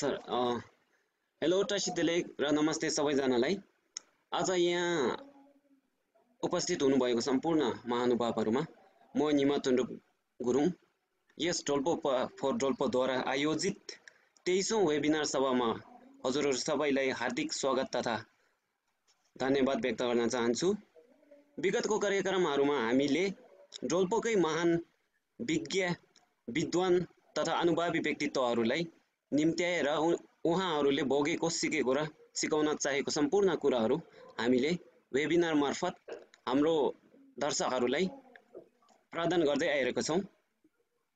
Sir hello टसी तिलेक र नमस्ते सबैजनालाई। आज यहाँ उपस्थित हुनुभएको सम्पूर्ण महानुभावहरूमा म निमा तुन्डुप गुरुङ। यस डोल्पो फोर डोल्पोद्वारा आयोजित तेइसौँ वेबिनार सभामा हजुरहरू सबैलाई हार्दिक स्वागत तथा धन्यवाद व्यक्त गर्न चाहन्छु। विगतको कार्यक्रमहरूमा हामीले डोल्पोकै महान विज्ञ विद्वान तथा अनुभवी व्यक्तित्वहरूलाई निम्त्याएर उहाँहरूले भोगेको सिकेको र सिकाउन चाहेको सम्पूर्ण कुराहरू हामीले वेबिनार मार्फत हाम्रो दर्शकहरूलाई प्रदान गर्दै आइरहेको छौँ।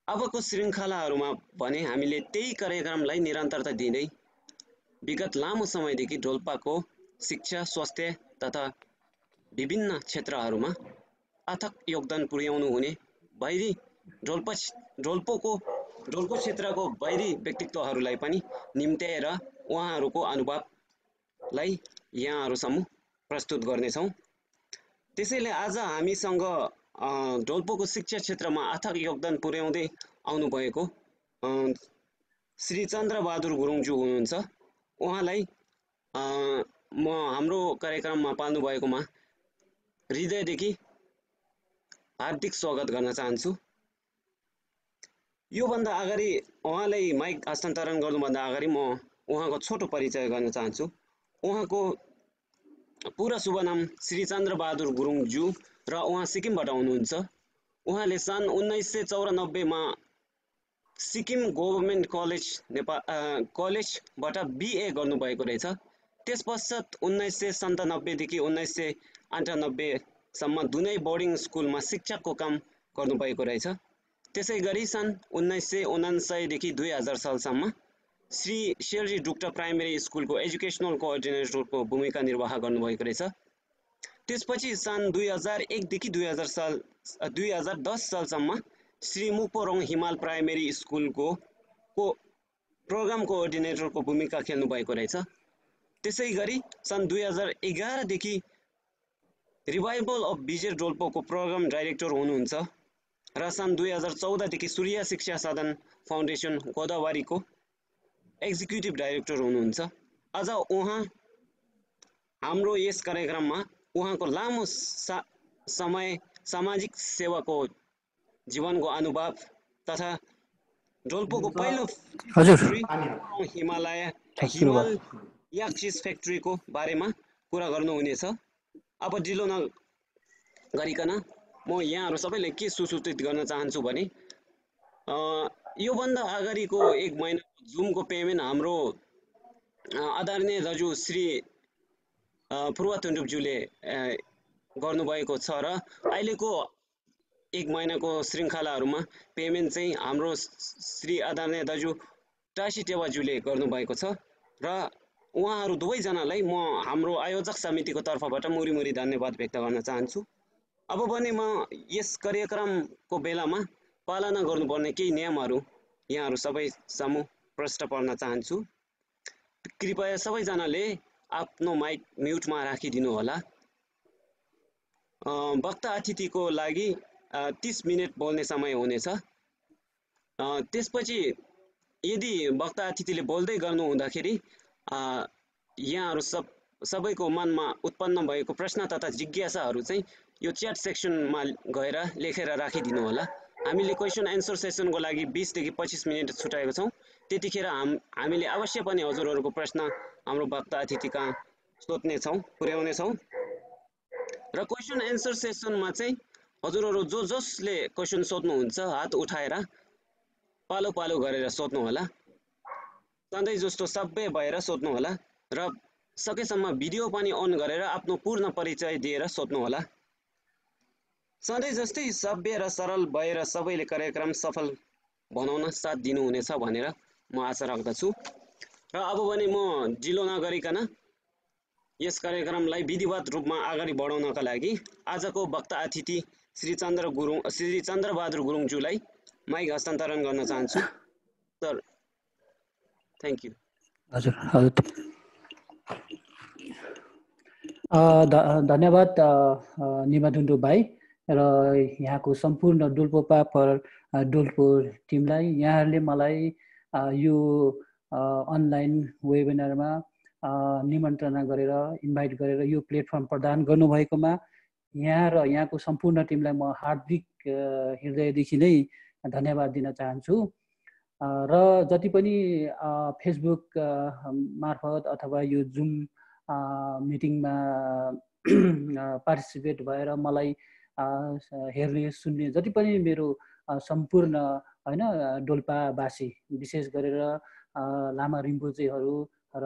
अबको श्रृङ्खलाहरूमा भने हामीले त्यही कार्यक्रमलाई निरन्तरता दिँदै विगत लामो समयदेखि डोल्पाको शिक्षा स्वास्थ्य तथा विभिन्न क्षेत्रहरूमा अथक योगदान पुर्याउनु हुने बाहिरी डोल्पा डोल्पोको डोल्पो क्षेत्रको बाहिरी व्यक्तित्वहरूलाई पनि निम्त्याएर उहाँहरूको अनुभवलाई यहाँहरूसम्म प्रस्तुत गर्नेछौँ। त्यसैले आज हामीसँग डोल्पोको शिक्षा क्षेत्रमा अथक योगदान पुर्याउँदै आउनुभएको श्री चन्द्रबहादुर गुरुङज्यू हुनुहुन्छ। उहाँलाई म हाम्रो कार्यक्रममा पाल्नुभएकोमा हृदयदेखि हार्दिक स्वागत गर्न चाहन्छु। योभन्दा अगाडि उहाँलाई माइक हस्तान्तरण गर्नुभन्दा अगाडि म उहाँको छोटो परिचय गर्न चाहन्छु। उहाँको पुरा शुभ नाम श्री चन्द्रबहादुर गुरुङज्यू र उहाँ सिक्किमबाट हुनुहुन्छ उहाँले सन् उन्नाइस सय चौरानब्बेमा सिक्किम गभर्मेन्ट कलेज नेपाल कलेजबाट बिए गर्नुभएको रहेछ। त्यस पश्चात उन्नाइस सय सन्तानब्बेदेखि उन्नाइस सय अन्ठानब्बेसम्म दुनै बोर्डिङ स्कुलमा शिक्षकको काम गर्नुभएको रहेछ। त्यसै गरी सन् उन्नाइस सय उनासयदेखि दुई हजार सालसम्म श्री शेरजी डुक्टा प्राइमेरी स्कुलको एजुकेसनल कोअर्डिनेटरको भूमिका निर्वाह गर्नुभएको रहेछ। त्यसपछि सन् दुई हजार एकदेखि दुई हजार साल दुई हजार दस सालसम्म श्री मुपोरङ हिमाल प्राइमेरी स्कुलको को प्रोग्राम कोअर्डिनेटरको भूमिका खेल्नुभएको रहेछ। त्यसै गरी सन् दुई हजार एघारदेखि रिभाइभल अफ बिजेर डोल्पोको प्रोग्राम डाइरेक्टर हुनुहुन्छ। र सन् दुई हजार चौधदेखि सूर्य शिक्षा साधन फाउन्डेसन गोदावरीको एक्जिक्युटिभ डाइरेक्टर हुनुहुन्छ। अझ उहाँ हाम्रो यस कार्यक्रममा उहाँको लामो सा समय सामाजिक सेवाको जीवनको अनुभव तथा डोल्पोको पहिलो हजुर। हिमालय हिमाल याक्सिस फ्याक्ट्रीको बारेमा कुरा गर्नुहुनेछ। अब ढिलो नगरिकन म यहाँहरू सबैले के सुसूचित गर्न चाहन्छु भने योभन्दा अगाडिको एक महिना जुमको पेमेन्ट हाम्रो आदरणीय दाजु श्री पूर्व तुन्डुपज्यूले गर्नुभएको छ र अहिलेको एक महिनाको श्रृङ्खलाहरूमा पेमेन्ट चाहिँ हाम्रो श्री आदरणीय दाजु टासी टेवाज्यूले गर्नुभएको छ र उहाँहरू दुवैजनालाई म हाम्रो आयोजक समितिको तर्फबाट मुरी मुरी धन्यवाद व्यक्त गर्न चाहन्छु। अब भने म यस कार्यक्रमको बेलामा पालना गर्नुपर्ने केही नियमहरू यहाँहरू सबै समूह प्रश्न पर्न चाहन्छु। कृपया सबैजनाले आफ्नो माइक म्युटमा राखिदिनु होला। वक्ता अतिथिको लागि तिस मिनट बोल्ने समय हुनेछ। त्यसपछि यदि वक्ता अतिथिले बोल्दै गर्नु हुँदाखेरि यहाँहरू सब सबैको मनमा उत्पन्न भएको प्रश्न तथा जिज्ञासाहरू चाहिँ यो च्याट सेक्सनमा गएर लेखेर राखिदिनु होला। हामीले क्वेसन एन्सर सेसनको लागि बिसदेखि पच्चिस मिनट छुट्याएको छौँ। त्यतिखेर हाम हामीले अवश्य पनि हजुरहरूको प्रश्न हाम्रो वक्ता अतिथि कहाँ सोध्नेछौँ पुर्याउनेछौँ र क्वेसन एन्सर सेसनमा चाहिँ हजुरहरू जो जसले क्वेसन सोध्नुहुन्छ हात उठाएर पालो पालो गरेर सोध्नु होला। सधैँ जस्तो सबै भएर सोध्नु होला। र सकेसम्म भिडियो पनि अन गरेर आफ्नो पूर्ण परिचय दिएर सोध्नु होला। सधैँ जस्तै सभ्य र सरल भएर सबैले कार्यक्रम सफल बनाउन साथ दिनुहुनेछ भनेर म आशा राख्दछु। र अब भने म ढिलो नगरिकन यस कार्यक्रमलाई विधिवत रूपमा अगाडि बढाउनका लागि आजको वक्ता अतिथि श्री चन्द्र गुरुङ श्री चन्द्रबहादुर गुरुङज्यूलाई माइक हस्तान्तरण गर्न चाहन्छु। सर थ्याङ्क यू हजुर हजुर। धन्यवाद निमाधुन्डु भाइ। र यहाँको सम्पूर्ण डोल्पो पापर डोल्पो टिमलाई यहाँहरूले मलाई यो अनलाइन वेबिनारमा निमन्त्रणा गरेर इन्भाइट गरेर यो प्लेटफर्म प्रदान गर्नुभएकोमा यहाँ र यहाँको सम्पूर्ण टिमलाई म हार्दिक हृदयदेखि नै धन्यवाद दिन चाहन्छु। र जति पनि फेसबुक मार्फत अथवा यो जुम मिटिङमा पार्टिसिपेट भएर मलाई हेर्ने सुन्ने जति पनि मेरो सम्पूर्ण होइन डोल्पावासी विशेष गरेर लामा रिम्पोचेहरू र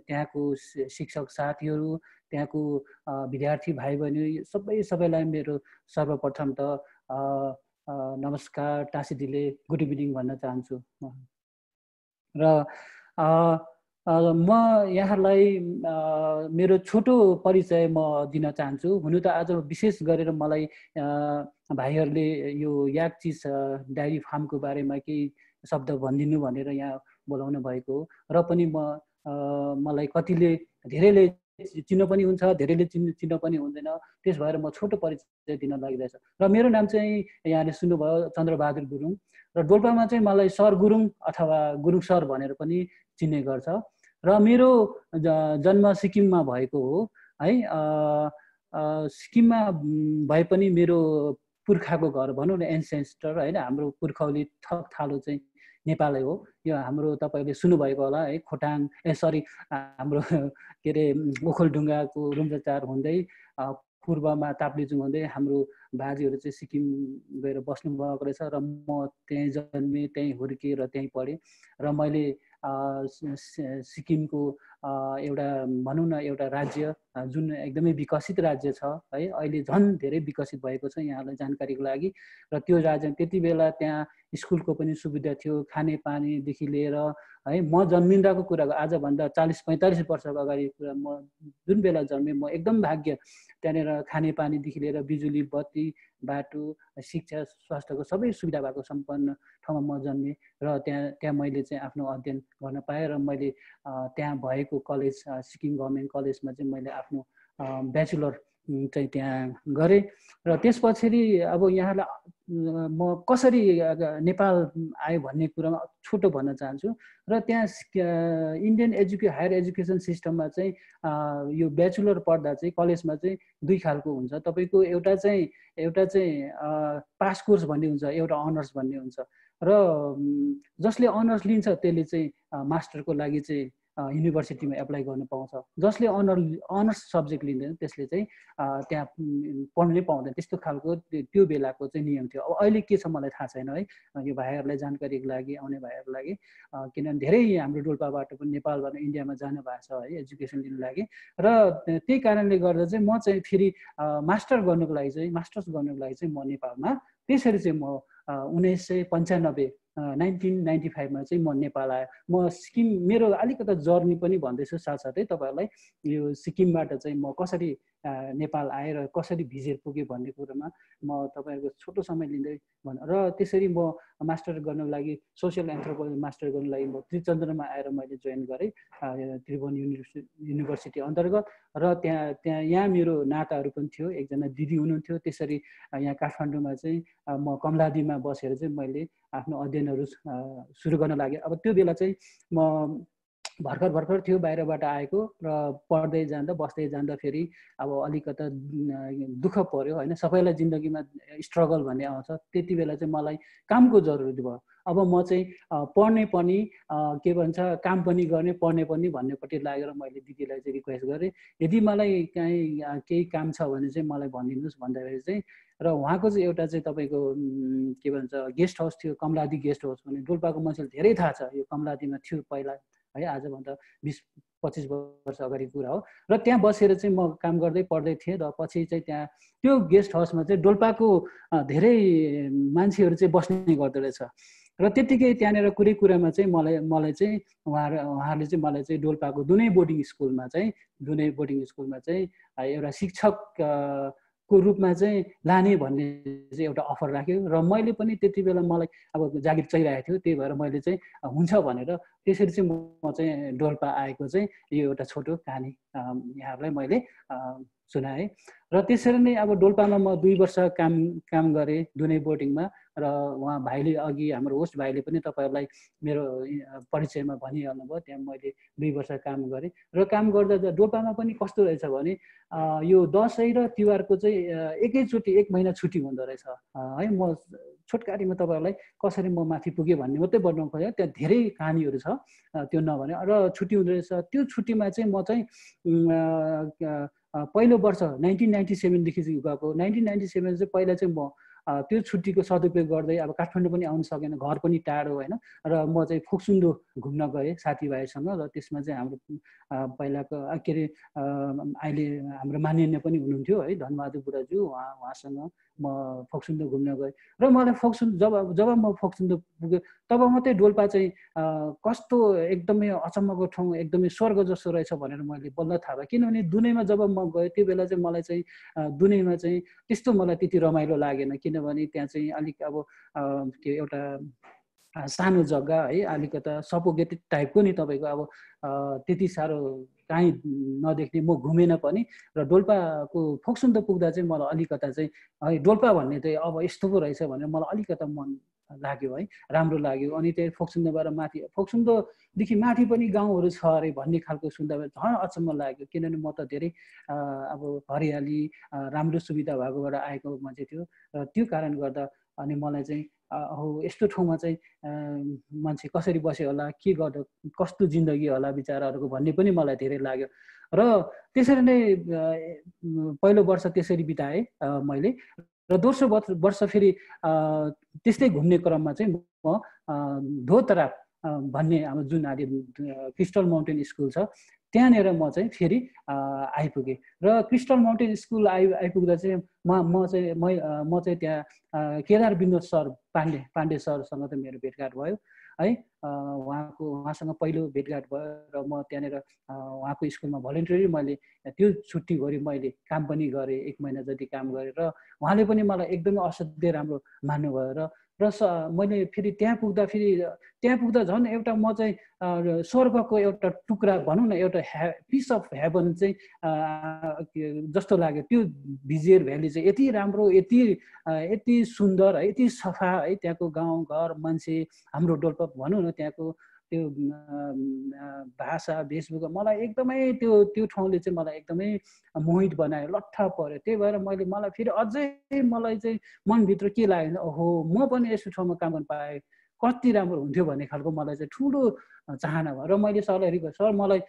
त्यहाँको शिक्षक साथीहरू त्यहाँको विद्यार्थी भाइ बहिनी सबै सबैलाई मेरो सर्वप्रथम त नमस्कार टाँसिदिले गुड इभिनिङ भन्न चाहन्छु र म यहाँलाई मेरो छोटो परिचय म दिन चाहन्छु। हुनु त आज विशेष गरेर मलाई भाइहरूले यो याक चिज डायरी फार्मको बारेमा केही शब्द भनिदिनु भनेर यहाँ बोलाउनु भएको र पनि म मलाई कतिले धेरैले चिन्नु पनि हुन्छ धेरैले चिन् चिन्न पनि हुँदैन। त्यस भएर म छोटो परिचय दिन लागिरहेछ। र मेरो नाम चाहिँ यहाँले सुन्नुभयो चन्द्रबहादुर गुरुङ। र डोल्पामा चाहिँ मलाई सर गुरुङ अथवा गुरुङ सर भनेर पनि चिन्ने गर्छ। र मेरो जन्म सिक्किममा भएको हो है सिक्किममा भए पनि मेरो पुर्खाको घर भनौँ न एन्सेन्स्टर होइन हाम्रो पुर्खौली थप थालो चाहिँ नेपालै हो। यो हाम्रो तपाईँले सुन्नुभएको होला है खोटाङ ए सरी हाम्रो के अरे ओखलढुङ्गाको रुम्जाचार हुँदै पूर्वमा ताप्लेजुङ हुँदै हाम्रो बाजेहरू चाहिँ सिक्किम गएर बस्नु भएको रहेछ र म त्यहीँ जन्मेँ त्यहीँ हुर्केँ र त्यहीँ पढेँ। र मैले सिक्किमको एउटा भनौँ न एउटा राज्य जुन एकदमै विकसित राज्य छ है अहिले झन् धेरै विकसित भएको छ यहाँलाई जानकारीको लागि। र त्यो राज्य त्यति बेला त्यहाँ स्कुलको पनि सुविधा थियो खाने पानीदेखि लिएर है म जन्मिँदाको कुराको आजभन्दा चालिस पैँतालिस वर्षको अगाडि कुरा म जुन बेला जन्मेँ म एकदम भाग्य त्यहाँनिर खाने पानीदेखि लिएर बिजुली बत्ती बाटो शिक्षा स्वास्थ्यको सबै सुविधा भएको सम्पन्न ठाउँमा म जन्मेँ र त्यहाँ त्यहाँ मैले चाहिँ आफ्नो अध्ययन गर्न पाएँ र मैले त्यहाँ भएको कलेज सिक्किम गभर्मेन्ट कलेजमा चाहिँ मैले आफ्नो ब्याचुलर चाहिँ त्यहाँ गरेँ। र त्यस पछाडि अब यहाँलाई म कसरी नेपाल आयो भन्ने कुरामा छोटो भन्न चाहन्छु। र त्यहाँ इन्डियन एजुके हायर एजुकेसन सिस्टममा चाहिँ यो ब्याचुलर पढ्दा चाहिँ कलेजमा चाहिँ दुई खालको हुन्छ। तपाईँको एउटा चाहिँ एउटा चाहिँ पास कोर्स भन्ने हुन्छ एउटा अनर्स भन्ने हुन्छ। र जसले अनर्स लिन्छ त्यसले चाहिँ मास्टरको लागि चाहिँ युनिभर्सिटीमा एप्लाई गर्नु पाउँछ। जसले अनर अनर्स सब्जेक्ट लिँदैन त्यसले चाहिँ त्यहाँ पढ्नै पाउँदैन। त्यस्तो खालको त्यो बेलाको चाहिँ नियम थियो। अब अहिले के छ मलाई थाहा छैन है। यो भाइहरूलाई जानकारीको लागि आउने भाइहरूको लागि। किनभने धेरै हाम्रो डोल्पाबाट पनि नेपालबाट इन्डियामा जानु भएको छ है एजुकेसन लिनु लागि। र त्यही कारणले गर्दा चाहिँ म चाहिँ फेरि मास्टर गर्नुको लागि चाहिँ मास्टर्स गर्नुको लागि चाहिँ म नेपालमा। त्यसरी चाहिँ म उन्नाइस सय पन्चानब्बे नाइन्टिन नाइन्टी फाइभमा चाहिँ म नेपाल आएँ म सिक्किम मेरो अलिकति जर्नी पनि भन्दैछु साथसाथै तपाईँहरूलाई यो सिक्किमबाट चाहिँ म कसरी नेपाल आएर कसरी भिजेर पुगेँ भन्ने कुरोमा म तपाईँहरूको छोटो समय लिँदै भन र त्यसरी म मास्टर गर्नको लागि सोसियल एन्थ्रोपोलोजी मास्टर गर्नको लागि म त्रिचन्द्रमा आएर मैले जोइन गरेँ त्रिभुवन युनिभर्सिटी युनिभर्सिटी अन्तर्गत र त्यहाँ त्यहाँ यहाँ मेरो नाताहरू पनि थियो एकजना दिदी हुनुहुन्थ्यो त्यसरी यहाँ काठमाडौँमा चाहिँ म कमलादीमा बसेर चाहिँ मैले आफ्नो अध्ययनहरू सुरु गर्न लागेँ। अब त्यो बेला चाहिँ म भर्खर भर्खर थियो बाहिरबाट आएको र पढ्दै जाँदा बस्दै जाँदाखेरि अब अलिकता दुःख पऱ्यो होइन? सबैलाई जिन्दगीमा स्ट्रगल भन्ने आउँछ। त्यति बेला चाहिँ मलाई कामको जरुरी भयो। अब म चाहिँ पढ्ने पनि के भन्छ काम पनि गर्ने पढ्ने पनि भन्नेपट्टि लागेर मैले दिदीलाई चाहिँ रिक्वेस्ट गरेँ। यदि मलाई काहीँ केही काम छ भने चाहिँ मलाई भनिदिनुहोस् भन्दाखेरि चाहिँ र उहाँको चाहिँ एउटा चाहिँ तपाईँको के भन्छ गेस्ट हाउस थियो कमलादी गेस्ट हाउस भने डोल्पाको मान्छेले धेरै थाहा छ। यो कमलादीमा थियो पहिला। है आजभन्दा बिस पच्चिस वर्ष अगाडि कुरा हो। र त्यहाँ बसेर चाहिँ म काम गर्दै पढ्दै थिएँ र पछि चाहिँ त्यहाँ त्यो गेस्ट हाउसमा चाहिँ डोल्पाको धेरै मान्छेहरू चाहिँ बस्ने रहेछ र त्यत्तिकै त्यहाँनिर कुरै कुरामा चाहिँ मलाई मलाई चाहिँ उहाँहरू उहाँहरूले चाहिँ मलाई चाहिँ डोल्पाको दुनै बोर्डिङ स्कुलमा चाहिँ दुनै बोर्डिङ स्कुलमा चाहिँ एउटा शिक्षक को रूपमा चाहिँ लाने भन्ने चाहिँ एउटा अफर राख्यो। र मैले पनि त्यति बेला मलाई अब जागिर चाहिरहेको थियो त्यही भएर मैले चाहिँ हुन्छ भनेर त्यसरी चाहिँ म चाहिँ डोल्पा आएको चाहिँ यो एउटा छोटो कहानी यहाँहरूलाई मैले सुनाएँ र त्यसरी नै अब डोल्पामा म दुई वर्ष काम काम गरेँ दुनै बोर्डिङमा र उहाँ भाइले अघि हाम्रो होस्ट भाइले पनि तपाईँहरूलाई मेरो परिचयमा भनिहाल्नु भयो त्यहाँ मैले दुई वर्ष काम गरेँ। र काम गर्दा डोल्पामा पनि कस्तो रहेछ भने यो दसैँ र तिहारको चाहिँ एकैचोटि एक महिना छुट्टी हुँदो रहेछ। है म छोटकारीमा तपाईँहरूलाई कसरी म माथि पुगेँ भन्ने मात्रै बढ्नु खोजेँ त्यहाँ धेरै कहानीहरू छ त्यो नभने। र छुट्टी हुँदो रहेछ। त्यो छुट्टीमा चाहिँ म चाहिँ पहिलो वर्ष नाइन्टिन नाइन्टी सेभेनदेखि गएको। नाइन्टिन नाइन्टी सेभेन चाहिँ पहिला चाहिँ म त्यो छुट्टीको सदुपयोग गर्दै अब काठमाडौँ पनि आउनु सकेन घर पनि टाढो होइन। र म चाहिँ फोक्सुन्डो घुम्न गएँ साथीभाइसँग र त्यसमा चाहिँ हाम्रो पहिलाको के अरे अहिले हाम्रो मान्य पनि हुनुहुन्थ्यो है धनबहादुर बुढाजु उहाँ उहाँसँग। म फोक्सुन्डो घुम्न गएँ। र मलाई फोक्सुन्डो जब जब म फोक्सुन्डो पुगेँ तब मात्रै डोल्पा चाहिँ कस्तो एकदमै अचम्मको ठाउँ एकदमै स्वर्ग जस्तो रहेछ भनेर मैले बल्ल थाहा भयो। किनभने दुनैमा जब म गएँ त्यो बेला चाहिँ मलाई चाहिँ दुनैमा चाहिँ त्यस्तो मलाई त्यति रमाइलो लागेन। किनभने त्यहाँ चाहिँ अलिक अब त्यो एउटा सानो जग्गा है अलिकता सपोगेटेड टाइपको नि तपाईँको अब त्यति साह्रो काहीँ नदेख्ने म घुमेन पनि। र डोल्पाको फोक्सुन्द पुग्दा चाहिँ मलाई अलिकता चाहिँ है डोल्पा भन्ने चाहिँ अब यस्तो पो रहेछ भनेर मलाई अलिकता मन लाग्यो है राम्रो लाग्यो। अनि त्यही फोक्सुन्दोबाट माथि फोक्सुन्दोदेखि माथि पनि गाउँहरू छ अरे भन्ने खालको सुन्दा झन् अचम्म लाग्यो। किनभने म त धेरै अब हरियाली राम्रो सुविधा भएकोबाट आएको मान्छे थियो। र त्यो कारण गर्दा अनि मलाई चाहिँ हो यस्तो ठाउँमा चाहिँ मान्छे कसरी बस्यो होला के गर्दा कस्तो जिन्दगी होला बिचराहरूको भन्ने पनि मलाई धेरै लाग्यो। र त्यसरी नै पहिलो वर्ष त्यसरी बिताएँ मैले। र दोस्रो वर्ष वर्ष फेरि त्यस्तै घुम्ने क्रममा चाहिँ म धोतरा भन्ने हाम्रो जुन अहिले क्रिस्टल माउन्टेन स्कुल छ त्यहाँनिर म चाहिँ फेरि आइपुगेँ। र क्रिस्टल माउन्टेन स्कुल आइ आइपुग्दा चाहिँ म म चाहिँ मै म चाहिँ त्यहाँ केदार विनोद सर पाण्डे पाण्डे सरसँग चाहिँ मेरो भेटघाट भयो। है उहाँको उहाँसँग पहिलो भेटघाट भयो र म त्यहाँनिर उहाँको स्कुलमा भलिन्टरी मैले त्यो छुट्टीभरि मैले काम पनि गरेँ एक महिना जति काम गरेँ र उहाँले पनि मलाई एकदमै असाध्यै राम्रो मान्नुभयो र र मैले फेरि त्यहाँ पुग्दा फेरि त्यहाँ पुग्दा झन् एउटा म चाहिँ स्वर्गको एउटा टुक्रा भनौँ न एउटा ह्या पिस अफ हेभन चाहिँ जस्तो लाग्यो। त्यो भिजियर भ्याली चाहिँ यति राम्रो यति यति सुन्दर है यति सफा है त्यहाँको गाउँ घर मान्छे हाम्रो डोल्पा भनौँ न त्यहाँको त्यो भाषा वेशभूषा मलाई एकदमै त्यो त्यो ठाउँले चाहिँ मलाई एकदमै मोहित बनायो लट्ठा पऱ्यो त्यही भएर मैले मलाई फेरि अझै मलाई चाहिँ मनभित्र के लाग्यो ओहो म पनि यस्तो ठाउँमा काम गर्नु पाएँ कति राम्रो हुन्थ्यो भन्ने खालको मलाई चाहिँ ठुलो चाहना भयो। र मैले सरलाई रिक्वेस्ट सर मलाई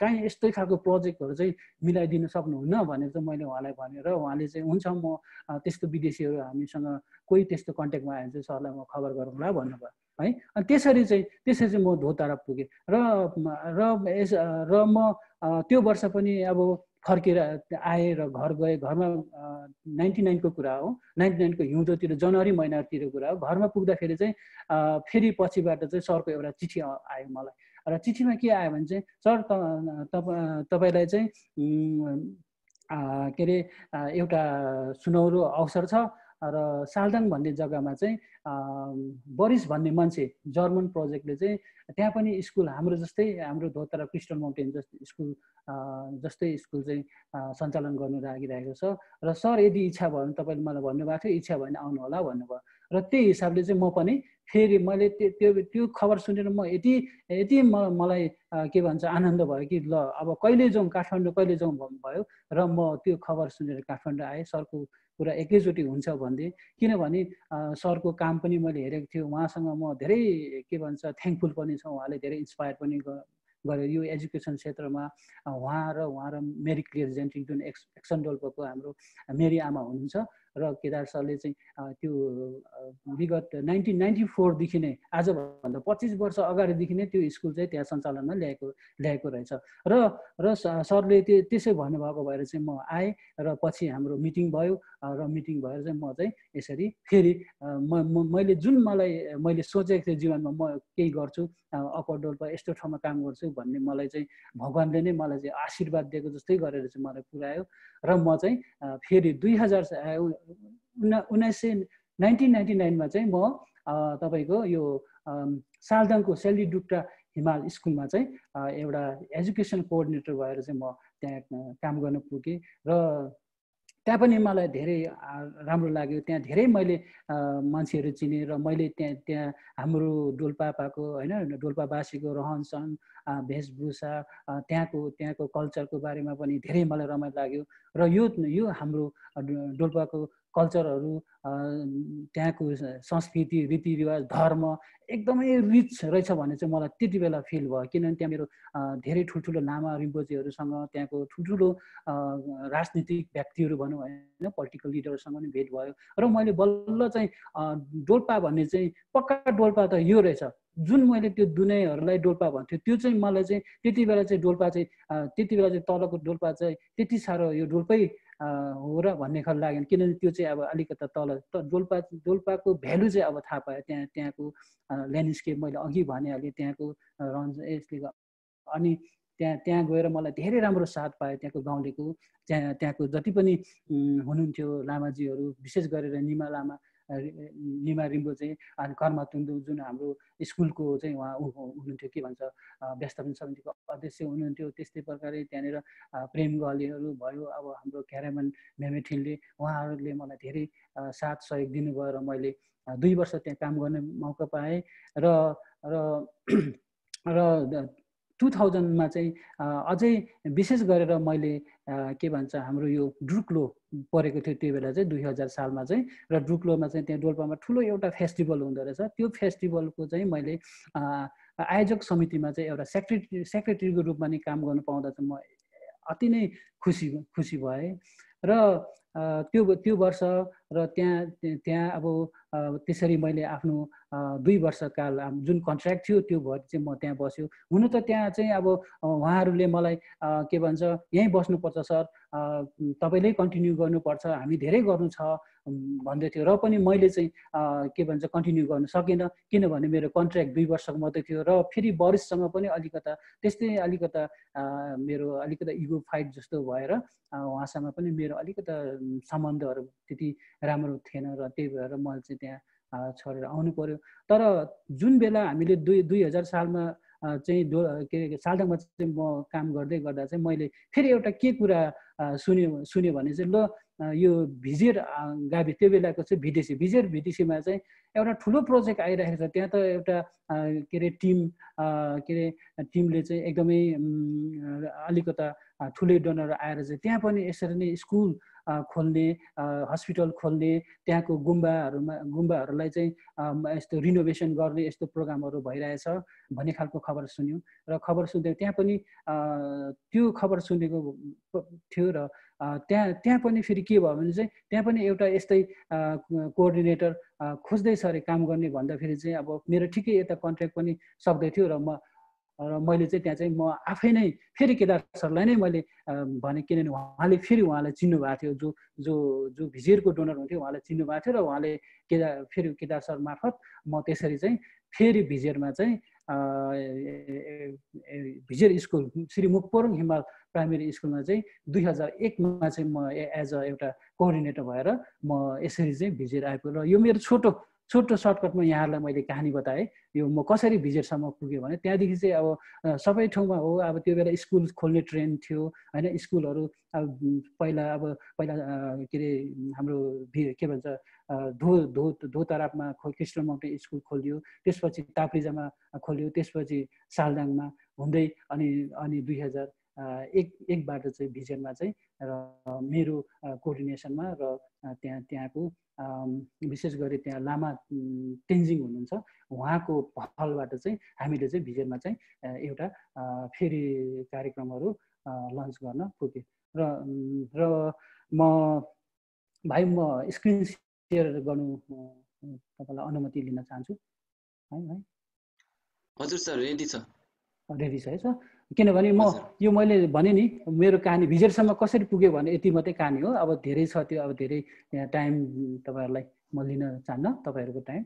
काहीँ यस्तै खालको प्रोजेक्टहरू चाहिँ मिलाइदिनु सक्नुहुन्न भनेर चाहिँ मैले उहाँलाई भने र उहाँले चाहिँ हुन्छ म त्यस्तो विदेशीहरू हामीसँग कोही त्यस्तो कन्ट्याक्टमा आयो भने चाहिँ सरलाई म खबर गरौँला भन्नुभयो। है? अनि त्यसरी चाहिँ त्यसरी चाहिँ म धोतारा पुगेँ। र र यस र म त्यो वर्ष पनि अब फर्केर आएँ र घर गएँ। घरमा नाइन्टी नाइनको कुरा हो। नाइन्टी नाइनको हिउँदोतिर जनवरी महिनातिर कुरा हो। घरमा पुग्दाखेरि चाहिँ फेरि पछिबाट चाहिँ सरको एउटा चिठी आयो मलाई। र चिठीमा के आयो भने चाहिँ सर तपाईँलाई चाहिँ के अरे एउटा सुनौरो अवसर छ। र सालदाङ भन्ने जग्गामा चाहिँ बरिस भन्ने मान्छे जर्मन प्रोजेक्टले चाहिँ त्यहाँ पनि स्कुल हाम्रो जस्तै हाम्रो धोतरा क्रिस्टल माउन्टेन जस्तै स्कुल जस्तै स्कुल चाहिँ सञ्चालन गर्नु लागिरहेको छ। र सर यदि इच्छा भयो भने तपाईँले मलाई भन्नुभएको थियो इच्छा भयो भने आउनु होला भन्नुभयो। र त्यही हिसाबले चाहिँ म पनि फेरि मैले त्यो त्यो त्यो खबर सुनेर म यति यति म मलाई के भन्छ आनन्द भयो कि ल अब कहिले जाउँ काठमाडौँ कहिले जाउँ भयो र म त्यो खबर सुनेर काठमाडौँ आएँ। सरको कुरा एकैचोटि हुन्छ भन्दै किनभने सरको काम पनि मैले हेरेको थिएँ उहाँसँग म धेरै के भन्छ थ्याङ्कफुल पनि छ उहाँले धेरै इन्सपायर पनि गरे यो एजुकेसन क्षेत्रमा उहाँ र उहाँ र मेरी क्लियर जेन्टिङ जुन एक्स एक्सन डोल्पोको हाम्रो मेरी आमा हुनुहुन्छ र केदार सरले चाहिँ त्यो विगत नाइन्टिन नाइन्टी फोरदेखि नै आजभन्दा पच्चिस वर्ष अगाडिदेखि नै त्यो स्कुल चाहिँ त्यहाँ सञ्चालनमा ल्याएको ल्याएको रहेछ। र र सरले त्यो त्यसै भन्नुभएको भएर चाहिँ म आएँ र पछि हाम्रो मिटिङ भयो र मिटिङ भएर चाहिँ म चाहिँ यसरी फेरि म मैले जुन मलाई मैले सोचेको थिएँ जीवनमा म केही गर्छु अप्पर डोल्पा यस्तो ठाउँमा काम गर्छु भन्ने मलाई चाहिँ भगवान्ले नै मलाई चाहिँ आशीर्वाद दिएको जस्तै गरेर चाहिँ मलाई पुऱ्यायो। र म चाहिँ फेरि दुई हजार उना उन्नाइस सय नाइन्टिन नाइन्टी नाइनमा चाहिँ म तपाईँको यो सालदाङको सेली डुक्टा हिमाल स्कुलमा चाहिँ एउटा एजुकेसन कोअर्डिनेटर भएर चाहिँ म त्यहाँ काम गर्न पुगेँ। र त्यहाँ पनि मलाई धेरै राम्रो लाग्यो। त्यहाँ धेरै मैले मान्छेहरू चिनेँ र मैले त्यहाँ त्यहाँ हाम्रो डोल्पापाको होइन डोल्पावासीको रहन सहन वेशभूषा त्यहाँको त्यहाँको कल्चरको बारेमा पनि धेरै मलाई रमाइलो लाग्यो। र यो यो हाम्रो डोल्पाको कल्चरहरू त्यहाँको संस्कृति रीतिरिवाज धर्म एकदमै रिच रहेछ भन्ने चाहिँ मलाई त्यति बेला फिल भयो। किनभने त्यहाँ मेरो धेरै ठुल्ठुलो लामा रिम्पोजीहरूसँग त्यहाँको ठुल्ठुलो राजनीतिक व्यक्तिहरू भनौँ होइन पोलिटिकल लिडरसँग पनि भेट भयो। र मैले बल्ल चाहिँ डोल्पा भन्ने चाहिँ पक्का डोल्पा त यो रहेछ। जुन मैले त्यो दुनैहरूलाई डोल्पा भन्थ्यो त्यो चाहिँ मलाई चाहिँ त्यति बेला चाहिँ डोल्पा चाहिँ त्यति बेला चाहिँ तलको डोल्पा चाहिँ त्यति साह्रो यो डोल्पै हो र भन्ने खाल लाग्यो। किनभने त्यो चाहिँ अब अलिकता तल डोल्पा डोल्पाको भ्यालु चाहिँ अब थाहा पायो। त्यहाँ त्यहाँको ल्यान्डस्केप मैले अघि भनिहालेँ त्यहाँको रन्ज यसले अनि त्यहाँ त्यहाँ गएर मलाई धेरै राम्रो साथ पायो त्यहाँको गाउँलेको। त्यहाँ त्यहाँको जति पनि हुनुहुन्थ्यो लामाजीहरू विशेष गरेर निमा लामा निमा रिम्बो चाहिँ अनि कर्मा तुन्दु जुन हाम्रो स्कुलको चाहिँ उहाँ हुनुहुन्थ्यो के भन्छ व्यवस्थापन समितिको अध्यक्ष हुनुहुन्थ्यो त्यस्तै प्रकारले त्यहाँनिर प्रेम गलीहरू भयो। अब हाम्रो क्यारामन मेमेठिनले उहाँहरूले मलाई धेरै साथ सहयोग दिनुभयो र मैले दुई वर्ष त्यहाँ काम गर्ने मौका पाएँ र र र टु थाउजन्डमा चाहिँ अझै विशेष गरेर मैले के भन्छ हाम्रो यो ड्रुक्लो परेको थियो त्यो बेला चाहिँ दुई हजार सालमा चाहिँ र ड्रुक्लोमा चाहिँ त्यहाँ डोल्पामा ठुलो एउटा फेस्टिभल हुँदो रहेछ। त्यो फेस्टिभलको चाहिँ मैले आयोजक समितिमा चाहिँ एउटा सेक्रेटरी सेक्रेटरीको रूपमा नि काम गर्नु पाउँदा चाहिँ म अति नै खुसी खुसी भएँ। र त्यो त्यो वर्ष र त्यहाँ त्यहाँ अब त्यसरी मैले आफ्नो दुई वर्षकाल जुन कन्ट्र्याक्ट थियो त्यो भएर चाहिँ म त्यहाँ बस्यो। हुनु त त्यहाँ चाहिँ अब उहाँहरूले मलाई के भन्छ यहीँ बस्नुपर्छ सर। तपाईँले कन्टिन्यू गर्नुपर्छ हामी धेरै गर्नु छ। भन्दै थियो र पनि मैले चाहिँ के भन्छ कन्टिन्यू गर्न सकेन। किनभने मेरो कन्ट्र्याक्ट दुई वर्षको मात्रै थियो र फेरि वरिष्ठसँग पनि अलिकता त्यस्तै अलिकता मेरो अलिकता इगो फाइट जस्तो भएर उहाँसँग पनि मेरो अलिकता सम्बन्धहरू त्यति राम्रो थिएन र त्यही भएर मैले चाहिँ त्यहाँ छोडेर आउनु पर्यो। तर जुन बेला हामीले दुई दुई हजार सालमा चाहिँ दो के अरे सालदाङमा चाहिँ म काम गर्दै गर्दा चाहिँ मैले फेरि एउटा के कुरा सुन्यो सुन्यो भने चाहिँ ल यो भिजिएर गावि त्यो बेलाको चाहिँ भिडिसी भिजिएर भिडिसीमा चाहिँ एउटा ठुलो प्रोजेक्ट आइरहेको छ। त्यहाँ त एउटा के अरे टिम के अरे टिमले चाहिँ एकदमै अलिकता ठुलै डोनर आएर चाहिँ त्यहाँ पनि यसरी नै स्कुल खोल्ने हस्पिटल खोल्ने त्यहाँको गुम्बाहरूमा गुम्बाहरूलाई चाहिँ यस्तो रिनोभेसन गर्ने यस्तो प्रोग्रामहरू भइरहेछ भन्ने खालको खबर सुन्यौँ। र खबर सुन्दै त्यहाँ पनि त्यो खबर सुनेको थियो र त्यहाँ त्यहाँ पनि फेरि के भयो भने चाहिँ त्यहाँ पनि एउटा यस्तै कोअर्डिनेटर खोज्दैछ अरे काम गर्ने भन्दाखेरि चाहिँ अब मेरो ठिकै यता कन्ट्र्याक्ट पनि सक्दै थियो र म र मैले चाहिँ त्यहाँ चाहिँ म आफै नै फेरि केदार सरलाई नै मैले भने किनभने उहाँले फेरि उहाँलाई चिन्नु भएको थियो। जो जो जो भिजियरको डोनर हुन्थ्यो उहाँलाई चिन्नु भएको थियो र उहाँले केदार फेरि केदार सर मार्फत म त्यसरी चाहिँ फेरि भिजियरमा चाहिँ भिजियर स्कुल श्री मुखपोरङ हिमाल प्राइमेरी स्कुलमा चाहिँ दुई हजार एकमा चाहिँ म एज अ एउटा कोअर्डिनेटर भएर म यसरी चाहिँ भिजियर आइपुग्यो र यो मेरो छोटो छोटो सर्टकटमा यहाँहरूलाई मैले कहानी बताएँ। यो म कसरी भिजिटसम्म पुगेँ भने त्यहाँदेखि चाहिँ अब सबै ठाउँमा हो। अब त्यो बेला स्कुल खोल्ने ट्रेन्ड थियो होइन? स्कुलहरू अब पहिला अब पहिला के अरे हाम्रो के भन्छ धो धो धो तरापमा खो कृष्ण माउन्टेन स्कुल खोलियो। त्यसपछि ताप्रिजामा खोल्यो। त्यसपछि सालदाङमा हुँदै अनि अनि दुई हजार एक एकबाट चाहिँ भिजनमा चाहिँ र मेरो कोअर्डिनेसनमा र त्यहाँ त्यहाँको विशेष गरी त्यहाँ लामा तेन्जिङ हुनुहुन्छ उहाँको पहलबाट चाहिँ हामीले चाहिँ भिजनमा चाहिँ एउटा फेरि कार्यक्रमहरू लन्च गर्न पुग्यो र र म भाइ म स्क्रिन सेयर गर्नु तपाईँलाई अनुमति लिन चाहन्छु। है है हजुर सर रेडी छ। रेडी छ है सर। किनभने म यो मैले भने नि मेरो कहानी भिजेटसम्म कसरी पुग्यो भने यति मात्रै कहानी हो। अब धेरै छ त्यो अब धेरै टाइम तपाईँहरूलाई म लिन चाहन्न तपाईँहरूको टाइम।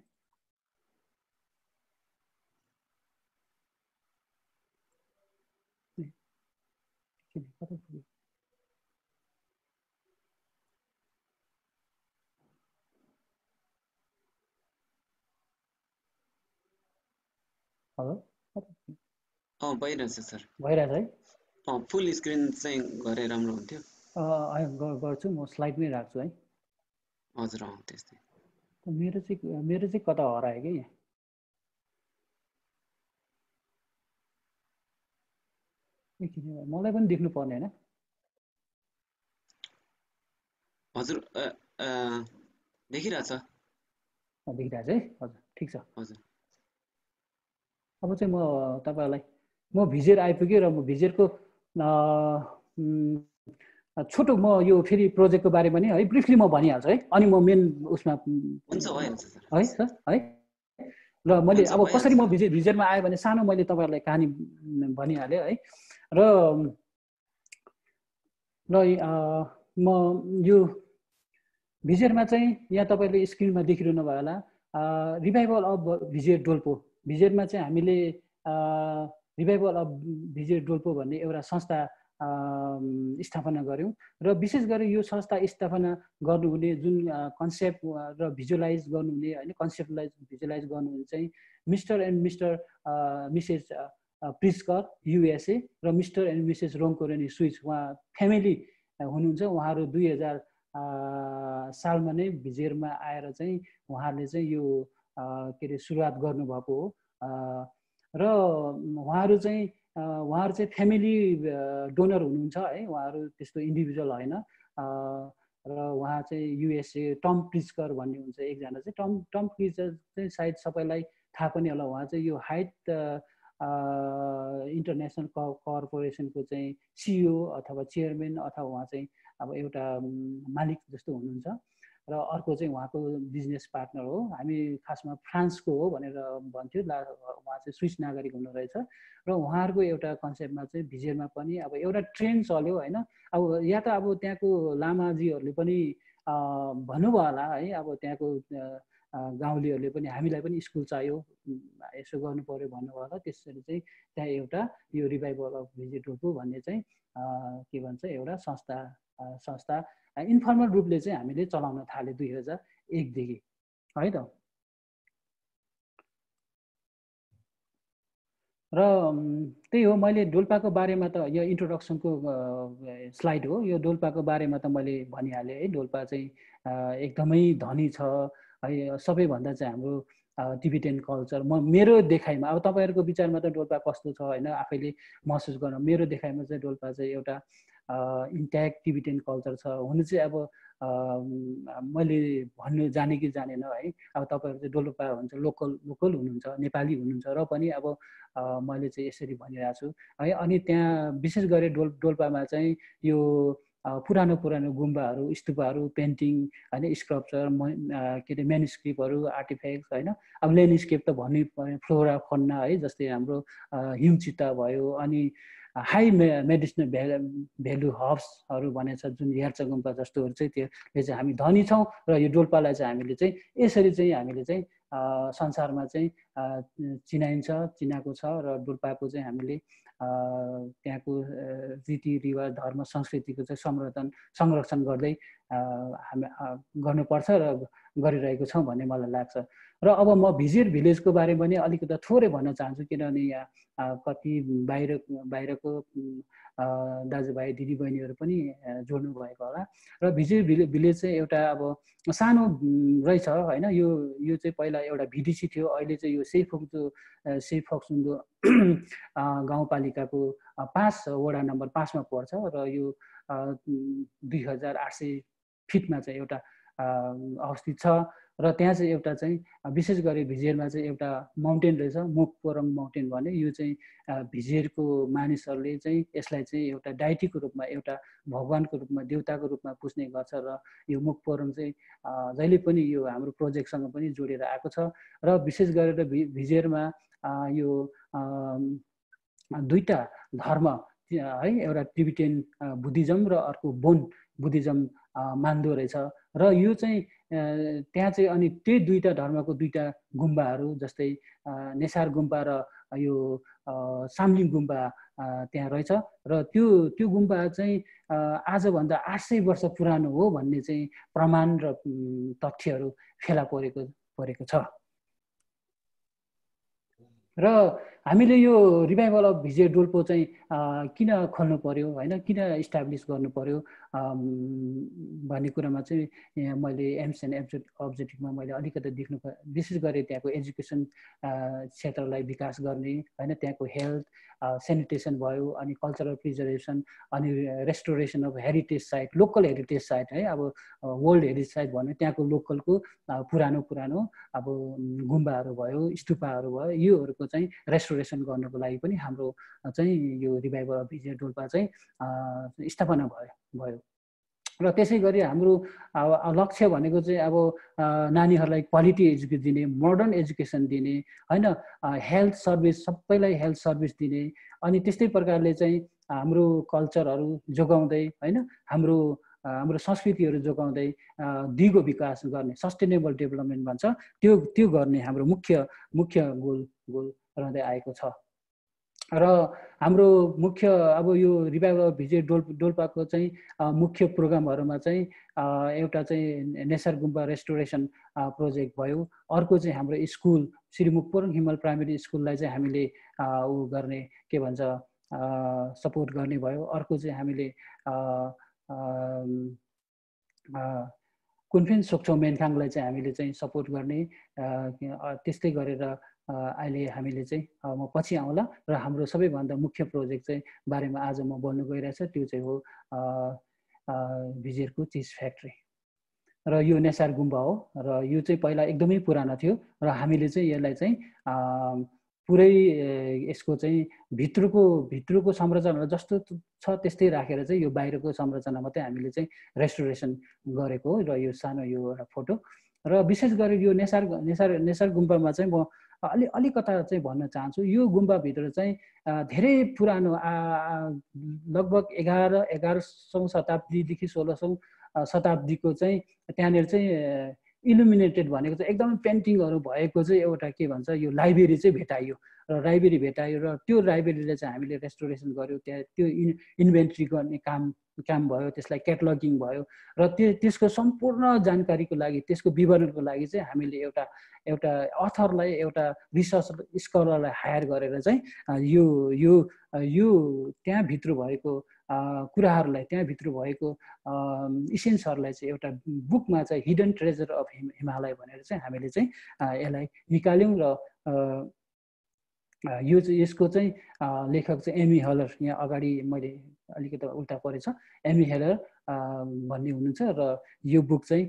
हेलो। अँ भइरहेछ सर। भइरहेछ है? अँ फुल स्क्रिन चाहिँ गरे राम्रो हुन्थ्यो। गर्छु। म स्लाइडमै राख्छु है। हजुर अँ त्यस्तै। मेरो चाहिँ मेरो चाहिँ कता हरायो कि? यहाँ मलाई पनि देख्नु पर्ने होइन। हजुर देखिरहेछ। देखिरहेछ है। हजुर ठिक छ। हजुर। अब चाहिँ म तपाईँहरूलाई म भिजेर आइपुगेँ र म भिजेरको छोटो म यो फेरि प्रोजेक्टको बारेमा नि है ब्रिफली म भनिहाल्छु है। अनि म मेन उसमा है सर है। र मैले अब कसरी म भिजे भिजेरमा आएँ भने सानो मैले तपाईँहरूलाई कहानी भनिहालेँ है। र र म यो भिजेरमा चाहिँ यहाँ तपाईँले स्क्रिनमा देखिरहनु भयो होला। रिभाइभल अफ भिजेर डोल्पो। भिजेरमा चाहिँ हामीले रिभाइभल अफ भिजेर डोल्पो भन्ने एउटा संस्था स्थापना गऱ्यौँ र विशेष गरी यो संस्था स्थापना गर्नुहुने जुन कन्सेप्ट र भिजुलाइज गर्नुहुने होइन कन्सेप्टलाइज भिजुलाइज गर्नुहुने चाहिँ mister and mister Mrs प्रिस्कर USA र मिस्टर एन्ड मिसेस रोङकोरेनी स्विच उहाँ फ्यामिली हुनुहुन्छ। उहाँहरू दुई हजार सालमा नै भिजेरमा आएर चाहिँ उहाँहरूले चाहिँ यो के अरे सुरुवात गर्नुभएको हो। र उहाँहरू चाहिँ उहाँहरू चाहिँ फ्यामिली डोनर हुनुहुन्छ है। उहाँहरू त्यस्तो इन्डिभिजुअल होइन। र उहाँ चाहिँ युएसए टम प्रिस्कर भन्ने हुन्छ एकजना चाहिँ। टम टम प्रिजर चाहिँ सायद सबैलाई थाहा पनि होला। उहाँ चाहिँ यो हाइट इन्टरनेसनल क कर्पोरेसनको चाहिँ सिइओ अथवा चेयरम्यान अथवा उहाँ चाहिँ अब एउटा मालिक जस्तो हुनुहुन्छ। र अर्को चाहिँ उहाँको बिजनेस पार्टनर हो। हामी खासमा फ्रान्सको हो भनेर भन्थ्यो। ला उहाँ चाहिँ स्विस नागरिक हुनुहुरहेछ र उहाँहरूको एउटा कन्सेप्टमा चाहिँ भिजेरमा पनि अब एउटा ट्रेन चल्यो होइन। अब या त अब त्यहाँको लामाजीहरूले पनि भन्नुभयो होला है। अब त्यहाँको गाउँलेहरूले पनि हामीलाई पनि स्कुल चाहियो। यसो गर्नु पऱ्यो भन्नुभयो होला। त्यसरी चाहिँ त्यहाँ एउटा यो रिभाइभल अफ भिजिट भन्ने चाहिँ के भन्छ एउटा संस्था संस्था इन्फर्मल रूपले चाहिँ हामीले चलाउन थाल्यो दुई हजार एकदेखि। है त? र त्यही हो मैले डोल्पाको बारेमा त यो इन्ट्रोडक्सनको स्लाइड हो। यो डोल्पाको बारेमा त मैले भनिहालेँ है। डोल्पा चाहिँ एकदमै धनी छ है। सबैभन्दा चाहिँ हाम्रो टिबिटेन कल्चर म मेरो देखाइमा अब तपाईँहरूको विचारमा त डोल्पा कस्तो छ होइन? आफैले महसुस गर्न। मेरो देखाइमा चाहिँ डोल्पा चाहिँ एउटा इन्ट्याक्ट टिबिटेन कल्चर छ। हुनु चाहिँ अब मैले भन्नु जाने कि जानेन है। अब तपाईँहरू चाहिँ डोल्पा हुन्छ लोकल लोकल हुनुहुन्छ नेपाली हुनुहुन्छ र पनि अब मैले चाहिँ यसरी भनिरहेको छु। है अनि त्यहाँ विशेष गरी डोल डोल्पामा चाहिँ यो पुरानो पुरानो गुम्बाहरू स्तुपाहरू पेन्टिङ होइन स्क्रप्चर के अरे मेनुस्क्रिप्टहरू आर्टिफेक्ट होइन। अब ल्यान्डस्केप त भन्नै फ्लोरा फन्ना है जस्तै हाम्रो हिमचित्ता भयो अनि हाई मे मेडिसिनल भ्या भेल्यु हब्सहरू भनेको छ जुन हेर्छ गुम्पा जस्तोहरू चाहिँ त्यसले चाहिँ हामी धनी छौँ र यो डोल्पालाई चाहिँ हामीले चाहिँ यसरी चाहिँ हामीले चाहिँ संसारमा चाहिँ चिनाइन्छ चिनाएको छ र डोल्पाको चाहिँ हामीले त्यहाँको रीतिरिवाज धर्म संस्कृतिको चाहिँ संरक्षण संरक्षण गर्दै हामी गर्नुपर्छ र गरिरहेको छौँ भन्ने मलाई लाग्छ। र अब म भिजिर भिलेजको बारेमा पनि अलिकति थोरै भन्न चाहन्छु किनभने यहाँ कति बाहिर बाहिरको दाजुभाइ दिदीबहिनीहरू पनि जोड्नु भएको होला। र भिले भिलेज चाहिँ एउटा अब सानो रहेछ होइन। यो यो चाहिँ पहिला एउटा भिडिसी थियो। अहिले चाहिँ यो सेफोक्सो सेफोक्सुन्दो गाउँपालिकाको पाँच वडा नम्बर पाँचमा पर्छ। र यो दुई हजार आठ सय फिटमा चाहिँ एउटा अवस्थित छ र त्यहाँ चाहिँ एउटा चाहिँ विशेष गरी भिजियरमा चाहिँ एउटा माउन्टेन रहेछ मुखपोरङ माउन्टेन भने यो चाहिँ भिजियरको मानिसहरूले चाहिँ यसलाई चाहिँ एउटा डाइटीको रूपमा एउटा भगवान्को रूपमा देउताको रूपमा पुज्ने गर्छ र यो मुखपोरङ चाहिँ जहिले पनि यो हाम्रो प्रोजेक्टसँग पनि जोडेर आएको छ र विशेष गरेर भि भिजियरमा यो दुईवटा धर्म है एउटा टिबिटेन बुद्धिज्म र अर्को बोन बुद्धिज्म मान्दो रहेछ। र यो चाहिँ त्यहाँ चाहिँ अनि त्यही दुईवटा धर्मको दुईवटा गुम्बाहरू जस्तै नेसार गुम्बा र यो सामलिङ गुम्बा त्यहाँ रहेछ। र त्यो त्यो गुम्बा चाहिँ आजभन्दा आठ सय वर्ष पुरानो हो भन्ने चाहिँ प्रमाण र तथ्यहरू फेला परेको परेको छ। र हामीले यो रिभाइभल अफ भिजे डोल्पो चाहिँ किन खोल्नु पऱ्यो होइन? किन इस्टाब्लिस गर्नु पऱ्यो भन्ने कुरामा चाहिँ मैले एम्स एन्ड एब्जेक्ट अब्जेक्टिभमा मैले अलिकति देख्नु विशेष गरी त्यहाँको एजुकेसन क्षेत्रलाई विकास गर्ने होइन? त्यहाँको हेल्थ सेनिटेसन भयो अनि कल्चरल प्रिजर्भेसन अनि restoration of heritage site local heritage site है? अब वर्ल्ड हेरिटेज साइट भन्यो त्यहाँको लोकलको पुरानो पुरानो अब गुम्बाहरू भयो स्टुपाहरू भयो योहरूको चाहिँ रेस्टोरेसन गर्नको लागि पनि हाम्रो चाहिँ यो रिभाइभल अफ भिजियर डोल्पा चाहिँ स्थापना भयो भयो। र त्यसै गरी हाम्रो लक्ष्य भनेको चाहिँ अब नानीहरूलाई क्वालिटी एजुकेसन दिने मोडर्न एजुकेसन दिने होइन? हेल्थ सर्भिस सबैलाई हेल्थ सर्भिस दिने अनि त्यस्तै प्रकारले चाहिँ हाम्रो कल्चरहरू जोगाउँदै होइन? हाम्रो हाम्रो संस्कृतिहरू जोगाउँदै दिगो विकास गर्ने सस्टेनेबल डेभलपमेन्ट भन्छ। त्यो त्यो गर्ने हाम्रो मुख्य मुख्य गोल गोल। रहँदै आएको छ। र हाम्रो मुख्य अब यो रिभाइभल भिजे डोल डोल्पाको चाहिँ मुख्य प्रोग्रामहरूमा चाहिँ एउटा चाहिँ नेसार गुम्बा रेस्टोरेसन प्रोजेक्ट भयो। अर्को चाहिँ हाम्रो स्कुल श्री मुक्पोरङ हिमल प्राइमेरी स्कुललाई चाहिँ हामीले ऊ गर्ने के भन्छ सपोर्ट गर्ने भयो। अर्को चाहिँ हामीले कुनफिन सोक्छौ मेनखाङलाई चाहिँ हामीले चाहिँ सपोर्ट गर्ने त्यस्तै गरेर अहिले हामीले चाहिँ म पछि आउँला र हाम्रो सबैभन्दा मुख्य प्रोजेक्ट चाहिँ बारेमा आज म बोल्नु गइरहेछ त्यो चाहिँ हो भिजेरको चिज फ्याक्ट्री। र यो नेसार गुम्बा हो र यो चाहिँ पहिला एकदमै पुरानो थियो र हामीले चाहिँ यसलाई चाहिँ पुरै यसको चाहिँ भित्रको भित्रको संरचना जस्तो छ त्यस्तै राखेर चाहिँ यो बाहिरको संरचना मात्रै हामीले चाहिँ रेस्टोरेसन गरेको र यो सानो यो एउटा फोटो। र विशेष गरी यो नेसार नेसार नेसार गुम्बामा चाहिँ म अलि अलिकता चाहिँ भन्न चाहन्छु यो गुम्बाभित्र चाहिँ धेरै पुरानो लगभग एघार एघार सौ शताब्दीदेखि सोह्र सौ शताब्दीको चाहिँ त्यहाँनिर चाहिँ इलुमिनेटेड भनेको चाहिँ एकदमै पेन्टिङहरू भएको चाहिँ एउटा के भन्छ यो लाइब्रेरी चाहिँ भेटाइयो। र लाइब्रेरी भेटायो र त्यो लाइब्रेरीलाई चाहिँ हामीले रेस्टोरेसन गऱ्यौँ। त्यहाँ त्यो इन इन्भेन्ट्री गर्ने काम काम भयो त्यसलाई क्याटलगिङ भयो। र त्यो त्यसको सम्पूर्ण जानकारीको लागि त्यसको विवरणको लागि चाहिँ हामीले एउटा एउटा अथरलाई एउटा रिसर्च स्कलरलाई हायर गरेर चाहिँ यो यो यो त्यहाँभित्र भएको कुराहरूलाई त्यहाँभित्र भएको इसेन्सहरूलाई चाहिँ एउटा बुकमा चाहिँ हिडन ट्रेजर अफ हिम हिमालय भनेर चाहिँ हामीले चाहिँ यसलाई निकाल्यौँ र यो चाहिँ यसको चाहिँ लेखक चाहिँ एमी हलर यहाँ अगाडि मैले अलिकति उल्टा परेछ एमी हेलर भन्ने हुनुहुन्छ र यो बुक चाहिँ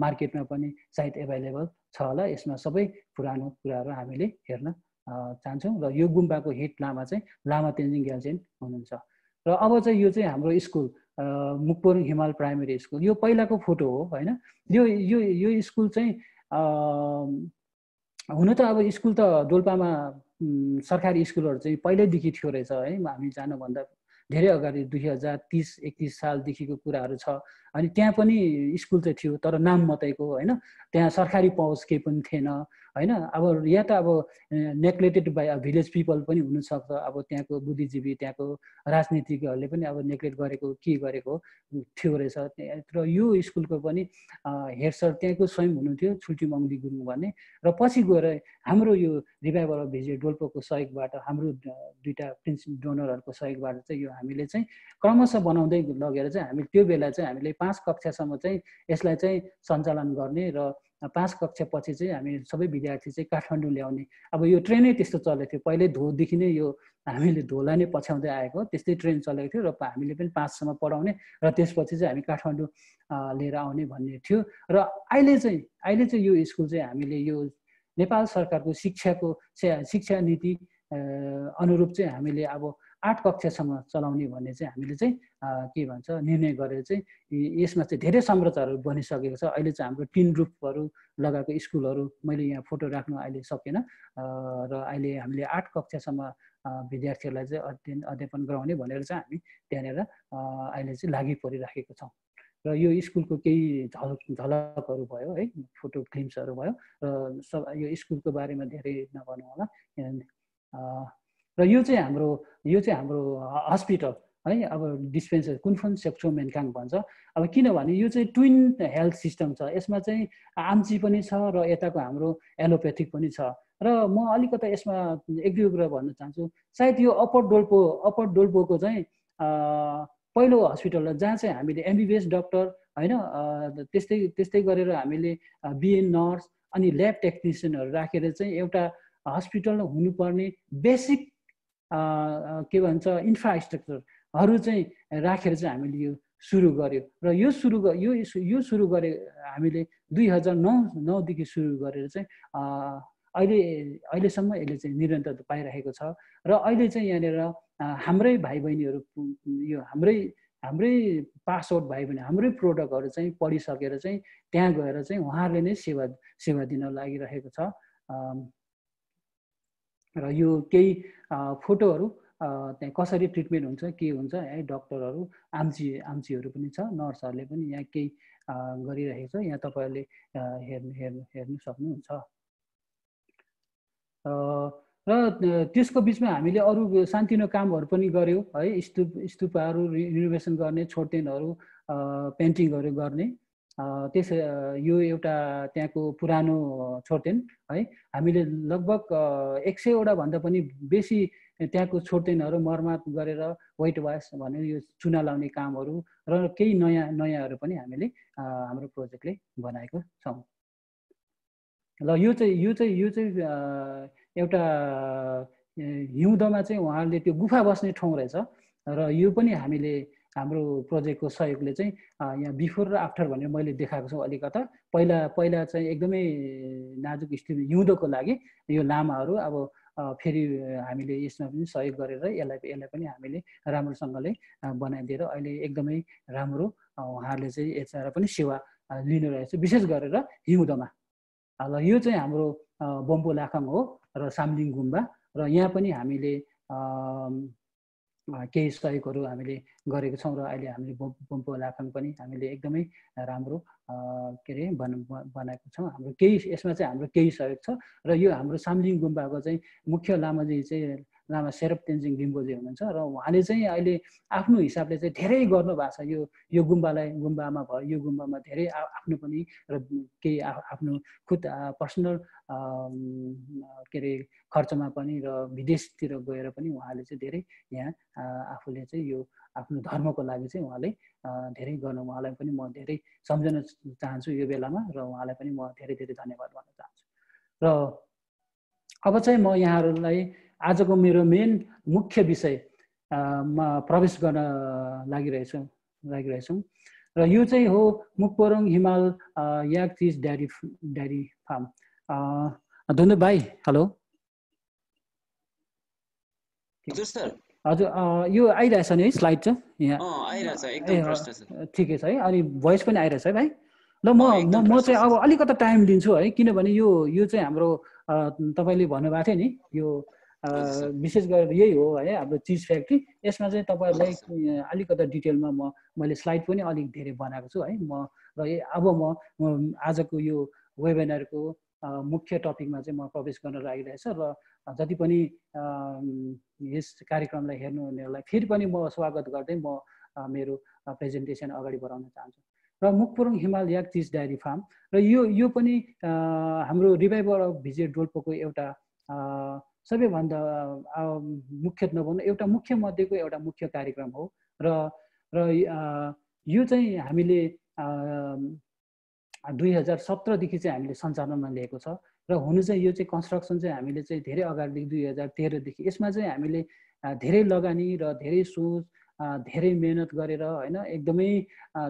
मार्केटमा पनि सायद एभाइलेबल छ होला यसमा सबै पुरानो कुराहरू हामीले हेर्न चाहन्छौँ र यो गुम्बाको हेड लामा चाहिँ लामा तेन्जिङ ग्याल्जेन हुनुहुन्छ। र अब चाहिँ यो चाहिँ हाम्रो स्कुल मुकपोर हिमाल प्राइमेरी स्कुल। यो पहिलाको फोटो हो होइन? यो यो यो स्कुल चाहिँ हुन त अब स्कुल त डोल्पामा सरकारी स्कुलहरू चाहिँ पहिल्यैदेखि थियो रहेछ है? हामी जानुभन्दा धेरै अगाडि दुई हजार तिस एकतिस सालदेखिको कुराहरू छ। अनि त्यहाँ पनि स्कुल चाहिँ थियो तर नाम मात्रैको होइन? त्यहाँ सरकारी पहुँच केही पनि थिएन होइन? अब या त अब नेग्लेक्टेड बाई भिलेज पिपल पनि हुनसक्छ अब त्यहाँको बुद्धिजीवी त्यहाँको राजनीतिज्ञहरूले पनि अब नेग्लेक्ट गरेको के गरेको थियो रहेछ। र यो स्कुलको पनि हेड सर त्यहाँको स्वयं हुनुहुन्थ्यो छुल्टी मङ्दी गुरुङ भन्ने। र पछि गएर हाम्रो यो रिभाइभल अफ भिजे डोल्पोको सहयोगबाट हाम्रो दुइटा प्रिन्स डोनरहरूको सहयोगबाट चाहिँ यो हामीले चाहिँ क्रमशः बनाउँदै लगेर चाहिँ हामी त्यो बेला चाहिँ हामीले पाँच कक्षासम्म चाहिँ यसलाई चाहिँ सञ्चालन गर्ने र पाँच कक्षा पछि चाहिँ हामी सबै विद्यार्थी चाहिँ काठमाडौँ ल्याउने। अब यो ट्रेनै त्यस्तो चलेको थियो। पहिल्यै धोदेखि नै यो हामीले धोलाई नै पछ्याउँदै आएको। त्यस्तै ट्रेन चलेको थियो र हामीले पनि पाँचसम्म पढाउने र त्यसपछि चाहिँ हामी काठमाडौँ लिएर आउने भन्ने थियो। र अहिले चाहिँ अहिले चाहिँ यो स्कुल चाहिँ हामीले यो नेपाल सरकारको शिक्षाको शिक्षा नीति अनुरूप चाहिँ हामीले अब आठ कक्षासम्म चलाउने भन्ने चाहिँ हामीले चाहिँ के भन्छ निर्णय गरेर चाहिँ यसमा चाहिँ धेरै संरचनाहरू बनिसकेको छ। अहिले चाहिँ हाम्रो टिन रुफहरू लगाएको स्कुलहरू मैले यहाँ फोटो राख्नु अहिले सकेन। र अहिले हामीले आठ कक्षासम्म विद्यार्थीहरूलाई चाहिँ अध्ययन अध्यापन गराउने भनेर चाहिँ हामी त्यहाँनिर अहिले चाहिँ लागि परिराखेको छौँ। र यो स्कुलको केही झलक झलकहरू भयो है फोटो क्लिम्सहरू भयो र सब यो स्कुलको बारेमा धेरै नभनौँ होला। र यो चाहिँ हाम्रो यो चाहिँ हाम्रो हस्पिटल है अब डिस्पेन्सर कुनफन सेक्सो मेनकाङ भन्छ। अब किनभने यो चाहिँ ट्विन हेल्थ सिस्टम छ। यसमा चाहिँ आम्ची पनि छ र यताको हाम्रो एलोपेथिक पनि छ। र म अलिकता यसमा एक दुई कुरा भन्न चाहन्छु सायद यो अप्पर डोल्पो अप्पर डोल्पोको चाहिँ पहिलो हस्पिटल जहाँ चाहिँ हामीले एमबिबिएस डक्टर होइन त्यस्तै त्यस्तै गरेर हामीले बिएन नर्स अनि ल्याब टेक्निसियनहरू राखेर चाहिँ एउटा हस्पिटल हुनुपर्ने बेसिक के भन्छ इन्फ्रास्ट्रक्चरहरू चाहिँ राखेर चाहिँ हामीले यो सुरु गऱ्यो र यो सुरु यो यो सुरु गरे हामीले दुई हजार नौ नौदेखि सुरु गरेर चाहिँ अहिले अहिलेसम्म यसले चाहिँ निरन्तरता पाइरहेको छ। र अहिले चाहिँ यहाँनिर हाम्रै भाइ बहिनीहरू यो हाम्रै हाम्रै पासआउट भयो भने हाम्रै प्रोडक्टहरू चाहिँ पढिसकेर चाहिँ त्यहाँ गएर चाहिँ उहाँहरूले नै सेवा सेवा दिन लागिरहेको छ। र यो केही फोटोहरू त्यहाँ कसरी ट्रिटमेन्ट हुन्छ के हुन्छ है डक्टरहरू आम्ची आम्चीहरू पनि छ नर्सहरूले पनि यहाँ केही गरिरहेको छ। यहाँ तपाईँहरूले हेर्नु हेर्नु हेर्नु सक्नुहुन्छ। र त्यसको बिचमा हामीले अरू सानतिनो कामहरू पनि गऱ्यौँ है स्तुप स्तुपाहरू रिनोभेसन गर्ने छोटेनहरू पेन्टिङहरू गर्ने। त्यस यो एउटा त्यहाँको पुरानो छोटेन है। हामीले लगभग एक सयवटा भन्दा पनि बेसी त्यहाँको छोटेनहरू मर्मत गरेर वाइट वास भनेर यो चुना लाउने कामहरू र केही नयाँ नयाँहरू पनि हामीले हाम्रो प्रोजेक्टले बनाएको छौँ। ल यो चाहिँ यो चाहिँ यो चाहिँ एउटा हिउँदमा चाहिँ उहाँहरूले त्यो गुफा बस्ने ठाउँ रहेछ र यो पनि हामीले हाम्रो प्रोजेक्टको सहयोगले चाहिँ यहाँ बिफोर र आफ्टर भनेर मैले देखाएको छु अलिकता। पहिला पहिला चाहिँ एकदमै नाजुक स्थिति हिउँदोको लागि यो लामाहरू अब फेरि हामीले यसमा पनि सहयोग गरेर यसलाई यसलाई पनि हामीले राम्रोसँगले बनाइदिएर अहिले एकदमै राम्रो उहाँहरूले चाहिँ यसबाट पनि सेवा लिनु रहेछ विशेष गरेर हिउँदोमा। ल यो चाहिँ हाम्रो बम्बो लाखाङ हो र सामलिङ गुम्बा। र यहाँ पनि हामीले केही सहयोगहरू हामीले गरेको छौँ र अहिले हामीले बम्पो लाखाङ पनि हामीले एकदमै राम्रो के अरे बना बनाएको छौँ। हाम्रो केही यसमा चाहिँ हाम्रो केही सहयोग छ र यो हाम्रो सामलिङ गुम्बाको चाहिँ मुख्य लामाजी चाहिँ लामा सेरप तेन्जिङ लिम्बोजी हुनुहुन्छ र उहाँले चाहिँ अहिले आफ्नो हिसाबले चाहिँ धेरै गर्नुभएको छ। यो यो गुम्बालाई गुम्बामा भयो यो गुम्बामा धेरै आफ्नो पनि र केही आफ्नो खुद पर्सनल के अरे खर्चमा पनि र विदेशतिर गएर पनि उहाँले चाहिँ धेरै यहाँ आफूले चाहिँ यो आफ्नो धर्मको लागि चाहिँ उहाँले धेरै गर्नु उहाँलाई पनि म धेरै सम्झन चाहन्छु यो बेलामा र उहाँलाई पनि म धेरै धेरै धन्यवाद भन्न चाहन्छु। र अब चाहिँ म यहाँहरूलाई आजको मेरो मेन मुख्य विषयमा प्रवेश गर्न लागिरहेछु लागिरहेछौँ। र यो चाहिँ हो मुकपोरङ हिमाल याक चिज डायरी डायरी फार्म। धन्यवाद भाइ हेलो। हजुर यो आइरहेछ नि है स्लाइड चाहिँ? यहाँ। ठिकै छ है अनि भोइस पनि आइरहेछ है भाइ। ल म म चाहिँ अब अलिकति टाइम लिन्छु है किनभने यो यो चाहिँ हाम्रो तपाईँले भन्नुभएको थियो नि यो विशेष गरेर यही हो है हाम्रो चिज फ्याक्ट्री। यसमा चाहिँ तपाईँहरूलाई अलिकति डिटेलमा म मैले स्लाइड पनि अलिक धेरै बनाएको छु है। म र अब म आजको यो वेबिनारको मुख्य टपिकमा चाहिँ म प्रवेश गर्न लागिरहेछ र जति पनि यस कार्यक्रमलाई हेर्नुहुनेहरूलाई फेरि पनि म स्वागत गर्दै म मेरो प्रेजेन्टेसन अगाडि बढाउन चाहन्छु। र मुखपुरङ हिमाल याक चिज डायरी फार्म र यो यो पनि हाम्रो रिभाइभर अफ भिजिट डोल्पोको एउटा सबैभन्दा मुख्य नभन्नु एउटा मुख्य मध्येको एउटा मुख्य कार्यक्रम हो। र र यो चाहिँ हामीले दुई हजार सत्रदेखि चाहिँ हामीले सञ्चालनमा लिएको छ। र हुनु चाहिँ यो चाहिँ कन्स्ट्रक्सन चाहिँ हामीले चाहिँ धेरै अगाडिदेखि दुई हजार तेह्रदेखि यसमा चाहिँ हामीले धेरै लगानी र धेरै सोच धेरै मेहनत गरेर होइन एकदमै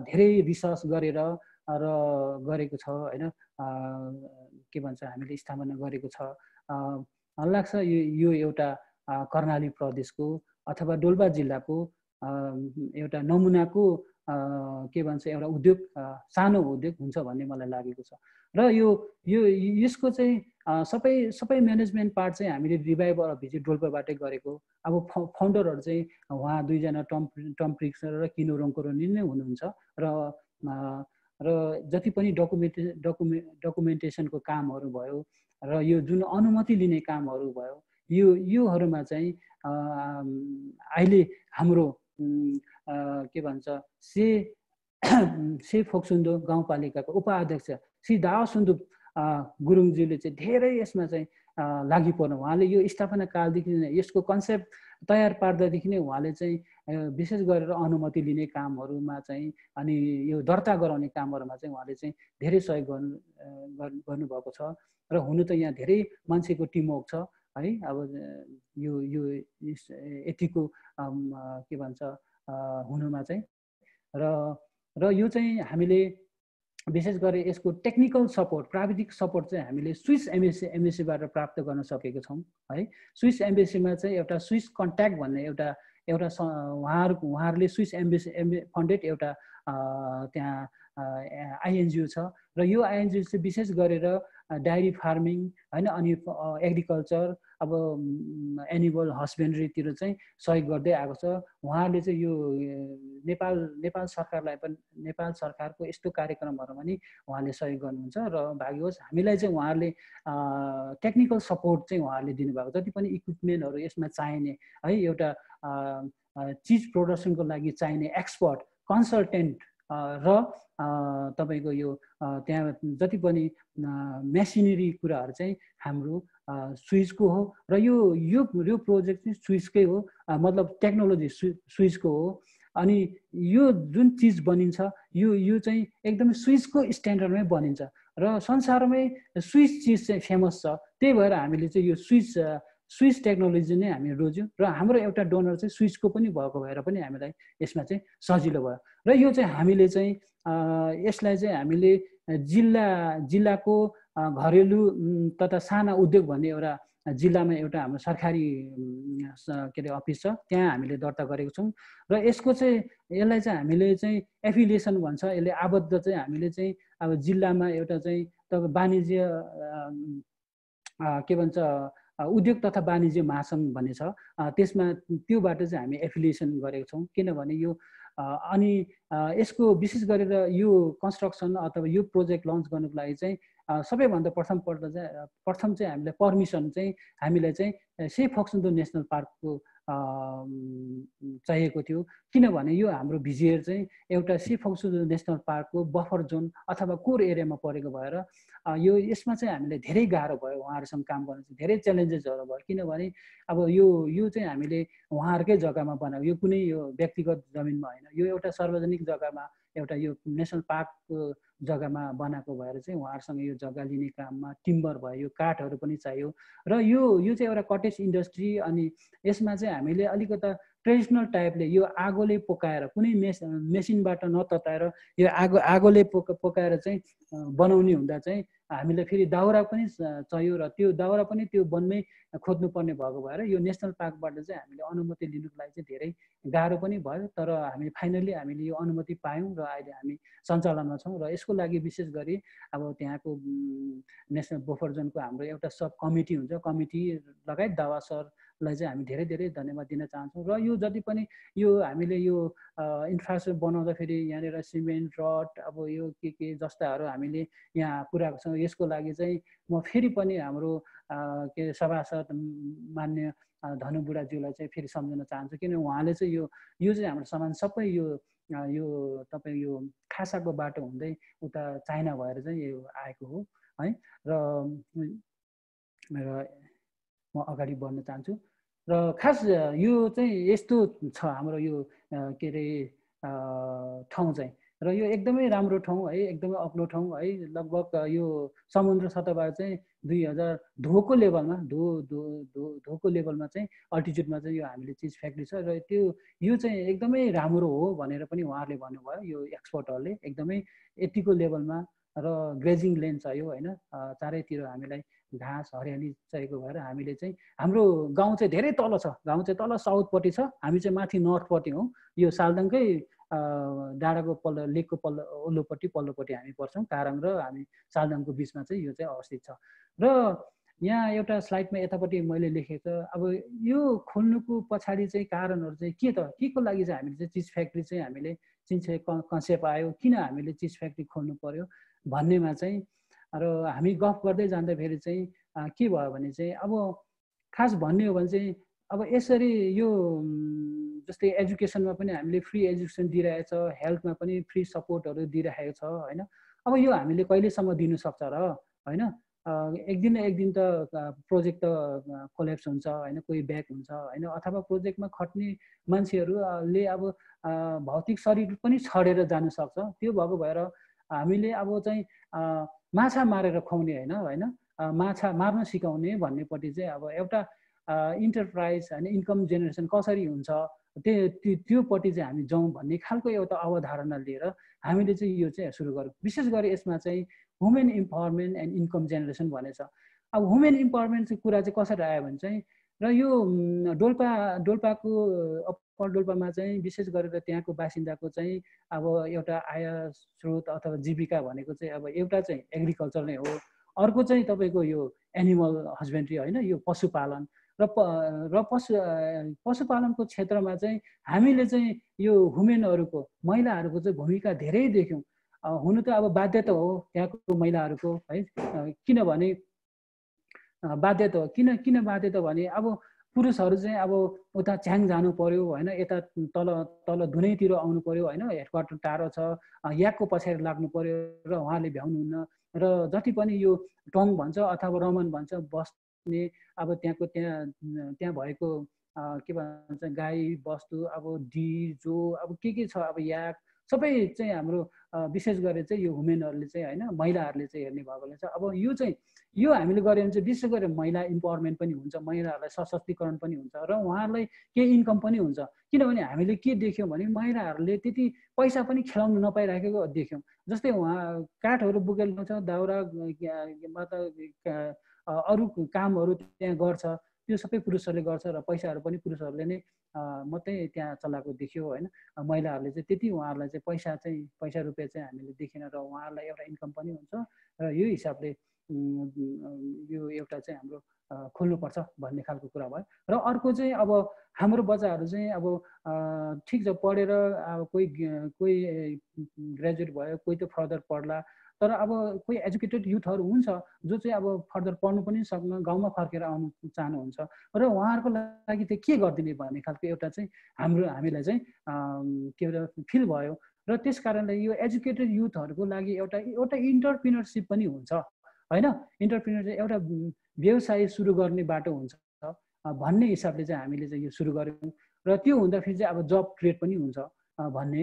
धेरै रिसर्च गरेर र गरेको छ होइन के भन्छ हामीले स्थापना गरेको छ। लाग्छ यो यो एउटा कर्णाली प्रदेशको अथवा डोल्पा जिल्लाको एउटा नमुनाको के भन्छ एउटा उद्योग सानो उद्योग हुन्छ भन्ने मलाई लागेको छ। र यो यो यसको चाहिँ सबै सबै म्यानेजमेन्ट पार्ट चाहिँ हामीले रिभाइभ भिजिट डोल्पाबाटै गरेको। अब फाउन्डरहरू चाहिँ उहाँ दुईजना टम टम्प्रिक्स र किनो रोङ्कोरोनी नै हुनुहुन्छ। र र जति पनि डकुमेन्टे डकुमे डकुमेन्टेसनको कामहरू भयो र यो जुन अनुमति लिने कामहरू भयो यो योहरूमा चाहिँ अहिले हाम्रो के भन्छ से से फोक्सुन्दो गाउँपालिकाको उपाध्यक्ष श्री दावा गुरुङज्यूले चाहिँ धेरै यसमा चाहिँ लागि पर्नु उहाँले यो स्थापना कालदेखि नै यसको कन्सेप्ट तयार पार्दादेखि नै उहाँले चाहिँ विशेष गरेर अनुमति लिने कामहरूमा चाहिँ अनि यो दर्ता गराउने कामहरूमा चाहिँ उहाँले चाहिँ धेरै सहयोग गर्नु गर्नुभएको छ। र हुनु त यहाँ धेरै मान्छेको टिमवर्क छ है। अब यो यो यतिको के भन्छ हुनुमा चाहिँ। र र यो चाहिँ हामीले विशेष गरी यसको टेक्निकल सपोर्ट प्राविधिक सपोर्ट चाहिँ हामीले स्विस एमएससी एमएससीबाट प्राप्त गर्न सकेको छौँ है। स्विस एम्बेसीमा चाहिँ एउटा स्विस कन्ट्याक्ट भन्ने एउटा एउटा उहाँहरूको उहाँहरूले स्विस एम्बेसी एम्बे फन्डेड एउटा त्यहाँ आइएनजिओ छ। र यो आइएनजिओ चाहिँ विशेष गरेर डायरी फार्मिङ होइन अनि एग्रिकल्चर अब एनिमल हस्बेन्ड्रीतिर चाहिँ सहयोग गर्दै आएको छ। उहाँहरूले चाहिँ यो नेपाल नेपाल सरकारलाई पनि नेपाल सरकारको यस्तो कार्यक्रमहरूमा नि उहाँले सहयोग गर्नुहुन्छ र भाग्योस् हामीलाई चाहिँ उहाँहरूले टेक्निकल सपोर्ट चाहिँ उहाँहरूले दिनुभएको जति पनि इक्विपमेन्टहरू यसमा चाहिने है एउटा चिज प्रोडक्सनको लागि चाहिने एक्सपर्ट कन्सल्टेन्ट र तपाईँको यो त्यहाँ जति पनि मेसिनेरी कुराहरू चाहिँ हाम्रो स्विचको हो र यो यो यो प्रोजेक्ट चाहिँ स्विचकै हो मतलब टेक्नोलोजी स्वि स्विचको हो। अनि यो जुन चिज बनिन्छ यो यो चाहिँ एकदमै स्विचको स्ट्यान्डर्डमै बनिन्छ। र संसारमै स्विच चिज चाहिँ फेमस छ। त्यही भएर हामीले चाहिँ यो स्विच स्विच टेक्नोलोजी नै हामी रोज्यौँ र हाम्रो एउटा डोनर चाहिँ स्विचको पनि भएको भएर पनि हामीलाई यसमा चाहिँ सजिलो भयो। र यो चाहिँ हामीले चाहिँ यसलाई चाहिँ हामीले जिल्ला जिल्लाको घरेलु तथा साना उद्योग भन्ने एउटा जिल्लामा एउटा हाम्रो सरकारी के अरे अफिस छ त्यहाँ हामीले दर्ता गरेको छौँ। र यसको चाहिँ यसलाई चाहिँ हामीले चाहिँ एफिलिएसन भन्छ यसले आबद्ध चाहिँ हामीले चाहिँ अब जिल्लामा एउटा चाहिँ तपाईँ वाणिज्य के भन्छ उद्योग तथा वाणिज्य महासङ्घ भन्ने छ। त्यसमा त्योबाट चाहिँ हामी एफिलिएसन गरेको छौँ। किनभने यो अनि यसको विशेष गरेर यो कन्स्ट्रक्सन अथवा यो प्रोजेक्ट लन्च गर्नुको लागि चाहिँ सबैभन्दा प्रथम पल्ट चाहिँ प्रथम चाहिँ हामीलाई पर्मिसन चाहिँ हामीलाई चाहिँ सेफ फक्सन्दो नेसनल पार्कको चाहिएको थियो। किनभने यो हाम्रो भिजिएर चाहिँ एउटा सेफ फक्सन्दो नेसनल पार्कको बफर जोन अथवा कोर एरियामा परेको भएर यो यसमा चाहिँ हामीलाई धेरै गाह्रो भयो उहाँहरूसँग काम गर्न चाहिँ धेरै च्यालेन्जेसहरू भयो। किनभने अब यो यो चाहिँ हामीले उहाँहरूकै जग्गामा बनायो यो कुनै यो व्यक्तिगत जमिनमा होइन। यो एउटा सार्वजनिक जग्गामा एउटा यो नेसनल पार्कको जग्गामा बनाएको भएर चाहिँ उहाँहरूसँग यो जग्गा लिने काममा टिम्बर भयो यो काठहरू पनि चाहियो। र यो यो चाहिँ एउटा कटेज इन्डस्ट्री अनि यसमा चाहिँ हामीले अलिकता ट्रेडिसनल टाइपले यो आगोले पोकाएर कुनै मेस मेसिनबाट नतताएर यो आगो आगोले पोका पोकाएर चाहिँ बनाउने हुँदा चाहिँ हामीलाई फेरि दाउरा पनि चाहियो र त्यो दाउरा पनि त्यो वनमै खोज्नुपर्ने भएको भएर यो नेसनल पार्कबाट चाहिँ हामीले अनुमति लिनुको लागि चाहिँ धेरै गाह्रो पनि भयो। तर हामी फाइनल्ली हामीले यो अनुमति पायौँ र अहिले हामी सञ्चालनमा छौँ र यसको लागि विशेष गरी अब त्यहाँको नेसनल बोफर जोनको हाम्रो एउटा सब कमिटी हुन्छ। कमिटी लगायत दावा सर लाई चाहिँ हामी धेरै धेरै धन्यवाद दिन चाहन्छौँ र यो जति पनि यो हामीले यो इन्फ्रास्ट्रक्चर बनाउँदाखेरि यहाँनिर सिमेन्ट रड अब यो के के जस्ताहरू हामीले यहाँ पुऱ्याएको छौँ यसको लागि चाहिँ म फेरि पनि हाम्रो के सभासद मान्य धनु बुढाज्यूलाई चाहिँ फेरि सम्झाउन चाहन्छु किन उहाँले चाहिँ यो यो चाहिँ हाम्रो सामान सबै यो यो तपाईँ यो खासाको बाटो हुँदै उता चाइना भएर चाहिँ यो आएको हो है? र र म अगाडि बढ्न चाहन्छु। र खास यो चाहिँ यस्तो छ हाम्रो यो के अरे ठाउँ चाहिँ र यो एकदमै राम्रो ठाउँ है एकदमै अग्लो ठाउँ है लगभग यो समुद्र सतहबाट चाहिँ दुई हजार धोको लेभलमा धो धो धो धोको लेभलमा चाहिँ अल्टिच्युडमा चाहिँ यो हामीले चिज फ्याक्ट्री छ र त्यो यो चाहिँ एकदमै राम्रो हो भनेर पनि उहाँहरूले भन्नुभयो यो एक्सपर्टहरूले एकदमै यतिको लेभलमा र ग्रेजिङ लेन चाहियो होइन चारैतिर हामीलाई घाँस हरियाली चाहिएको भएर हामीले चाहिँ हाम्रो गाउँ चाहिँ धेरै तल छ। गाउँ चाहिँ तल साउथपट्टि छ। हामी चाहिँ माथि नर्थपट्टि हौँ। यो सालदङकै डाँडाको पल्लो लेकको पल्लो ओल्लोपट्टि पल्लोपट्टि हामी पर्छौँ। कारङ र हामी सालदङको बिचमा चाहिँ यो चाहिँ अवस्थित छ। र यहाँ एउटा स्लाइडमा यतापट्टि मैले लेखेको अब यो खोल्नुको पछाडि चाहिँ कारणहरू चाहिँ के त? के को लागि चाहिँ हामीले चाहिँ चिज फ्याक्ट्री चाहिँ हामीले चिज कन्सेप्ट आयो? किन हामीले चिज फ्याक्ट्री खोल्नु पर्यो? भन्नेमा चाहिँ र हामी गफ गर्दै जाँदाखेरि चाहिँ के भयो भने चाहिँ अब खास भन्ने हो भने चाहिँ अब यसरी यो जस्तै एजुकेसनमा पनि हामीले फ्री एजुकेसन दिइरहेछ हेल्थमा पनि फ्री सपोर्टहरू दिइरहेको छ होइन? अब यो हामीले कहिलेसम्म दिनु सक्छ र होइन? एक दिन एक दिन त प्रोजेक्ट त कोलेप्स हुन्छ होइन? कोही ब्याक हुन्छ होइन? अथवा प्रोजेक्टमा खट्ने मान्छेहरूले अब भौतिक शरीर पनि छडेर जानु सक्छ। त्यो भएको भएर हामीले अब चाहिँ माछा मारेर खुवाउने होइन होइन? माछा मार्न सिकाउने भन्नेपट्टि चाहिँ अब एउटा इन्टरप्राइज होइन इन्कम जेनेरेसन कसरी हुन्छ त्यो त्योपट्टि चाहिँ हामी जाउँ भन्ने खालको एउटा अवधारणा लिएर हामीले चाहिँ यो चाहिँ सुरु गरौँ विशेष गरी यसमा चाहिँ women empowerment and income generation भनेछ। अब वुमेन इम्पावरमेन्ट कुरा चाहिँ कसरी आयो भने चाहिँ र यो डोल्पा डोल्पाको अप्पर डोल्पामा चाहिँ विशेष गरेर त्यहाँको बासिन्दाको चाहिँ अब एउटा आय स्रोत अथवा जीविका भनेको चाहिँ अब एउटा चाहिँ एग्रिकल्चर नै हो। अर्को चाहिँ तपाईँको यो एनिमल हस्बेन्ड्री होइन यो पशुपालन र प र पशु पशुपालनको क्षेत्रमा चाहिँ हामीले चाहिँ यो वुमेनहरूको महिलाहरूको चाहिँ भूमिका धेरै देख्यौँ। हुनु त अब बाध्यता हो त्यहाँको महिलाहरूको है किनभने बाध्यता हो। किन किन बाध्यता भने अब पुरुषहरू चाहिँ अब उता छ्याङ जानु पर्यो होइन? यता तल तल धुनैतिर आउनु पर्यो होइन? हेडक्वार्टर टाढो छ याकको पछाडि लाग्नु पर्यो र उहाँले भ्याउनुहुन्न र जति पनि यो टङ भन्छ अथवा रमन भन्छ बस्ने अब त्यहाँको त्यहाँ त्यहाँ भएको के भन्छ गाई बस्तु अब डी जो अब के के छ अब याक सबै चाहिँ हाम्रो विशेष गरेर चाहिँ यो वुमेनहरूले चाहिँ होइन? महिलाहरूले चाहिँ हेर्ने भएकोले चाहिँ अब यो चाहिँ यो हामीले गऱ्यो भने चाहिँ विशेष गरेर महिला इम्पावरमेन्ट पनि हुन्छ महिलाहरूलाई सशक्तिकरण पनि हुन्छ र उहाँहरूलाई केही इन्कम पनि हुन्छ। किनभने हामीले के देख्यौँ भने महिलाहरूले त्यति पैसा पनि खेलाउनु नपाइराखेको देख्यौँ। जस्तै उहाँ काठहरू बोकेर ल्याउँछ दाउरा अरू कामहरू त्यहाँ गर्छ। त्यो सबै पुरुषहरूले गर्छ र पैसाहरू पनि पुरुषहरूले नै मात्रै त्यहाँ चलाएको देखियो होइन। महिलाहरूले चाहिँ त्यति उहाँहरूलाई चाहिँ पैसा चाहिँ पैसा रुपियाँ चाहिँ हामीले देखेन र उहाँहरूलाई एउटा इन्कम पनि हुन्छ र यो हिसाबले यो एउटा चाहिँ हाम्रो खोल्नुपर्छ भन्ने खालको कुरा भयो। र अर्को चाहिँ अब हाम्रो बच्चाहरू चाहिँ अब ठिक छ पढेर अब कोही कोही ग्रेजुएट भयो कोही त फर्दर पढ्ला। तर अब कोही एजुकेटेड युथहरू हुन्छ जो चाहिँ अब फर्दर पढ्नु पनि सक्नु गाउँमा फर्केर आउनु चाहनुहुन्छ। र उहाँहरूको लागि चाहिँ के गरिदिने भन्ने खालको एउटा चाहिँ हाम्रो हामीलाई चाहिँ के भन्छ फिल भयो। र त्यस कारणले यो एजुकेटेड युथहरूको लागि एउटा एउटा इन्टरप्रिनरसिप पनि हुन्छ। होइन? इन्टरप्रिनर चाहिँ एउटा व्यवसाय सुरु गर्ने बाटो हुन्छ। भन्ने हिसाबले चाहिँ हामीले चाहिँ यो सुरु गऱ्यौँ। र त्यो हुँदाखेरि चाहिँ अब जब क्रिएट पनि हुन्छ। भन्ने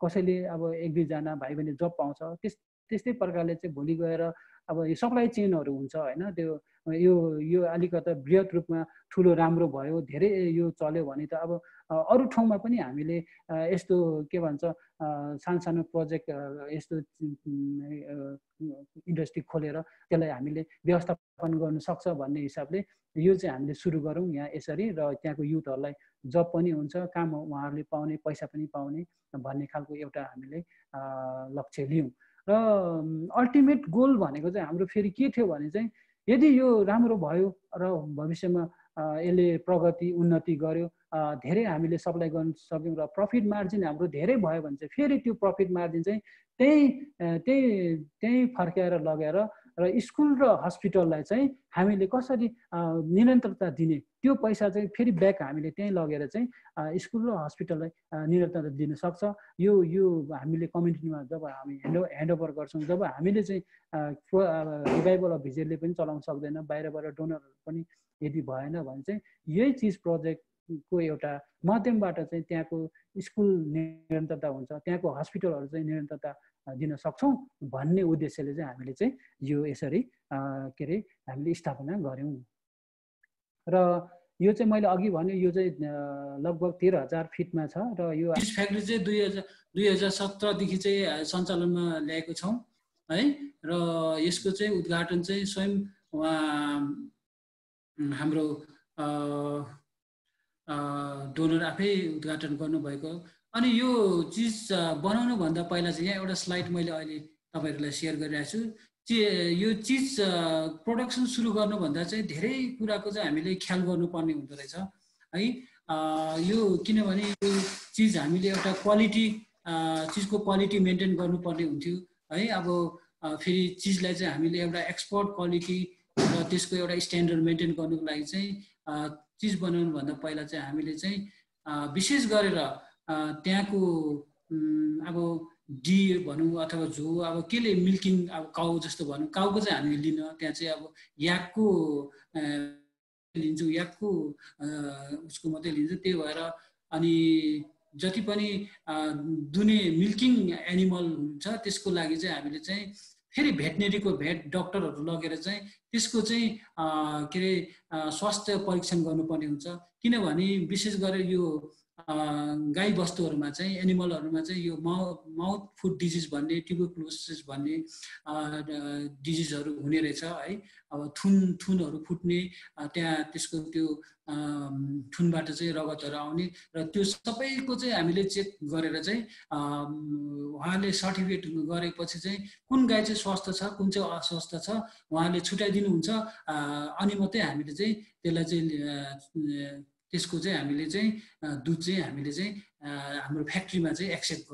कसैले अब एक दुईजना भाइ बहिनी जब पाउँछ। त्यस त्यस्तै प्रकारले चाहिँ भोलि गएर अब यो सप्लाई चेनहरू हुन्छ होइन? त्यो यो यो अलिकता बृहत रूपमा ठुलो राम्रो भयो धेरै यो चल्यो भने त अब अरू ठाउँमा पनि हामीले यस्तो के भन्छ सानो सानो प्रोजेक्ट यस्तो इन्डस्ट्री खोलेर त्यसलाई हामीले व्यवस्थापन सक्छ भन्ने हिसाबले यो चाहिँ हामीले सुरु गरौँ यहाँ यसरी र त्यहाँको युथहरूलाई जब पनि हुन्छ काम उहाँहरूले पाउने पैसा पनि पाउने भन्ने खालको एउटा हामीले लक्ष्य लियौँ। र अल्टिमेट गोल भनेको चाहिँ हाम्रो फेरि के थियो भने चाहिँ यदि यो राम्रो भयो र भविष्यमा यसले प्रगति उन्नति गर्यो धेरै हामीले सप्लाई गर्न सक्यौँ र प्रफिट मार्जिन हाम्रो धेरै भयो भने चाहिँ फेरि त्यो प्रफिट मार्जिन चाहिँ त्यही त्यही त्यहीँ फर्काएर लगेर र स्कुल र हस्पिटललाई चाहिँ हामीले कसरी निरन्तरता दिने त्यो पैसा चाहिँ फेरि ब्याक हामीले त्यहीँ लगेर चाहिँ स्कुल र हस्पिटललाई निरन्तरता दिन सक्छ। यो यो हामीले कम्युनिटीमा जब हामी ह्यान्ड ह्यान्डओभर गर्छौँ जब हामीले चाहिँ रिभाइबल अफ भिजेटले पनि चलाउन सक्दैन बाहिरबाट डोनर पनि यदि भएन भने चाहिँ यही चिज प्रोजेक्ट को एउटा माध्यमबाट चाहिँ त्यहाँको स्कुल निरन्तरता हुन्छ त्यहाँको हस्पिटलहरू चाहिँ निरन्तरता दिन सक्छौँ भन्ने उद्देश्यले चाहिँ हामीले चाहिँ यो यसरी के अरे हामीले स्थापना गऱ्यौँ। र यो चाहिँ मैले अघि भने यो चाहिँ लगभग तेह्र हजार फिटमा छ र यो फ्याक्ट्री चाहिँ दुई हजार दुई हजार सत्रदेखि चाहिँ सञ्चालनमा ल्याएको छौँ है? र यसको चाहिँ उद्घाटन चाहिँ स्वयं उहाँ हाम्रो डोनर आफै उद्घाटन गर्नुभएको। अनि यो चिज बनाउनुभन्दा पहिला चाहिँ यहाँ एउटा स्लाइड मैले अहिले तपाईँहरूलाई सेयर गरिरहेको छु। यो चिज प्रोडक्सन सुरु गर्नुभन्दा चाहिँ धेरै कुराको चाहिँ हामीले ख्याल गर्नुपर्ने हुँदो रहेछ। है यो किनभने यो चिज हामीले एउटा क्वालिटी चिजको क्वालिटी मेन्टेन गर्नुपर्ने हुन्थ्यो। है अब फेरि चिजलाई चाहिँ हामीले एउटा एक्सपोर्ट क्वालिटी र त्यसको एउटा स्ट्यान्डर्ड मेन्टेन गर्नुको लागि चाहिँ चिज बनाउनुभन्दा पहिला चाहिँ हामीले चाहिँ विशेष गरेर त्यहाँको अब डी भनौँ अथवा झो अब केले मिल्किङ अब काउ जस्तो भनौँ काउको चाहिँ हामीले लिन त्यहाँ चाहिँ अब याकको लिन्छौँ याकको उसको मात्रै लिन्छौँ त्यही भएर अनि जति पनि दुने मिल्किङ एनिमल हुन्छ त्यसको लागि चाहिँ हामीले चाहिँ फेरि भेटनेरीको भेट डक्टरहरू लगेर चाहिँ त्यसको चाहिँ के अरे स्वास्थ्य परीक्षण गर्नुपर्ने हुन्छ। किनभने विशेष गरेर यो गाई बस्तुहरूमा चाहिँ एनिमलहरूमा चाहिँ यो माउथ माउथ फुड डिजिज भन्ने ट्युबोक्लोसिस भन्ने डिजिजहरू हुने रहेछ है। अब थुन थुनहरू फुट्ने त्यहाँ त्यसको त्यो थुनबाट चाहिँ रगतहरू आउने र त्यो सबैको चाहिँ हामीले चेक गरेर चाहिँ उहाँले सर्टिफिकेट गरेपछि चाहिँ कुन गाई चाहिँ स्वस्थ छ कुन चाहिँ अस्वस्थ छ उहाँले छुट्याइदिनुहुन्छ। अनि मात्रै हामीले चाहिँ त्यसलाई चाहिँ त्यसको चाहिँ हामीले चाहिँ दुध चाहिँ हामीले चाहिँ हाम्रो फ्याक्ट्रीमा चाहिँ एक्सेप्ट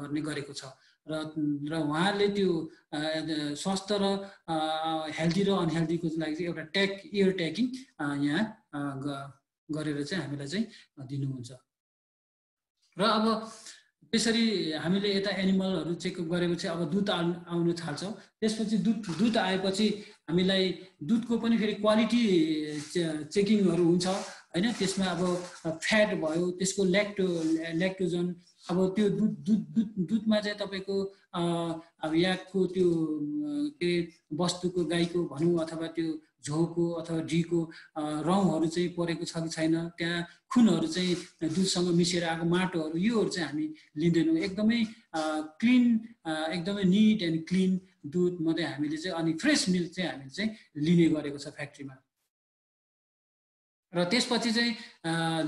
गर्ने गरेको छ। र र उहाँहरूले त्यो स्वास्थ्य र हेल्दी र अनहेल्दीको लागि चाहिँ एउटा ट्याग इयर ट्यागिङ यहाँ गरेर चाहिँ हामीलाई चाहिँ दिनुहुन्छ। र अब त्यसरी हामीले यता एनिमलहरू चेकअप गरेपछि अब दुध आउ आउनु थाल्छ। त्यसपछि दुध दुध आएपछि हामीलाई दुधको पनि फेरि क्वालिटी चेकिङहरू हुन्छ। होइन त्यसमा अब फ्याट भयो त्यसको ल्याक्टो ल्याक्टोजन अब त्यो दुध दुध दुध दुधमा चाहिँ तपाईँको अब याकको त्यो के वस्तुको गाईको भनौँ अथवा त्यो झोको अथवा डीको रौँहरू चाहिँ परेको छ कि छैन त्यहाँ खुनहरू चाहिँ दुधसँग मिसेर आएको माटोहरू योहरू चाहिँ हामी लिँदैनौँ। एकदमै क्लिन एकदमै निट एन्ड क्लिन दुध मात्रै हामीले चाहिँ अनि फ्रेस मिल्क चाहिँ हामीले चाहिँ लिने गरेको छ फ्याक्ट्रीमा। र त्यसपछि चाहिँ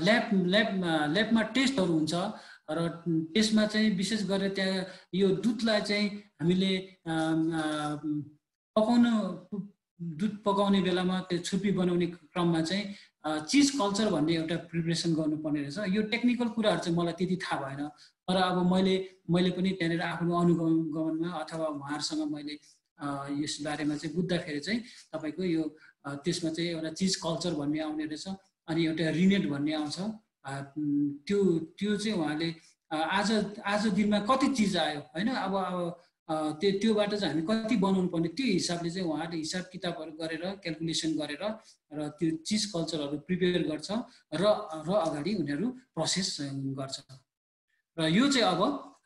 ल्याब ल्याब ल्याबमा टेस्टहरू हुन्छ र त्यसमा चाहिँ विशेष गरेर त्यहाँ यो दुधलाई चाहिँ हामीले पकाउन दुध पकाउने बेलामा त्यो छुर्पी बनाउने क्रममा चाहिँ चिज कल्चर भन्ने एउटा प्रिपरेसन गर्नुपर्ने रहेछ। यो टेक्निकल कुराहरू चाहिँ मलाई त्यति थाहा भएन। तर अब मैले मैले पनि त्यहाँनिर आफ्नो अनुगमनमा अथवा उहाँहरूसँग मैले यस बारेमा चाहिँ बुझ्दाखेरि चाहिँ तपाईँको यो त्यसमा चाहिँ एउटा चिज कल्चर भन्ने आउने रहेछ अनि एउटा रिनेट भन्ने आउँछ। त्यो त्यो चाहिँ उहाँले आज आज दिनमा कति चिज आयो होइन? अब अब त्यो त्योबाट चाहिँ हामी कति बनाउनु पर्ने त्यो हिसाबले चाहिँ उहाँले हिसाब किताबहरू गरेर क्यालकुलेसन गरेर र त्यो चिज कल्चरहरू प्रिपेयर गर्छ र र अगाडि उनीहरू प्रोसेस गर्छ। र यो चाहिँ अब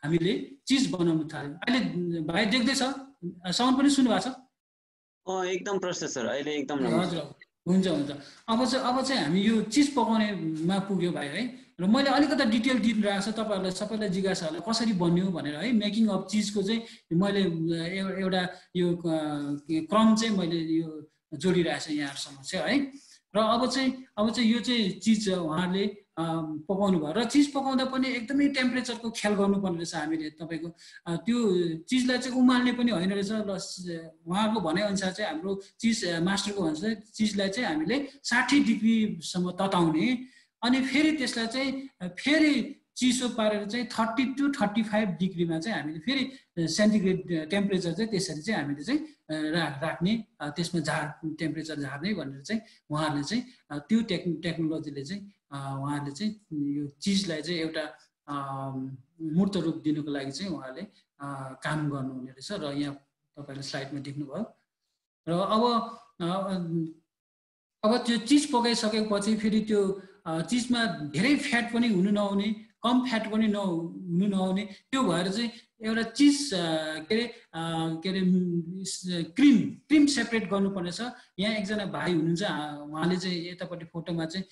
हामीले चिज बनाउनु थाल्यौँ। अहिले भाइ देख्दैछ? साउन्ड पनि सुन्नु भएको छ? एकदम प्रशस्त सर अहिले एकदम हजुर हुन्छ हुन्छ। अब चाहिँ अब चाहिँ हामी यो चिज पकाउनेमा पुग्यो भाइ है? र मैले अलिकति डिटेल दिइरहेको छ तपाईँहरूलाई सबैलाई जिज्ञासा होला कसरी बन्यो भनेर है? मेकिङ अफ चिजको चाहिँ मैले एउटा यो क्रम चाहिँ मैले यो जोडिरहेको छु यहाँहरूसँग चाहिँ है? र अब चाहिँ अब चाहिँ यो चाहिँ चिज उहाँहरूले पकाउनु भयो। र चिज पकाउँदा पनि एकदमै टेम्परेचरको ख्याल गर्नुपर्ने रहेछ हामीले तपाईँको। त्यो चिजलाई चाहिँ उमाल्ने पनि होइन रहेछ। ल उहाँको भनाइअनुसार चाहिँ हाम्रो चिज मास्टरको भन्छ चिजलाई चाहिँ हामीले साठी डिग्रीसम्म तताउने। अनि फेरि त्यसलाई चाहिँ फेरि चिसो पारेर चाहिँ थर्टी टु थर्टी फाइभ डिग्रीमा चाहिँ हामीले फेरि सेन्टिग्रेड टेम्परेचर चाहिँ त्यसरी चाहिँ हामीले चाहिँ राख राख्ने त्यसमा झार टेम्परेचर झार्ने भनेर चाहिँ उहाँहरूले चाहिँ त्यो टेक् टेक्नोलोजीले चाहिँ उहाँहरूले चाहिँ यो चिजलाई चाहिँ एउटा मूर्त रूप दिनुको लागि चाहिँ उहाँले काम गर्नुहुने रहेछ र यहाँ तपाईँले स्लाइडमा देख्नुभयो। र अब अब त्यो चिज पकाइसकेपछि फेरि त्यो चिजमा धेरै फ्याट पनि हुनु नहुने कम फ्याट पनि न हुनु नहुने त्यो भएर चाहिँ एउटा चिज के अरे के अरे क्रिम क्रिम सेपरेट गर्नुपर्नेछ। यहाँ एकजना भाइ हुनुहुन्छ उहाँले चाहिँ यतापट्टि फोटोमा चाहिँ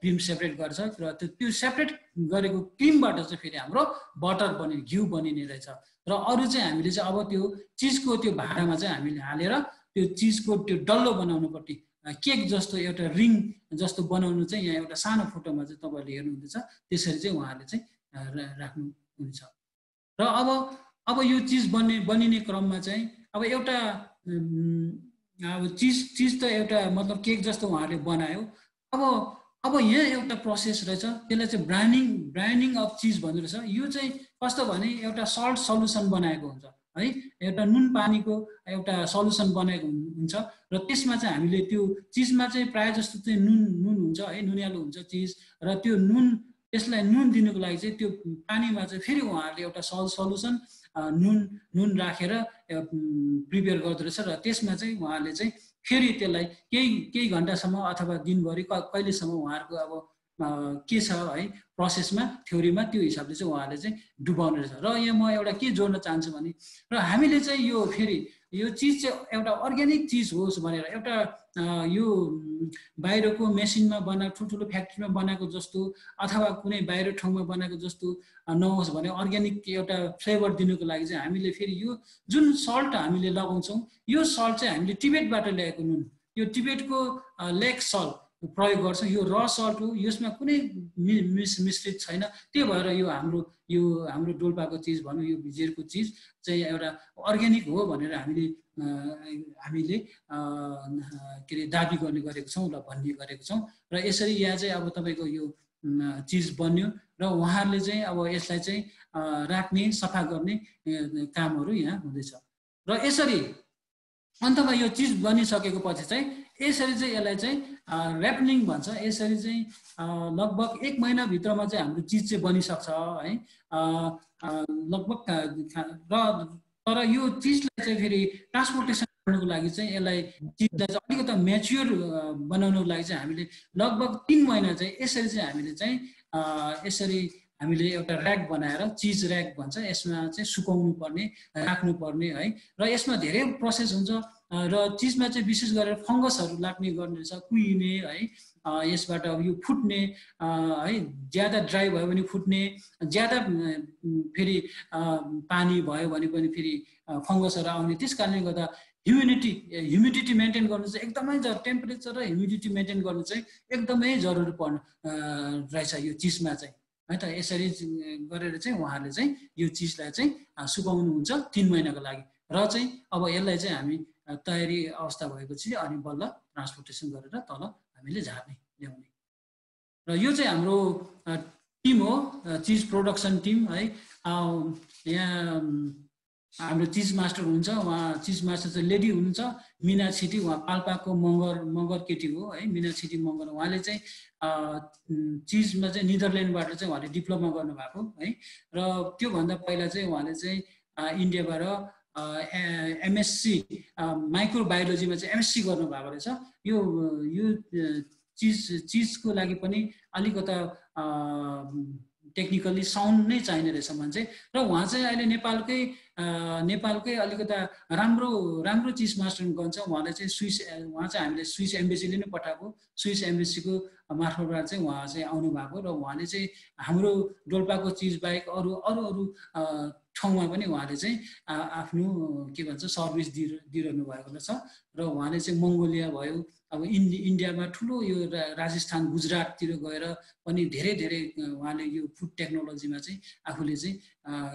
क्रिम सेपरेट गर्छ। र त्यो त्यो सेपरेट गरेको क्रिमबाट चाहिँ फेरि हाम्रो बटर बनिने घिउ बनिने रहेछ। र अरू चाहिँ हामीले चाहिँ अब त्यो चिजको त्यो भाँडामा चाहिँ हामीले हालेर त्यो चिजको त्यो डल्लो बनाउनुपट्टि केक जस्तो एउटा रिङ जस्तो बनाउनु चाहिँ यहाँ एउटा सानो फोटोमा चाहिँ तपाईँहरूले हेर्नुहुँदैछ। त्यसरी चाहिँ उहाँहरूले चाहिँ राख्नुहुन्छ। र अब अब यो चिज बन्ने बनिने क्रममा चाहिँ अब एउटा अब चिज चिज त एउटा मतलब केक जस्तो उहाँहरूले बनायो। अब अब यहाँ एउटा प्रोसेस रहेछ। त्यसलाई चाहिँ ब्रान्डिङ ब्रान्डिङ अफ चिज भन्दो रहेछ। यो चाहिँ कस्तो भने एउटा सल्ट सल्युसन बनाएको हुन्छ। है? एउटा नुन पानीको एउटा सल्युसन बनाएको हुन्छ। र त्यसमा चाहिँ हामीले त्यो चिजमा चाहिँ प्रायः जस्तो चाहिँ नुन नुन हुन्छ है? नुनियालो हुन्छ चिज। र त्यो नुन त्यसलाई नुन दिनुको लागि चाहिँ त्यो पानीमा चाहिँ फेरि उहाँहरूले एउटा सल सल्युसन नुन नुन राखेर प्रिपेयर रहेछ। र त्यसमा चाहिँ उहाँहरूले चाहिँ फेरि त्यसलाई केही केही घन्टासम्म अथवा दिनभरि कहिलेसम्म उहाँहरूको अब के छ है? प्रोसेसमा थ्योरीमा त्यो हिसाबले चाहिँ उहाँहरूले चाहिँ डुबाउने रहेछ। र यहाँ म एउटा के जोड्न चाहन्छु भने र हामीले चाहिँ यो फेरि यो चिज चाहिँ एउटा अर्ग्यानिक चिज होस् भनेर एउटा यो बाहिरको मेसिनमा बना ठुल्ठुलो फ्याक्ट्रीमा बनाएको जस्तो अथवा कुनै बाहिर ठाउँमा बनाएको जस्तो नहोस् भने अर्ग्यानिक एउटा फ्लेभर दिनुको लागि चाहिँ हामीले फेरि यो जुन सल्ट हामीले लगाउँछौँ यो सल्ट चाहिँ हामीले टिबेटबाट ल्याएको नुन। यो टिबेटको लेक सल्ट प्रयोग गर्छ। यो र सल्ट यसमा कुनै मिस मिश्रित छैन। त्यही भएर यो हाम्रो यो हाम्रो डोल्पाको चिज भनौँ यो भिजेरको चिज चाहिँ एउटा अर्ग्यानिक हो भनेर हामीले हामीले के अरे दाबी गर्ने गरेको छौँ र भन्ने गरेको छौँ। र यसरी यहाँ चाहिँ अब तपाईँको यो चिज बन्यो र उहाँहरूले चाहिँ अब यसलाई चाहिँ राख्ने सफा गर्ने कामहरू यहाँ हुँदैछ। र यसरी अन्तमा यो चिज बनिसकेको पछि चाहिँ यसरी चाहिँ यसलाई चाहिँ ऱ्यापनिङ भन्छ। यसरी चाहिँ लगभग एक महिनाभित्रमा चाहिँ हाम्रो चिज चाहिँ बनिसक्छ है। लगभग र तर यो चिजलाई चाहिँ फेरि ट्रान्सपोर्टेसन गर्नुको लागि चाहिँ यसलाई चिजलाई चाहिँ अलिकति मेच्योर बनाउनुको लागि चाहिँ हामीले लगभग तिन महिना चाहिँ यसरी चाहिँ हामीले चाहिँ यसरी हामीले एउटा ऱ्याक बनाएर चिज ऱ्याक भन्छ। यसमा चाहिँ सुकाउनु पर्ने राख्नु पर्ने है। र यसमा धेरै प्रोसेस हुन्छ। र चिजमा चाहिँ विशेष गरेर फङ्गसहरू लाग्ने गर्ने रहेछ कुहिने है यसबाट अब यो फुट्ने है ज्यादा ड्राई भयो भने फुट्ने ज्यादा फेरि पानी भयो भने पनि फेरि फङ्गसहरू आउने त्यस कारणले गर्दा ह्युमिडिटी ह्युमिडिटी मेन्टेन गर्नु चाहिँ एकदमै जरुरी टेम्परेचर र ह्युमिडिटी मेन्टेन गर्नु चाहिँ एकदमै जरुरी पर्ने रहेछ यो चिजमा चाहिँ है त? यसरी गरेर चाहिँ उहाँहरूले चाहिँ यो चिजलाई चाहिँ सुकाउनुहुन्छ तिन महिनाको लागि। र चाहिँ अब यसलाई चाहिँ हामी तयारी अवस्था भएपछि अनि बल्ल ट्रान्सपोर्टेसन गरेर तल हामीले झार्ने ल्याउने। र यो चाहिँ हाम्रो टिम हो चिज प्रोडक्सन टिम है। यहाँ हाम्रो चिज मास्टर हुनुहुन्छ उहाँ चिज मास्टर चाहिँ लेडी हुनुहुन्छ मिना छिटी उहाँ पाल्पाको मगर मगर केटी हो है। मिना छिटी मगर। उहाँले चाहिँ चिजमा चाहिँ निदरल्यान्डबाट चाहिँ उहाँले डिप्लोमा गर्नुभएको है। र त्योभन्दा पहिला चाहिँ उहाँले चाहिँ इन्डियाबाट एमएससी माइक्रोबायोलोजीमा चाहिँ एमएससी गर्नुभएको रहेछ। यो यो चिज चिजको लागि पनि अलिकता टेक्निकल्ली साउन्ड नै चाहिने रहेछ मान्छे र उहाँ चाहिँ अहिले नेपालकै नेपालकै अलिकता राम्रो राम्रो चिज मास्टर गन्छ उहाँलाई चाहिँ स्विस उहाँ चाहिँ हामीले स्विस एम्बेसीले नै पठाएको। स्विस एम्बेसीको मार्फतबाट चाहिँ उहाँ चाहिँ आउनु भएको र उहाँले चाहिँ हाम्रो डोल्पाको चिज बाहेक अरू अरू अरू ठाउँमा पनि उहाँले चाहिँ आफ्नो के भन्छ सर्भिस दि दिइरहनु भएको रहेछ। र उहाँले चाहिँ मङ्गोलिया भयो अब इन्डि इन्डियामा ठुलो यो राजस्थान गुजराततिर गएर पनि धेरै धेरै उहाँले यो फुड टेक्नोलोजीमा चाहिँ आफूले चाहिँ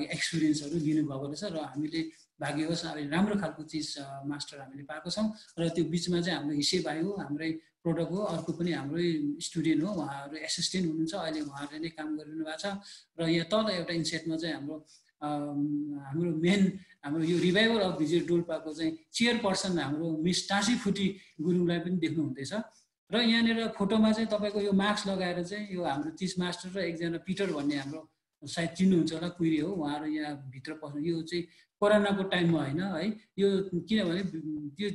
एक्सपिरियन्सहरू लिनुभएको रहेछ। र हामीले भाग्यवश अब राम्रो खालको चिज मास्टर हामीले पाएको छौँ। र त्यो बिचमा चाहिँ हाम्रो हिसे भाइ हो हाम्रै प्रोडक्ट हो। अर्को पनि हाम्रै स्टुडेन्ट हो उहाँहरू एसिस्टेन्ट हुनुहुन्छ। अहिले उहाँहरूले नै काम गरिरहनु भएको छ। र यहाँ तल एउटा इन्सेटमा चाहिँ हाम्रो हाम्रो मेन हाम्रो यो रिभाइभल अफ भिजिट डोल्पाको चाहिँ चेयरपर्सन हाम्रो मिस टाँसी फुटी गुरुङलाई पनि देख्नुहुँदैछ र यहाँनिर फोटोमा चाहिँ तपाईँको यो मास्क लगाएर चाहिँ यो हाम्रो चिज मास्टर र एकजना पिटर भन्ने हाम्रो सायद चिन्नुहुन्छ होला कुहिरी हो उहाँहरू यहाँ भित्र पस्नु यो चाहिँ कोरोनाको टाइममा होइन है। यो किनभने त्यो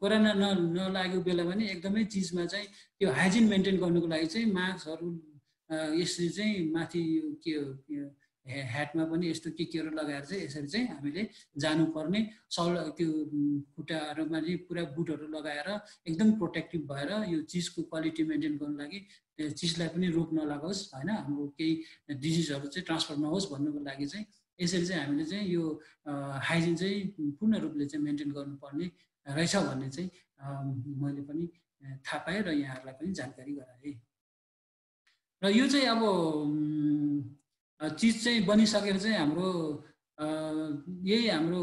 कोरोना न नलागेको बेला पनि एकदमै चिजमा चाहिँ त्यो हाइजिन मेन्टेन गर्नुको लागि चाहिँ मास्कहरू यसरी चाहिँ माथि के ह्याटमा पनि यस्तो के केहरू लगाएर चाहिँ यसरी चाहिँ हामीले जानुपर्ने सल त्यो खुट्टाहरूमा चाहिँ पुरा बुटहरू लगाएर एकदम प्रोटेक्टिभ भएर यो चिजको क्वालिटी मेन्टेन गर्नु लागि चिजलाई पनि रोग नलागोस् होइन? हाम्रो केही डिजिजहरू चाहिँ ट्रान्सफर नहोस् भन्नुको लागि चाहिँ यसरी चाहिँ हामीले चाहिँ यो हाइजिन चाहिँ पूर्ण रूपले चाहिँ मेन्टेन गर्नुपर्ने रहेछ भन्ने चाहिँ मैले पनि थाहा पाएँ र यहाँहरूलाई पनि जानकारी गराएँ। र यो चाहिँ अब चिज चाहिँ बनिसकेर चाहिँ हाम्रो यही हाम्रो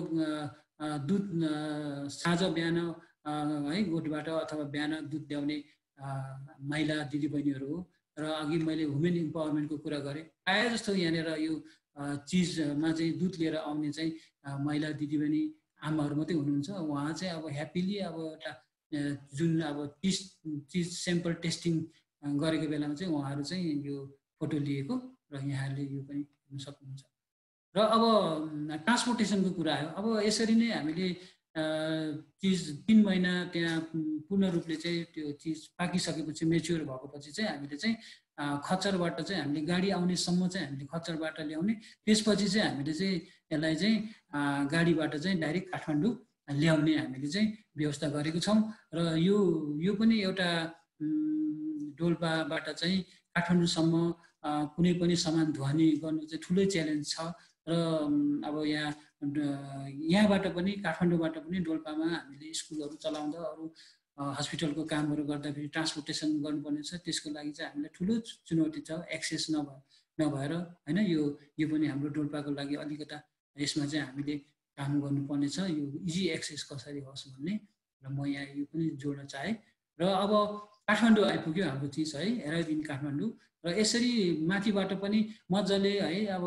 दुध साँझ बिहान है गोठबाट अथवा बिहान दुध ल्याउने महिला दिदीबहिनीहरू हो। र अघि मैले वुमेन इम्पावरमेन्टको कुरा गरेँ। प्रायः जस्तो यहाँनिर यो चिजमा चाहिँ दुध लिएर आउने चाहिँ महिला दिदीबहिनी आमाहरू मात्रै हुनुहुन्छ। उहाँ चाहिँ अब ह्याप्पिली अब एउटा जुन अब चिज चिज सेम्पल टेस्टिङ गरेको बेलामा चाहिँ उहाँहरू चाहिँ यो फोटो लिएको। र यहाँहरूले यो पनि हेर्न सक्नुहुन्छ। र अब ट्रान्सपोर्टेसनको कुरा आयो। अब यसरी नै हामीले चिज तिन महिना त्यहाँ पूर्ण रूपले चाहिँ त्यो चिज पाकिसकेपछि मेच्योर भएपछि चाहिँ हामीले चाहिँ खच्चरबाट चाहिँ हामीले गाडी आउनेसम्म चाहिँ हामीले खच्चरबाट ल्याउने त्यसपछि चाहिँ हामीले चाहिँ यसलाई चाहिँ गाडीबाट चाहिँ डाइरेक्ट काठमाडौँ ल्याउने हामीले चाहिँ व्यवस्था गरेको छौँ। र यो यो पनि एउटा डोल्पाबाट चाहिँ काठमाडौँसम्म कुनै पनि सामान ध्वनि गर्नु चाहिँ ठुलै च्यालेन्ज छ र अब यहाँ यहाँबाट पनि काठमाडौँबाट पनि डोल्पामा हामीले स्कुलहरू चलाउँदा अरू हस्पिटलको कामहरू गर्दाखेरि ट्रान्सपोर्टेसन गर्नुपर्ने छ। त्यसको लागि चाहिँ हामीलाई ठुलो चुनौती छ। एक्सेस नभए नभएर होइन यो यो पनि हाम्रो डोल्पाको लागि अलिकता यसमा चाहिँ हामीले काम गर्नुपर्ने छ। यो इजी एक्सेस कसरी होस् भन्ने र म यहाँ यो पनि जोड्न चाहेँ। र अब काठमाडौँ आइपुग्यो हाम्रो चिज है हेराइदिन काठमाडौँ। र यसरी माथिबाट पनि मजाले है अब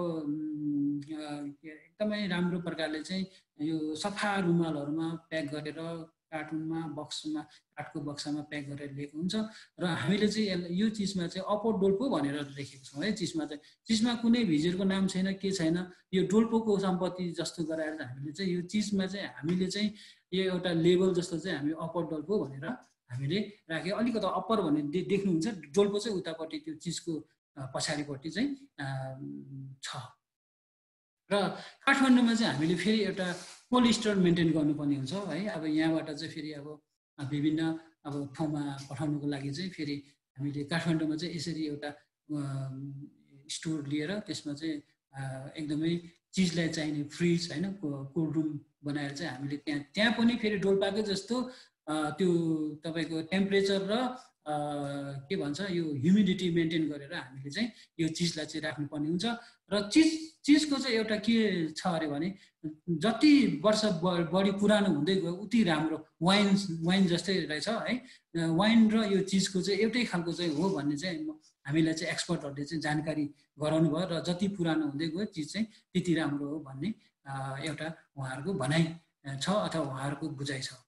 एकदमै राम्रो प्रकारले चाहिँ यो सफा रुमालहरूमा प्याक गरेर कार्टुनमा बक्समा काठको बक्सामा प्याक गरेर लिएको हुन्छ। र हामीले चाहिँ यो चिजमा चाहिँ अप्पर डोल्पो भनेर लेखेको छौँ है चिजमा चाहिँ। चिजमा कुनै भिजिटको नाम छैन के छैन यो डोल्पोको सम्पत्ति जस्तो गराएर हामीले चाहिँ यो चिजमा चाहिँ हामीले चाहिँ यो एउटा लेभल जस्तो चाहिँ हामी अप्पर डोल्पो भनेर हामीले राख्यो। अलिकति अप्पर भने दे देख्नुहुन्छ। डोल्पो चाहिँ उतापट्टि त्यो चिजको पछाडिपट्टि चाहिँ छ। र काठमाडौँमा चाहिँ हामीले फेरि एउटा कोल्ड स्टोर मेन्टेन गर्नुपर्ने हुन्छ है। अब यहाँबाट चाहिँ फेरि अब विभिन्न अब ठाउँमा पठाउनुको लागि चाहिँ फेरि हामीले काठमाडौँमा चाहिँ यसरी एउटा स्टोर लिएर त्यसमा चाहिँ एकदमै चिजलाई चाहिने फ्रिज होइन कोल्ड रुम बनाएर चाहिँ हामीले त्यहाँ त्यहाँ पनि फेरि डोल्पाकै जस्तो त्यो तपाईँको टेम्परेचर र के भन्छ यो ह्युमिडिटी मेन्टेन गरेर हामीले चाहिँ यो चिजलाई चाहिँ राख्नुपर्ने हुन्छ। र चिज चिजको चाहिँ एउटा के छ अरे भने जति वर्ष बढी पुरानो हुँदै गयो उति राम्रो वाइन वाइन जस्तै रहेछ है। वाइन र यो चिजको चाहिँ एउटै खालको चाहिँ हो भन्ने चाहिँ हामीलाई चाहिँ एक्सपर्टहरूले चाहिँ जानकारी गराउनु भयो र जति पुरानो हुँदै गयो चिज चाहिँ त्यति राम्रो हो भन्ने एउटा उहाँहरूको भनाइ छ अथवा उहाँहरूको बुझाइ छ।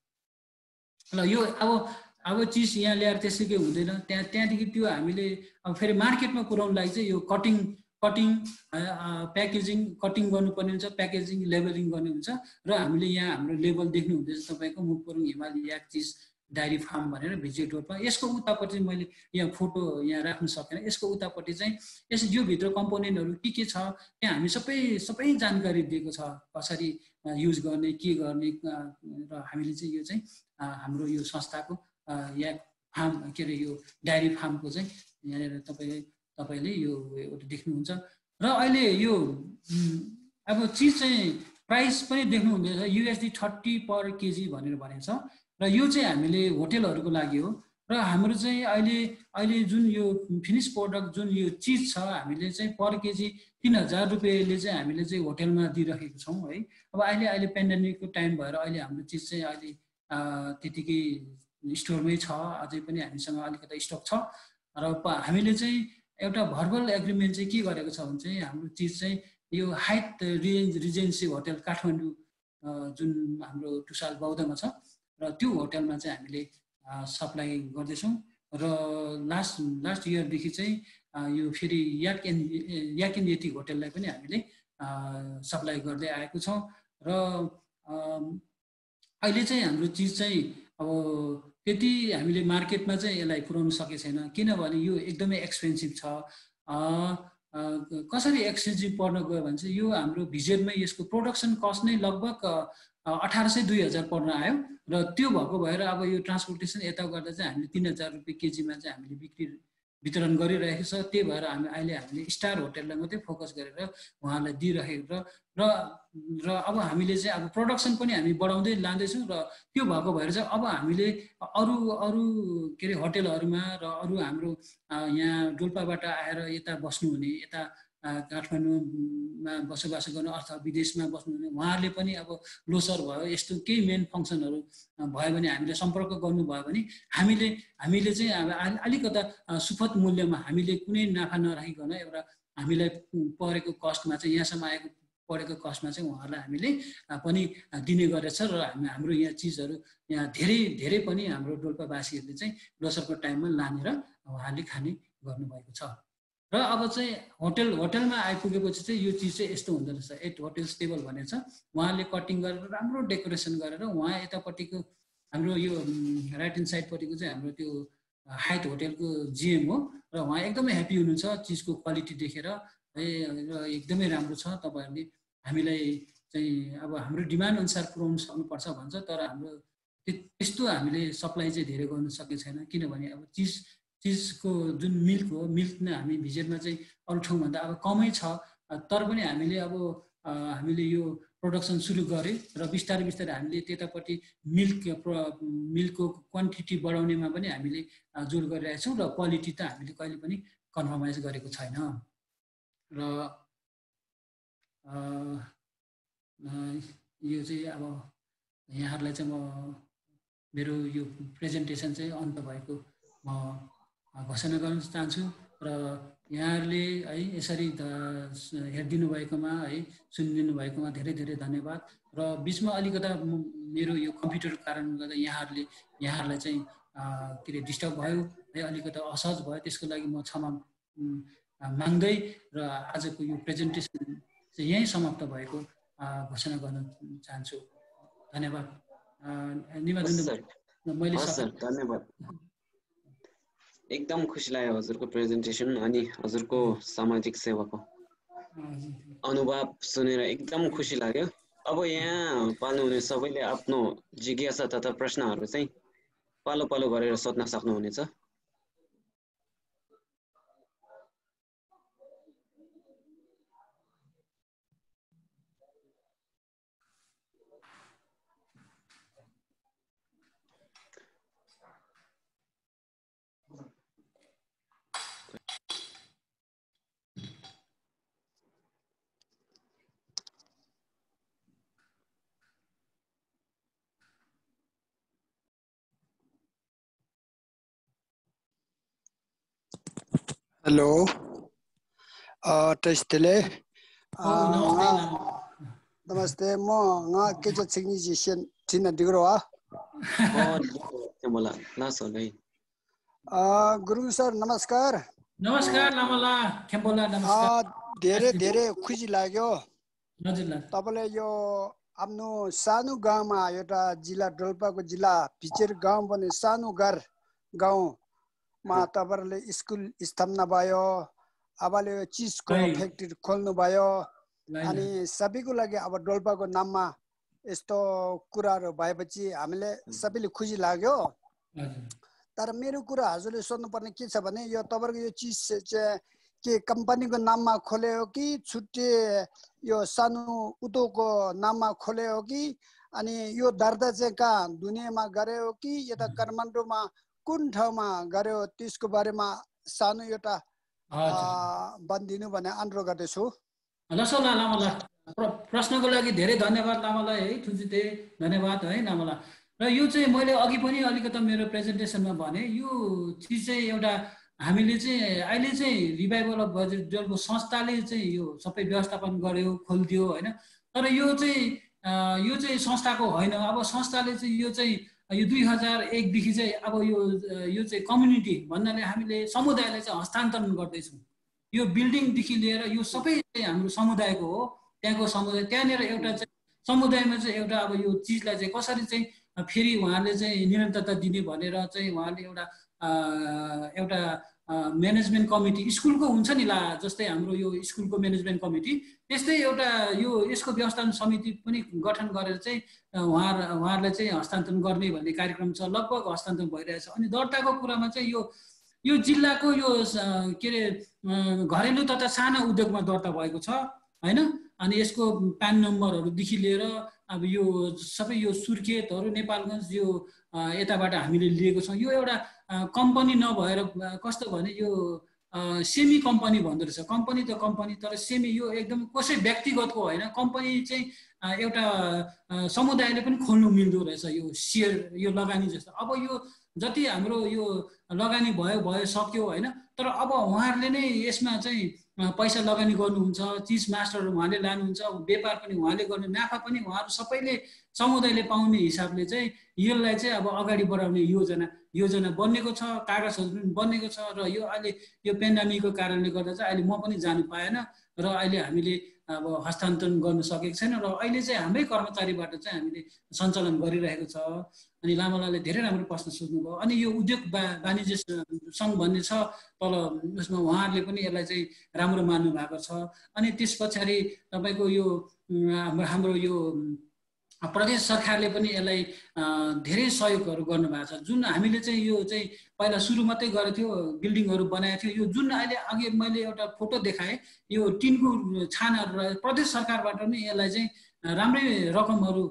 ल यो अब अब चिज यहाँ ल्याएर त्यसैकै हुँदैन। त्यहाँ त्यहाँदेखि त्यो हामीले अब फेरि मार्केटमा पुऱ्याउनु लागि चाहिँ यो कटिङ कटिङ प्याकेजिङ कटिङ गर्नुपर्ने हुन्छ प्याकेजिङ लेबलिङ गर्ने हुन्छ। र हामीले यहाँ हाम्रो लेबल देख्नु हुँदैछ तपाईँको मुखपुरुङ हिमाली याक चिज डायरी फार्म भनेर भिजिट रोडमा। यसको उतापट्टि मैले यहाँ फोटो यहाँ राख्नु सकेन। यसको उतापट्टि चाहिँ यस यो भित्र कम्पोनेन्टहरू के के छ त्यहाँ हामी सबै सबै जानकारी दिएको छ कसरी युज गर्ने के गर्ने र हामीले चाहिँ यो चाहिँ हाम्रो यो संस्थाको या फार्म के अरे यो डायरी फार्मको चाहिँ यहाँनिर तपाईँ तपाईँले यो एउटा देख्नुहुन्छ। र अहिले यो अब चिज चाहिँ प्राइस पनि देख्नुहुँदैछ युएसडी थर्टी पर केजी भनेर भनेको छ। र यो चाहिँ हामीले होटेलहरूको लागि हो। र हाम्रो चाहिँ अहिले अहिले जुन यो फिनिस प्रोडक्ट जुन यो चिज छ हामीले चाहिँ पर केजी तिन हजार रुपियाँले चाहिँ हामीले चाहिँ होटेलमा दिइरहेको छौँ है। अब अहिले अहिले पेन्डेमिकको टाइम भएर अहिले हाम्रो चिज चाहिँ अहिले त्यतिकै स्टोरमै छ अझै पनि हामीसँग अलिकति स्टक छ। र हामीले चाहिँ एउटा भर्बल एग्रिमेन्ट चाहिँ के गरेको छ भने चाहिँ हाम्रो चिज चाहिँ यो हाइट रिजेन्स रिजेन्सी होटेल काठमाडौँ जुन हाम्रो टुसाल बौद्धमा छ र त्यो होटेलमा चाहिँ हामीले सप्लाई गर्दैछौँ। र लास्ट लास्ट इयरदेखि चाहिँ यो फेरि याक एन याक एन यति होटेललाई पनि हामीले सप्लाई गर्दै आएको छौँ। र अहिले चाहिँ हाम्रो चिज चाहिँ अब त्यति हामीले मार्केटमा चाहिँ यसलाई पुऱ्याउनु सकेको छैन। किनभने यो एकदमै एक्सपेन्सिभ छ। कसरी एक्सपेन्सिभ पर्न गयो भने चाहिँ यो हाम्रो भिजेटमै यसको प्रोडक्सन कस्ट नै लगभग अठार सय दुई हजार पर्न आयो र त्यो भएको भएर अब यो ट्रान्सपोर्टेसन यता गर्दा चाहिँ हामीले तिन हजार रुपियाँ केजीमा चाहिँ हामीले बिक्री वितरण गरिरहेको छ। त्यही भएर हामी अहिले हामीले स्टार होटेललाई मात्रै फोकस गरेर उहाँलाई दिइरहेको र र अब हामीले चाहिँ अब प्रडक्सन पनि हामी बढाउँदै लाँदैछौँ र त्यो भएको भएर चाहिँ अब हामीले अरू अरू के अरे होटेलहरूमा र अरू हाम्रो यहाँ डोल्पाबाट आएर यता बस्नुहुने यता काठमाडौँमा बसोबासो गर्नु अथवा विदेशमा बस्नुहुने उहाँहरूले पनि अब लोसर भयो यस्तो केही मेन फङ्सनहरू भयो भने हामीले सम्पर्क गर्नुभयो भने हामीले हामीले चाहिँ अब अलिकता सुपथ मूल्यमा हामीले कुनै नाफा नराखिकन एउटा हामीलाई परेको कस्टमा चाहिँ यहाँसम्म आएको पढेको कस्टमा चाहिँ उहाँहरूलाई हामीले पनि दिने गरेछ र हामी हाम्रो यहाँ चिजहरू यहाँ धेरै धेरै पनि हाम्रो डोल्पावासीहरूले चाहिँ लोसरको टाइममा लानेर उहाँहरूले खाने गर्नुभएको छ। र अब चाहिँ होटल होटलमा आइपुगेपछि चाहिँ यो चिज चाहिँ यस्तो हुँदो रहेछ। एट होटेल्स टेबल भनेर छ। उहाँले कटिङ गरेर राम्रो डेकोरेसन गरेर उहाँ यतापट्टिको हाम्रो यो राइट ह्यान्ड साइडपट्टिको चाहिँ हाम्रो त्यो हाइट होटेलको जिएम हो। र उहाँ एकदमै ह्याप्पी हुनुहुन्छ चिजको क्वालिटी देखेर। है र एकदमै राम्रो छ तपाईँहरूले हामीलाई चाहिँ अब हाम्रो डिमान्ड अनुसार पुऱ्याउनु सक्नुपर्छ भन्छ तर हाम्रो त्यस्तो हामीले सप्लाई चाहिँ धेरै गर्नु सकेको छैन। किनभने अब चिज चिजको जुन मिल्क हो मिल्क नै हामी भिजेटमा चाहिँ अरू ठाउँभन्दा अब कमै छ। तर पनि हामीले अब हामीले यो प्रोडक्सन सुरु गरेँ र बिस्तारै बिस्तारै हामीले त्यतापट्टि मिल्क मिल्कको क्वान्टिटी बढाउनेमा पनि हामीले जोड गरिरहेका छौँ र क्वालिटी त हामीले कहिले पनि कन्फर्माइज गरेको छैन। र यो चाहिँ अब यहाँहरूलाई चाहिँ म मेरो यो प्रेजेन्टेसन चाहिँ अन्त भएको म घोषणा गर्न चाहन्छु र यहाँहरूले है यसरी हेरिदिनु भएकोमा है सुनिदिनु भएकोमा धेरै धेरै धन्यवाद र बिचमा अलिकता मेरो यो कम्प्युटरको कारणले गर्दा यहाँहरूले यहाँहरूलाई चाहिँ के अरे डिस्टर्ब भयो है अलिकता असहज भयो त्यसको लागि म क्षमा माग्दै र आजको यो प्रेजेन्टेसन चाहिँ यहीँ समाप्त भएको घोषणा गर्न चाहन्छु। धन्यवाद। मैले धन्यवाद। एकदम खुसी लाग्यो हजुरको प्रेजेन्टेसन अनि हजुरको सामाजिक सेवाको अनुभव सुनेर एकदम खुसी लाग्यो। अब यहाँ पाल्नुहुने सबैले आफ्नो जिज्ञासा तथा प्रश्नहरू चाहिँ पालो पालो गरेर सोध्न सक्नुहुनेछ। हेलो टेस्टले नमस्ते म nga keja chingni ji shen tina digro a मला लासोलै गुरुङ सर नमस्कार नमस्कार लामला खेम्पोला नमस्कार धेरै धेरै खुसी लाग्यो तपाईँले यो आफ्नो सानो गाउँमा एउटा जिल्ला डोल्पाको जिल्ला भिचेर गाउँ भने सानो घर गाउँ मा तपाईँहरूले स्कुल स्थापना भयो अबले चिजको फ्याक्ट्री खोल्नु भयो अनि सबैको लागि अब डोल्पाको नाममा यस्तो कुराहरू भएपछि हामीले सबैले खुसी लाग्यो। तर मेरो कुरा हजुरले सोध्नुपर्ने के छ भने यो तपाईँको यो चिज चाहिँ के कम्पनीको नाममा खोले हो कि छुट्टै यो सानो उद्योगको नाममा खोले हो कि अनि यो दर्ता चाहिँ कहाँ दुनियाँमा गरे हो कि यता काठमाडौँमा कुन ठाउँमा गर्यो त्यसको बारेमा सानो एउटा भनिदिनु भने अनुरोध गर्दैछु। ल लामाला प्रश्नको लागि धेरै धन्यवाद लामालाई है थुजिते धन्यवाद है लामाला र यो चाहिँ मैले अघि पनि अलिकति मेरो प्रेजेन्टेसनमा भने यो चिज चाहिँ एउटा हामीले चाहिँ अहिले चाहिँ रिभाइभल अफ बजेट जलको संस्थाले चाहिँ यो सबै व्यवस्थापन गर्यो खोलिदियो होइन। तर यो चाहिँ यो चाहिँ संस्थाको होइन। अब संस्थाले चाहिँ यो चाहिँ यो दुई हजार एकदेखि चाहिँ अब यो यो चाहिँ कम्युनिटी भन्नाले हामीले समुदायलाई चाहिँ हस्तान्तरण गर्दैछौँ। यो बिल्डिङदेखि लिएर यो सबै चाहिँ हाम्रो समुदायको हो। त्यहाँको समुदाय त्यहाँनिर एउटा चाहिँ समुदायमा चाहिँ एउटा अब यो चिजलाई चाहिँ कसरी चाहिँ फेरि उहाँले चाहिँ निरन्तरता दिने भनेर चाहिँ उहाँले एउटा एउटा म्यानेजमेन्ट कमिटी स्कुलको हुन्छ नि ला जस्तै हाम्रो यो स्कुलको म्यानेजमेन्ट कमिटी त्यस्तै एउटा यो यसको व्यवस्थापन समिति पनि गठन गरेर चाहिँ उहाँ उहाँहरूलाई चाहिँ हस्तान्तरण गर्ने भन्ने कार्यक्रम छ लगभग हस्तान्तरण भइरहेछ। अनि दर्ताको कुरामा चाहिँ यो यो जिल्लाको यो के अरे घरेलु तथा साना उद्योगमा दर्ता भएको छ होइन? अनि यसको प्यान नम्बरहरूदेखि लिएर अब यो सबै यो सुर्खेतहरू नेपालगञ्ज यो यताबाट हामीले लिएको छौँ। यो एउटा कम्पनी नभएर कस्तो भने यो सेमी कम्पनी भन्दो रहेछ। कम्पनी त कम्पनी तर सेमी यो एकदम कसै व्यक्तिगतको होइन। कम्पनी चाहिँ एउटा समुदायले पनि खोल्नु मिल्दो रहेछ यो सेयर यो लगानी जस्तो। अब यो जति हाम्रो यो लगानी भयो भयो सक्यो होइन। तर अब उहाँहरूले नै यसमा चाहिँ पैसा लगानी गर्नुहुन्छ चिज मास्टरहरू उहाँले लानुहुन्छ व्यापार पनि उहाँले गर्नु नाफा पनि उहाँहरू सबैले समुदायले पाउने हिसाबले चाहिँ यसलाई चाहिँ अब अगाडि बढाउने योजना। योजना बनेको छ कागजहरू पनि बनेको छ र यो अहिले यो पेन्डामिकको कारणले गर्दा चाहिँ अहिले म पनि जानु पाएन र अहिले हामीले अब हस्तान्तरण गर्न सकेको छैन र अहिले चाहिँ हाम्रै कर्मचारीबाट चाहिँ हामीले सञ्चालन गरिरहेको छ। अनि लामालाले धेरै राम्रो प्रश्न सोध्नुभयो। अनि यो उद्योग बा वाणिज्य सङ्घ भन्ने छ तल उसमा उहाँहरूले पनि यसलाई चाहिँ राम्रो मान्नु भएको छ। अनि त्यस पछाडि तपाईँको यो हाम्रो यो प्रदेश सरकारले पनि यसलाई धेरै सहयोगहरू गर्नुभएको छ। जुन हामीले चाहिँ यो चाहिँ पहिला सुरु मात्रै गरेको थियो बिल्डिङहरू बनाएको थियो यो जुन अहिले अघि मैले एउटा फोटो देखाएँ यो टिनको छानाहरू प्रदेश सरकारबाट पनि यसलाई चाहिँ राम्रै रकमहरू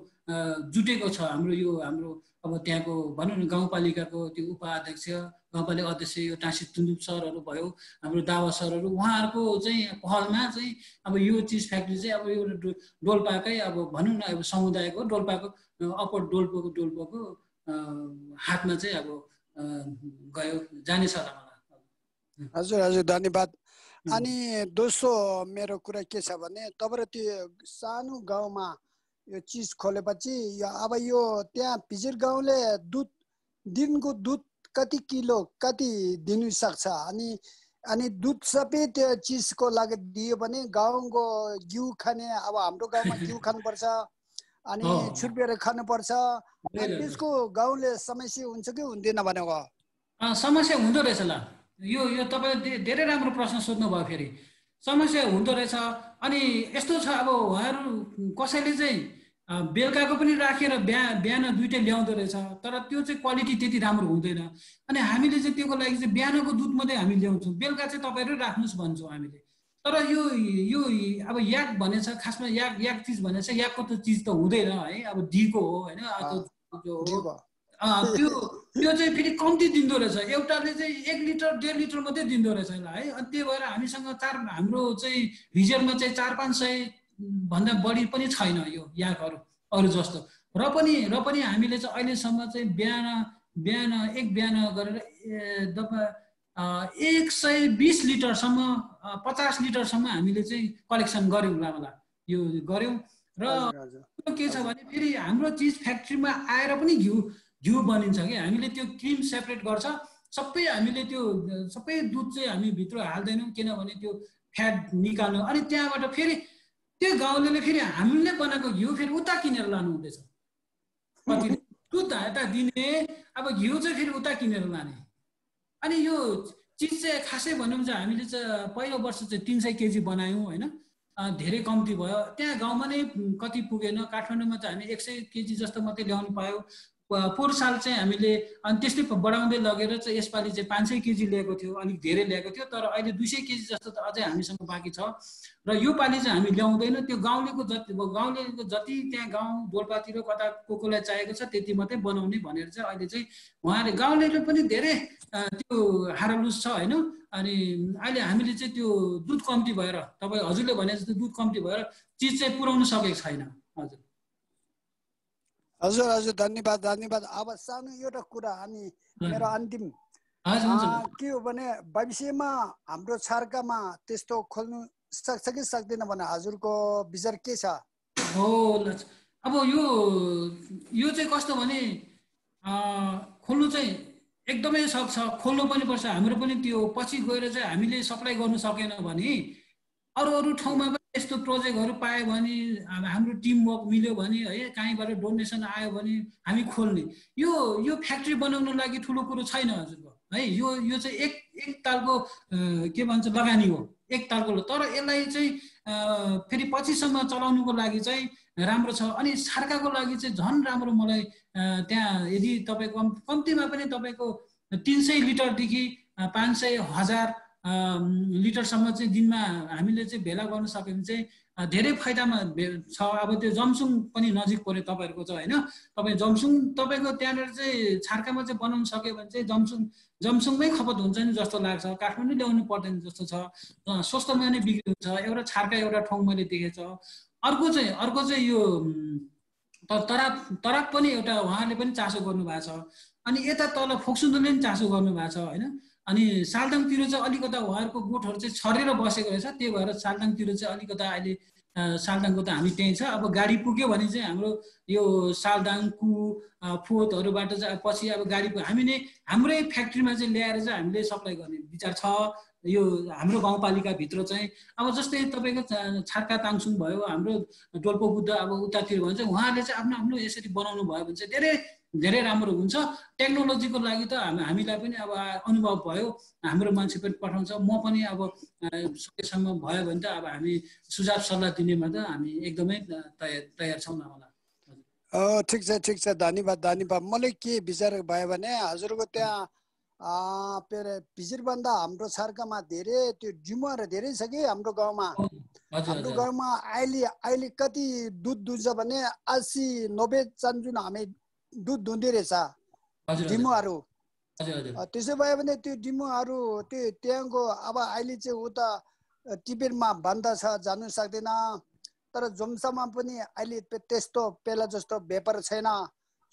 जुटेको छ हाम्रो यो हाम्रो अब त्यहाँको भनौँ न गाउँपालिकाको त्यो उपाध्यक्ष गाउँपालिका अध्यक्ष यो टाँसी तुन्दुप सरहरू भयो हाम्रो दावा सरहरू उहाँहरूको चाहिँ पहलमा चाहिँ अब यो चिज फ्याक्ट्री चाहिँ अब यो डोल्पाकै अब भनौँ न अब समुदायको डोल्पाको अप्पर डोल्पोको डोल्पोको हातमा चाहिँ अब गयो जानेछ होला मलाई। हजुर हजुर धन्यवाद। अनि दोस्रो मेरो कुरा के छ भने तपाईँहरू त्यो सानो गाउँमा यो चिज खोलेपछि अब यो त्यहाँ भिजिर गाउँले दुध दिनको दुध कति किलो कति दिनु सक्छ अनि अनि दुध सबै त्यो चिजको लागि दियो भने गाउँको घिउ खाने अब हाम्रो गाउँमा घिउ खानुपर्छ अनि छुर्पिएर खानुपर्छ। त्यसको गाउँले समस्या हुन्छ कि हुँदैन भनेको? समस्या हुँदो रहेछ ल। यो यो तपाईँले धेरै राम्रो प्रश्न सोध्नु भयो फेरि। समस्या हुँदो रहेछ। अनि यस्तो छ अब उहाँहरू कसैले चाहिँ बेलुकाको पनि राखेर बिहा बिहान दुइटै ल्याउँदो रहेछ। तर त्यो चाहिँ क्वालिटी त्यति राम्रो हुँदैन। अनि हामीले चाहिँ त्योको लागि चाहिँ बिहानको दुध मात्रै हामी ल्याउँछौँ। बेलुका चाहिँ तपाईँहरू राख्नुहोस् भन्छौँ हामीले। तर यो यो अब याक भनेछ खासमा याक याक चिज भनेछ याकको त चिज त हुँदैन है। अब ढिको हो होइन? त्यो त्यो चाहिँ फेरि कम्ती दिँदो रहेछ। एउटाले चाहिँ एक लिटर डेढ लिटर मात्रै दिँदो रहेछ है। अनि त्यही भएर हामीसँग चार हाम्रो चाहिँ भिजरमा चाहिँ चार पाँच सय भन्दा बढी पनि छैन यो याकहरू अरू जस्तो। र पनि र पनि हामीले चाहिँ अहिलेसम्म चाहिँ बिहान बिहान एक बिहान गरेर एक सय बिस लिटरसम्म पचास लिटरसम्म हामीले चाहिँ कलेक्सन गऱ्यौँ लामला यो गऱ्यौँ। र के छ भने फेरि हाम्रो चिज फ्याक्ट्रीमा आएर पनि घिउ घिउ बनिन्छ कि। हामीले त्यो क्रिम सेपरेट गर्छ। सबै हामीले त्यो सबै दुध चाहिँ हामी भित्र हाल्दैनौँ। किनभने त्यो फ्याट निकाल्नु। अनि त्यहाँबाट फेरि त्यो गाउँले फेरि हामीले बनाएको घिउ फेरि उता किनेर लानु हुँदैछ कति दुध यता दिने अब घिउ चाहिँ फेरि उता किनेर लाने। अनि यो चिज चाहिँ खासै भनौँ चाहिँ हामीले चाहिँ पहिलो वर्ष चाहिँ तिन सय केजी बनायौँ होइन? धेरै कम्ती भयो। त्यहाँ गाउँमा नै कति पुगेन। काठमाडौँमा चाहिँ हामी एक सय केजी जस्तो मात्रै ल्याउनु पायो। पोहोर साल चाहिँ हामीले अनि त्यस्तै बढाउँदै लगेर चाहिँ यसपालि चाहिँ पाँच सय केजी ल्याएको थियो अलिक धेरै ल्याएको थियो तर अहिले दुई सय केजी जस्तो त अझै हामीसँग बाँकी छ। र यो पालि चाहिँ हामी ल्याउँदैनौँ त्यो गाउँलेको जति गाउँलेको जति त्यहाँ गाउँ डोल्पातिर कता को कोलाई चाहिएको छ त्यति मात्रै बनाउने भनेर चाहिँ अहिले चाहिँ उहाँले गाउँलेले पनि धेरै त्यो हारालुस छ होइन? अनि अहिले हामीले चाहिँ त्यो दुध कम्ती भएर तपाईँ हजुरले भने जस्तो दुध कम्ती भएर चिज चाहिँ पुऱ्याउनु सकेको छैन। हजुर। हजुर हजुर धन्यवाद धन्यवाद। अब सानो एउटा कुरा अनि मेरो अन्तिम। के हो भने भविष्यमा हाम्रो छर्कामा त्यस्तो खोल्नु सक्छ कि सक्दैन भने हजुरको विचार के छ? हो अब यो यो चाहिँ कस्तो भने खोल्नु चाहिँ एकदमै सक्छ खोल्नु पनि पर्छ हाम्रो पनि त्यो पछि गएर चाहिँ हामीले सप्लाई गर्नु सकेन भने अरू अरू ठाउँमा यस्तो प्रोजेक्टहरू पायो भने हाम्रो टिमवर्क मिल्यो भने है कहीँबाट डोनेसन आयो भने हामी खोल्ने। यो यो फ्याक्ट्री बनाउनु लागि ठुलो कुरो छैन हजुरको। है यो यो चाहिँ एक एक तालको के भन्छ लगानी हो। एक तालको तर यसलाई चाहिँ फेरि पछिसम्म चलाउनुको लागि चाहिँ राम्रो छ। अनि सार्काको लागि चाहिँ झन् राम्रो मलाई त्यहाँ यदि तपाईँको कम्तीमा पनि तपाईँको तिन सय लिटरदेखि पाँच सय हजार लिटरसम्म चाहिँ दिनमा हामीले चाहिँ भेला गर्न सक्यो भने चाहिँ धेरै फाइदामा छ। अब त्यो जमसुङ पनि नजिक पऱ्यो तपाईँहरूको चाहिँ होइन? तपाईँ जमसुङ तपाईँको त्यहाँनिर चाहिँ छार्कामा चाहिँ बनाउनु सक्यो भने चाहिँ जमसुङ जमसुङमै खपत हुन्छ नि जस्तो लाग्छ। काठमाडौँ ल्याउनु पर्दैन जस्तो छ। सस्तोमा नै बिक्री हुन्छ। एउटा छार्का एउटा ठाउँ मैले देखेको छ। अर्को चाहिँ अर्को चाहिँ यो तराप तराप पनि एउटा उहाँले पनि चासो गर्नुभएको छ। अनि यता तल फोक्सुन्दुले पनि चासो गर्नुभएको छ होइन? अनि सालदाङतिर चाहिँ अलिकता उहाँहरूको गोठहरू चाहिँ छरेर बसेको रहेछ त्यही भएर सालदाङतिर चाहिँ अलिकता अहिले सालदाङको त हामी त्यहीँ छ। अब गाडी पुग्यो भने चाहिँ हाम्रो यो सालदाङ कु फोतहरूबाट चाहिँ पछि अब गाडी हामी नै हाम्रै फ्याक्ट्रीमा चाहिँ ल्याएर चाहिँ हामीले सप्लाई गर्ने विचार छ। यो हाम्रो गाउँपालिकाभित्र चाहिँ अब जस्तै तपाईँको छार्का ताङसुङ भयो हाम्रो डोल्पो बुद्ध अब उतातिर भयो भने चाहिँ उहाँहरूले चाहिँ आफ्नो आफ्नो यसरी बनाउनु भयो भने चाहिँ धेरै धेरै राम्रो हुन्छ। टेक्नोलोजीको लागि त हामीलाई पनि अब अनुभव भयो। हाम्रो मान्छे पनि पठाउँछ। म पनि अब सकेसम्म भयो भने त अब हामी सुझाव सल्लाह दिनेमा त हामी एकदमै तयार तयार छौँ न होला। ठिक छ ठिक छ। धन्यवाद धन्यवाद। मलाई के विचार भयो भने हजुरको त्यहाँ के अरे भिजिरभन्दा हाम्रो छर्कामा धेरै त्यो जिम्मेवार धेरै छ कि हाम्रो गाउँमा? हाम्रो गाउँमा अहिले अहिले कति दुध दुन्छ भने असी नब्बे चान्जुन हामी दुध दुँदै रहेछ। डिमुहरू। त्यसो भयो भने त्यो डिमुहरू त्यो त्यहाँको अब अहिले चाहिँ उता टिबेटमा बन्द छ जानु सक्दैन। तर जोम्सामा पनि अहिले त्यस्तो पहिला जस्तो व्यापार छैन।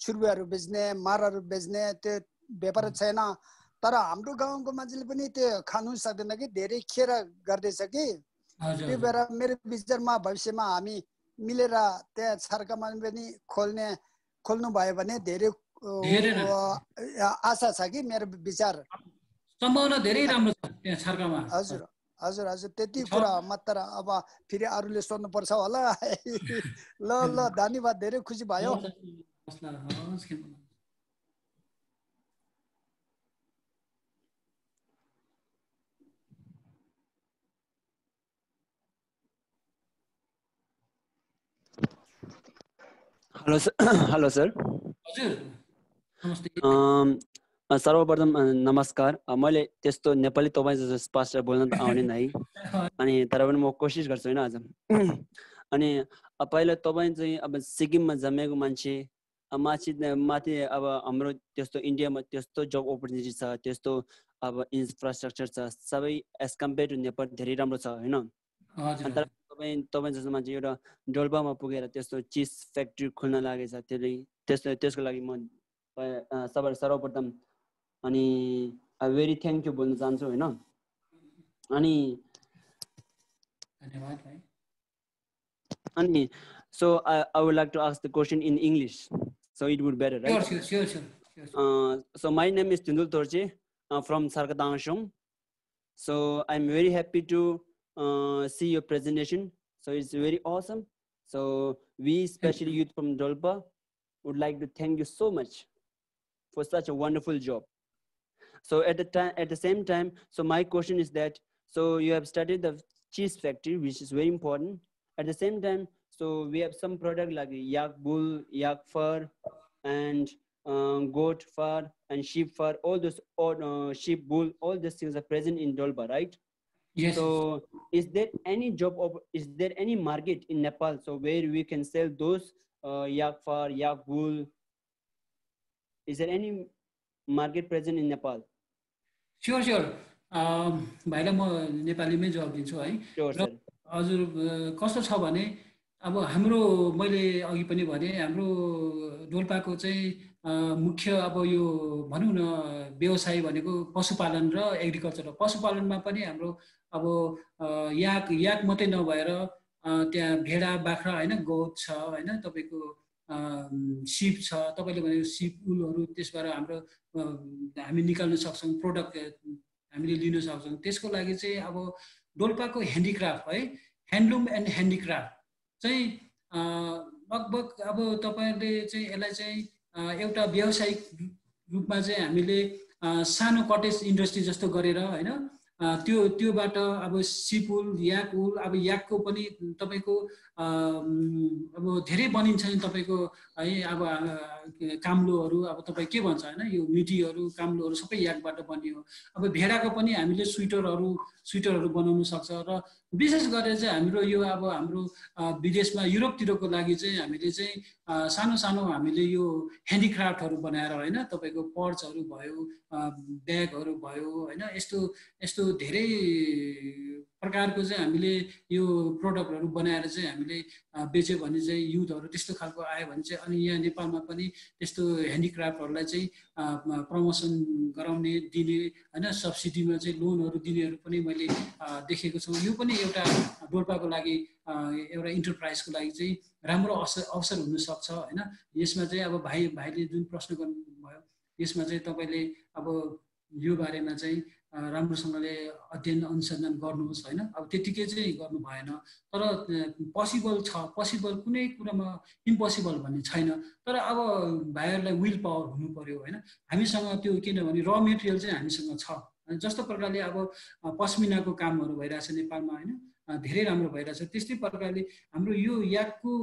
छुर्बीहरू बेच्ने मारहरू बेच्ने त्यो व्यापार छैन। तर हाम्रो गाउँको मान्छेले पनि त्यो खानु सक्दैन कि धेरै खेर गर्दैछ कि। त्यो भएर मेरो विचारमा भविष्यमा हामी मिलेर त्यहाँ छर्कामा पनि खोल्ने खोल्नु भयो भने धेरै आशा छ कि मेरो विचार? सम्भावना धेरै राम्रो छ त्यहाँ छर्कामा। हजुर हजुर हजुर। त्यति कुरा मात्र अब फेरि अरूले सोध्नु पर्छ होला। ल ल धन्यवाद धेरै खुसी भयो। हेलो सर हेलो सर सर्वप्रथम नमस्कार। मैले त्यस्तो नेपाली तपाईँ जस्तो स्पष्ट बोल्न त आउने नै। अनि तर पनि म कोसिस गर्छु होइन आज। अनि पहिला तपाईँ चाहिँ अब सिक्किममा जन्मेको मान्छे। माथि माथि अब हाम्रो त्यस्तो इन्डियामा त्यस्तो जब अपर्च्युनिटी छ त्यस्तो अब इन्फ्रास्ट्रक्चर छ सबै एज कम्पेयर टु नेपाल धेरै राम्रो छ होइन। तपाईँ तपाईँ जस्तो मान्छे एउटा डोल्पामा पुगेर त्यस्तो चिज फ्याक्ट्री खोल्न लागेछ त्यसले त्यस्तो त्यसको लागि म सबै सर्वप्रथम अनि भेरी थ्याङ्क यू बोल्न चाहन्छु होइन? अनि अनि so I I would like to ask the question in English so it would better right so my name is Tindul Torche from सार्कादाङसोङ so i'm very happy to uh, see your presentation. So it's very awesome. So we, especially youth from Dolpa, would like to thank you so much for such a wonderful job. So at the time, at the same time, so my question is that, so you have studied the cheese factory, which is very important. At the same time, so we have some product like yak bull, yak fur, and um, goat fur and sheep fur. All those, all, uh, sheep bull, all these things are present in Dolpa, right? Yes. So is there any job of is there any market in Nepal so where we can sell those uh, yak fur, yak wool? Is there any market present in Nepal? Sure sure भाइलाई म नेपालीमै जवाब दिन्छु है हजुर कस्तो छ भने अब हाम्रो मैले अघि पनि भने हाम्रो डोल्पाको चाहिँ मुख्य अब यो भनौँ न व्यवसाय भनेको पशुपालन र एग्रिकल्चर पशुपालनमा पनि हाम्रो अब याक याक मात्रै नभएर त्यहाँ भेडा बाख्रा होइन गोठ छ होइन तपाईँको सिप छ तपाईँले भनेको सिप उलहरू त्यसबाट हाम्रो हामी निकाल्न सक्छौँ प्रोडक्ट हामीले लिन सक्छौँ। त्यसको लागि चाहिँ अब डोल्पाको ह्यान्डिक्राफ्ट है ह्यान्डलुम एन्ड ह्यान्डिक्राफ्ट चाहिँ लगभग अब तपाईँहरूले चाहिँ यसलाई चाहिँ एउटा व्यावसायिक रूपमा चाहिँ हामीले सानो कटेज इन्डस्ट्री जस्तो गरेर होइन त्यो त्योबाट अब सिपुल याक उल अब याकको पनि तपाईँको अब धेरै बनिन्छ नि तपाईँको है अब काम्लोहरू अब तपाईँ के भन्छ होइन यो मिटीहरू काम्लोहरू सबै याकबाट बनियो। अब भेडाको पनि हामीले स्वेटरहरू स्वेटरहरू बनाउनु सक्छ र विशेष गरेर चाहिँ हाम्रो यो अब हाम्रो विदेशमा युरोपतिरको लागि चाहिँ हामीले चाहिँ सानो सानो हामीले यो ह्यान्डिक्राफ्टहरू बनाएर होइन तपाईँको पर्चहरू भयो ब्यागहरू भयो होइन यस्तो यस्तो धेरै प्रकारको चाहिँ हामीले यो प्रडक्टहरू बनाएर चाहिँ हामीले बेच्यो भने चाहिँ युथहरू त्यस्तो खालको आयो भने चाहिँ अनि यहाँ नेपालमा पनि त्यस्तो ह्यान्डिक्राफ्टहरूलाई चाहिँ प्रमोसन गराउने दिने होइन सब्सिडीमा चाहिँ लोनहरू दिनेहरू पनि मैले देखेको छु। यो पनि एउटा डोल्पाको लागि एउटा इन्टरप्राइजको लागि चाहिँ राम्रो अवसर अवसर हुनसक्छ होइन। यसमा चाहिँ अब भाइ भाइले जुन प्रश्न गर्नुभयो यसमा चाहिँ तपाईँले अब यो बारेमा चाहिँ राम्रोसँगले अध्ययन अनुसन्धान गर्नुहोस् होइन। अब त्यतिकै चाहिँ गर्नु भएन। तर पोसिबल छ। पोसिबल कुनै कुरामा इम्पोसिबल भन्ने छैन। तर अब भाइहरूलाई विल पावर हुनु पऱ्यो होइन। हामीसँग त्यो किनभने र मेटेरियल चाहिँ हामीसँग छ। जस्तो प्रकारले अब पस्मिनाको कामहरू भइरहेछ नेपालमा होइन। धेरै राम्रो भइरहेछ। त्यस्तै प्रकारले हाम्रो यो याकको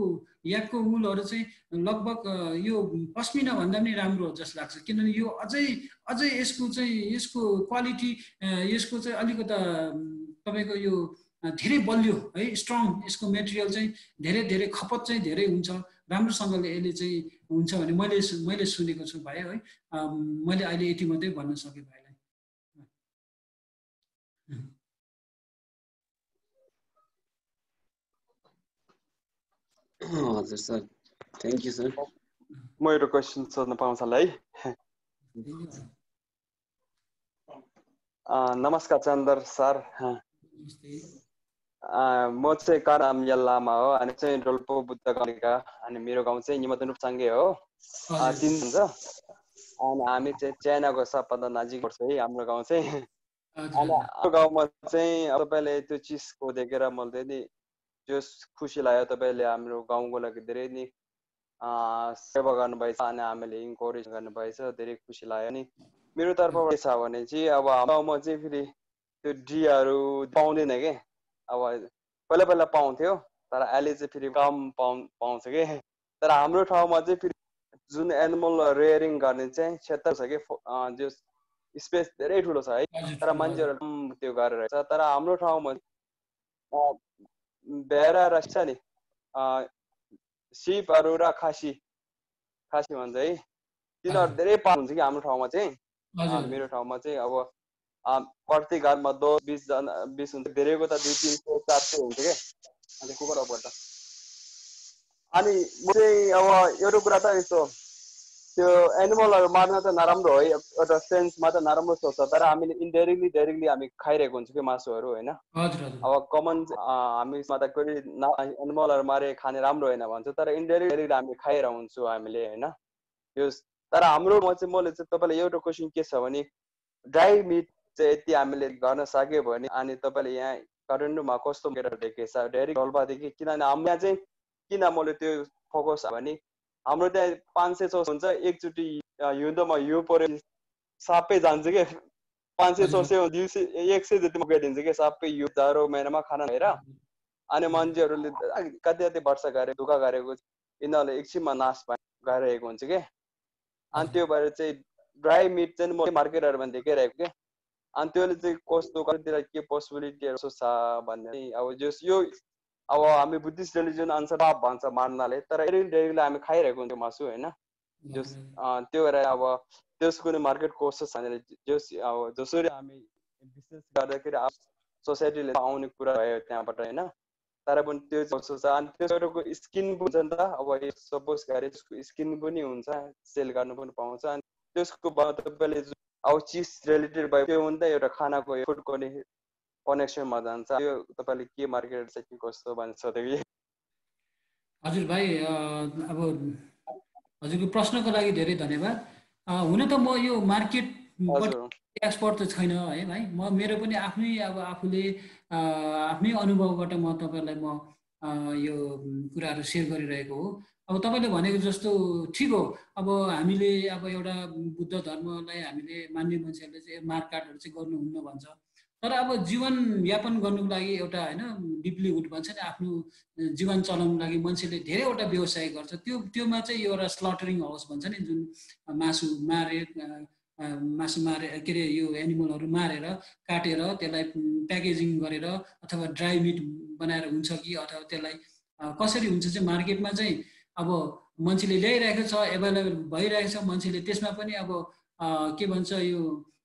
याकको उलहरू चाहिँ लगभग यो पस्मिना भन्दा पनि राम्रो हो जस्तो लाग्छ। किनभने यो अझै अझै यसको चाहिँ यसको क्वालिटी यसको चाहिँ अलिकता तपाईँको यो धेरै बलियो है स्ट्रङ यसको मेटेरियल चाहिँ धेरै धेरै खपत चाहिँ धेरै हुन्छ। राम्रोसँगले यसले चाहिँ हुन्छ भने मैले मैले सुनेको छु भाइ है। मैले अहिले यति मात्रै भन्न सकेँ भाइ। हजुर सर थ्याङ्क यू सर म एउटा क्वेसन सोध्न पाउँछ होला है नमस्कार चन्दर सर म चाहिँ कराम यल्लामा हो अनि चाहिँ डोल्पो बुद्ध गाउँका अनि मेरो गाउँ चाहिँ निमतन रूपसाङ्गे हो तिन हुन्छ अनि हामी चाहिँ चाइनाको सबभन्दा नजिक पर्छ है हाम्रो गाउँ चाहिँ अनि हाम्रो गाउँमा चाहिँ तपाईँले त्यो चिजको देखेर मैले नि जो खुसी लाग्यो तपाईँले हाम्रो गाउँको लागि धेरै नै सेवा गर्नुभएछ अनि हामीले इन्करेज गर्नुभएछ धेरै खुसी लाग्यो अनि मेरो तर्फबाट छ भने चाहिँ अब गाउँमा चाहिँ फेरि त्यो डियाहरू पाउँदैन कि अब पहिला पहिला पाउँथ्यो तर अहिले चाहिँ फेरि कम पाउ पाउँछ कि तर हाम्रो ठाउँमा चाहिँ फेरि जुन एनिमल रेयरिङ गर्ने चाहिँ क्षेत्र छ कि जो स्पेस धेरै ठुलो छ है तर मान्छेहरू त्यो गरेर तर हाम्रो ठाउँमा भेडा रहेछ नि सिपहरू र खासी खासी भन्छ है तिनीहरू धेरै पाउनुहुन्छ कि हाम्रो ठाउँमा चाहिँ मेरो ठाउँमा चाहिँ अब प्रति घरमा दस बिसजना बिस हुन्छ धेरैको त दुई तिन सय चार सय हुन्छ क्या अन्त कुखुराबाट अनि म चाहिँ अब एउटा कुरा त यस्तो त्यो एनिमलहरू मार्न त नराम्रो हो एउटा सेन्समा त नराम्रो सोच्छ तर हामीले इन्डाइरेक्टली डाइरेक्टली हामी खाइरहेको हुन्छौँ कि मासुहरू होइन? अब कमन हामीमा त कोही एनिमलहरू मारे खाने राम्रो होइन भन्छ तर इन्डाइरेक्टली हामी खाएर हुन्छौँ हामीले होइन? यो तर हाम्रोमा चाहिँ मैले चाहिँ तपाईँलाई एउटा क्वेसन के छ भने ड्राई मिट चाहिँ यति हामीले गर्न सक्यो भने अनि तपाईँले यहाँ काठमाडौँमा कस्तो देखेछ डाइरेक्ट ढल्पादेखि किनभने हाम्रो यहाँ चाहिँ किन मैले त्यो फोकस भने हाम्रो त्यहाँ पाँच सय छ हुन्छ एकचोटि हिउँदोमा हिउँ पऱ्यो सबै जान्छ क्या पाँच सय सय दिउँसो एक सय जति गइदिन्छ क्या सबै हिउँ जाडो महिनामा खाना भएर अनि मान्छेहरूले कति कति वर्ष गरे दुःख गरेको यिनीहरूले एकछिनमा नाश गरिरहेको हुन्छ क्या अनि त्यो भएर चाहिँ ड्राई मिट चाहिँ म मार्केटहरूमा देखिरहेको क्या अनि त्यसले चाहिँ कस्तो कतितिर के पोसिबिलिटीहरू छ भन्ने अब जस यो अब हामी बुद्धिस्ट रिलिजन अनुसार पाप भन्छ मान्नाले तर डेली डेली हामी खाइरहेको हुन्थ्यो मासु होइन? जस त्यो भएर अब त्यसको मार्केट कोर्सेस भनेर जस अब जसरी हामी विशेष गर्दाखेरि सोसाइटीले आउने कुरा भयो त्यहाँबाट होइन? तर पनि त्यो जस्तो छ। अनि त्यो स्किन हुन्छ नि त। अब सपोज गरे स्किन पनि हुन्छ सेल गर्नु पनि पाउँछ। अनि त्यसको तपाईँले अब चिज रिलेटेड भयो त्यो हुन्छ एउटा खानाको फुडको कनेक्सनमा जान्छ। यो तपाईँले के मार्केट चाहिँ के कस्तो भन्छ सोध्यो कि हजुर भाइ अब हजुरको प्रश्नको लागि धेरै धन्यवाद। हुन त म यो मार्केट एक्सपर्ट त छैन है भाइ। म मेरो पनि आफ्नै अब आफूले आफ्नै अनुभवबाट म तपाईँलाई म यो कुराहरू सेयर गरिरहेको हो। अब तपाईँले भनेको जस्तो ठिक हो। अब हामीले अब एउटा बुद्ध धर्मलाई हामीले मान्ने मान्छेहरूले चाहिँ मार्काटहरू चाहिँ गर्नुहुन्न भन्छ। तर अब जीवनयापन गर्नुको लागि एउटा होइन लिभलिहुड भन्छ नि आफ्नो जीवन चलाउनुको लागि मान्छेले धेरैवटा व्यवसाय गर्छ। त्यो त्योमा चाहिँ एउटा स्लटरिङ हाउस भन्छ नि जुन मासु मारे मासु मारे के अरे यो एनिमलहरू मारेर काटेर त्यसलाई प्याकेजिङ गरेर अथवा ड्राई मिट बनाएर हुन्छ कि अथवा त्यसलाई कसरी हुन्छ चाहिँ मार्केटमा चाहिँ अब मान्छेले ल्याइरहेको छ एभाइलेबल भइरहेको छ मान्छेले त्यसमा पनि अब के भन्छ यो